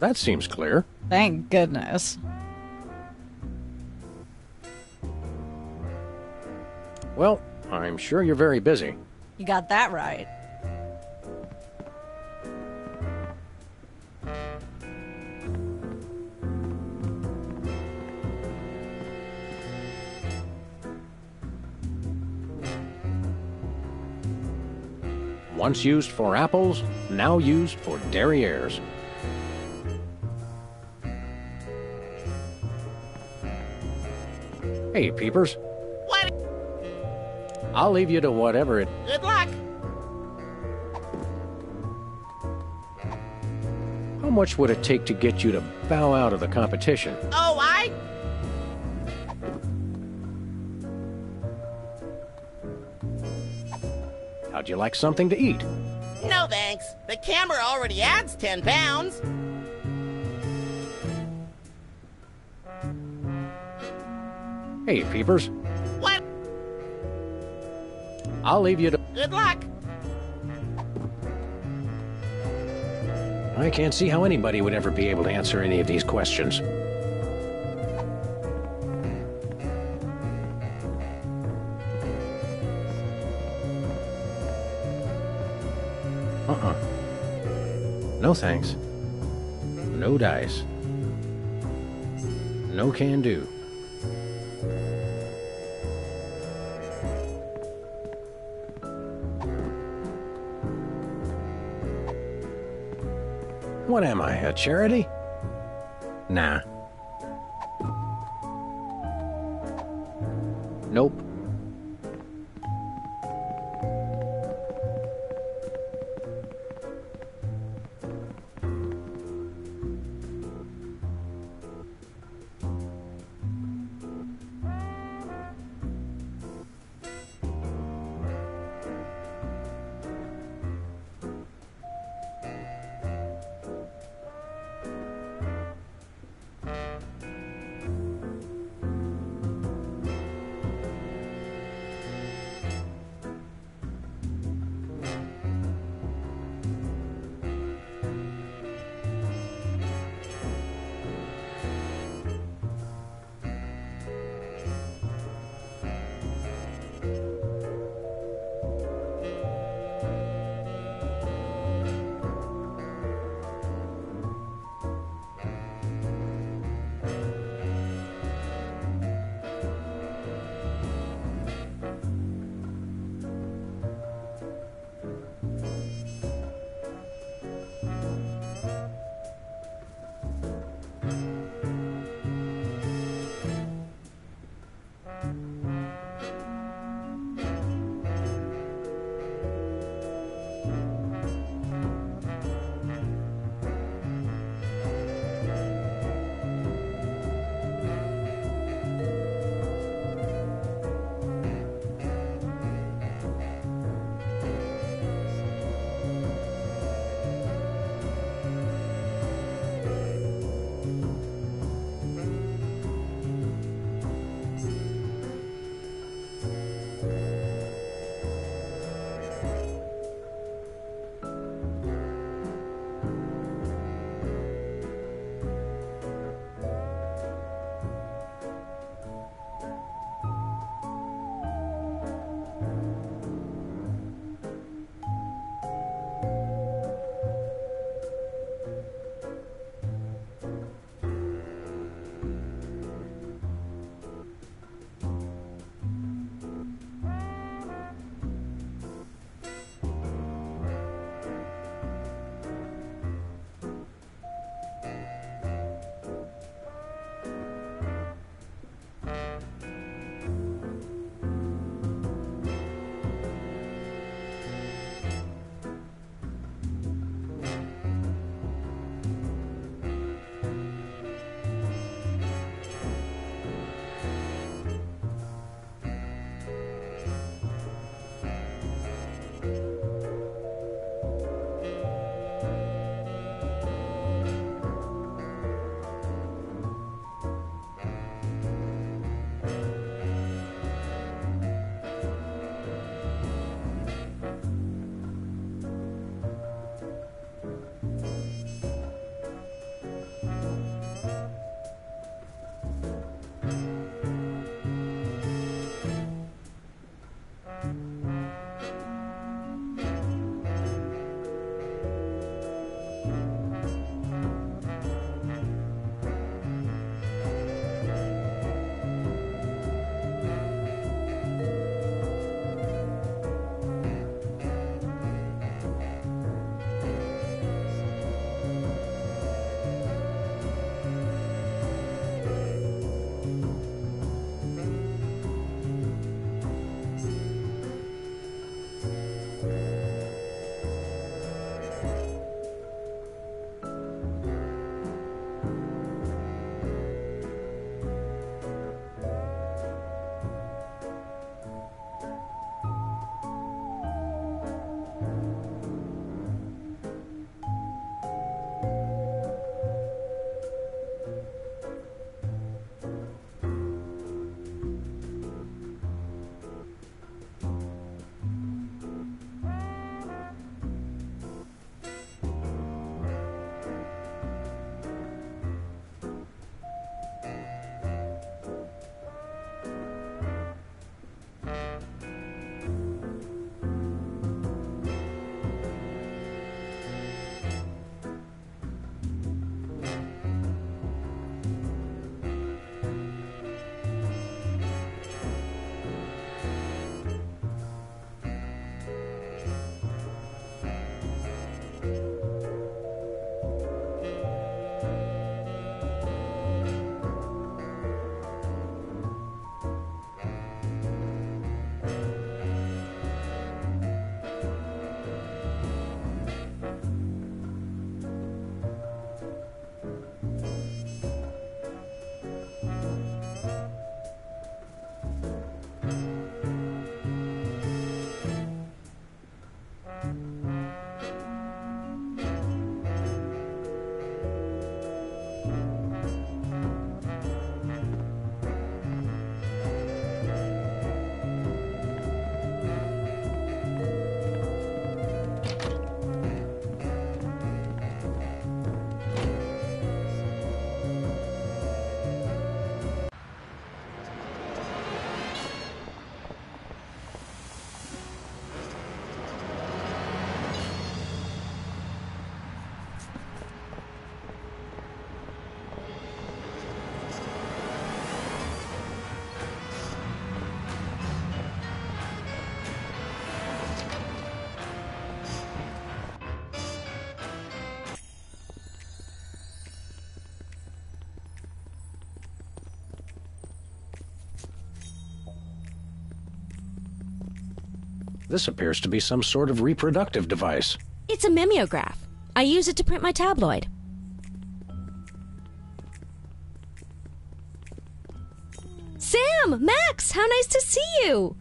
That seems clear. Thank goodness. Sure you're very busy. You got that right. Once used for apples, now used for derrieres. Hey, peepers. I'll leave you to whatever it. Good luck. How much would it take to get you to bow out of the competition? Oh, I. How'd you like something to eat? No thanks. The camera already adds 10 pounds. Hey, peepers. What? I'll leave you to. Good luck. I can't see how anybody would ever be able to answer any of these questions. Uh-uh. No thanks. No dice. No can do. What am I, a charity? Nah. This appears to be some sort of reproductive device. It's a mimeograph. I use it to print my tabloid. Sam! Max! How nice to see you!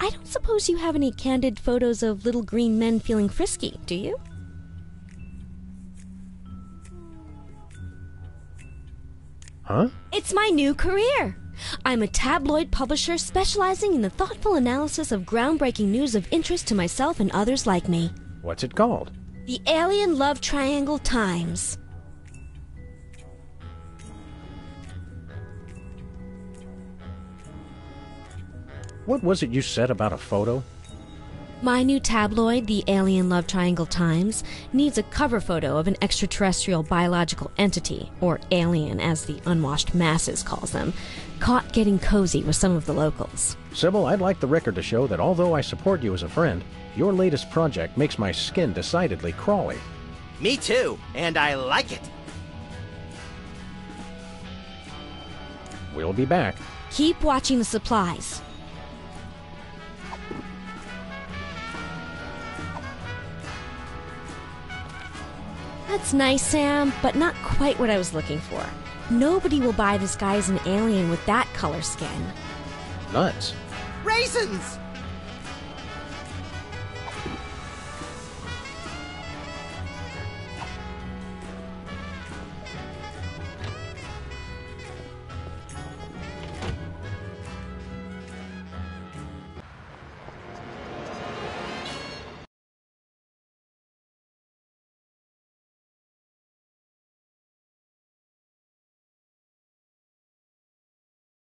I don't suppose you have any candid photos of little green men feeling frisky, do you? Huh? It's my new career. I'm a tabloid publisher specializing in the thoughtful analysis of groundbreaking news of interest to myself and others like me. What's it called? The Alien Love Triangle Times. What was it you said about a photo? My new tabloid, the Alien Love Triangle Times, needs a cover photo of an extraterrestrial biological entity, or alien as the unwashed masses calls them, caught getting cozy with some of the locals. Sybil, I'd like the record to show that although I support you as a friend, your latest project makes my skin decidedly crawly. Me too, and I like it. We'll be back. Keep watching the supplies. That's nice, Sam, but not quite what I was looking for. Nobody will buy this guy as an alien with that color skin. Nuts. Raisins!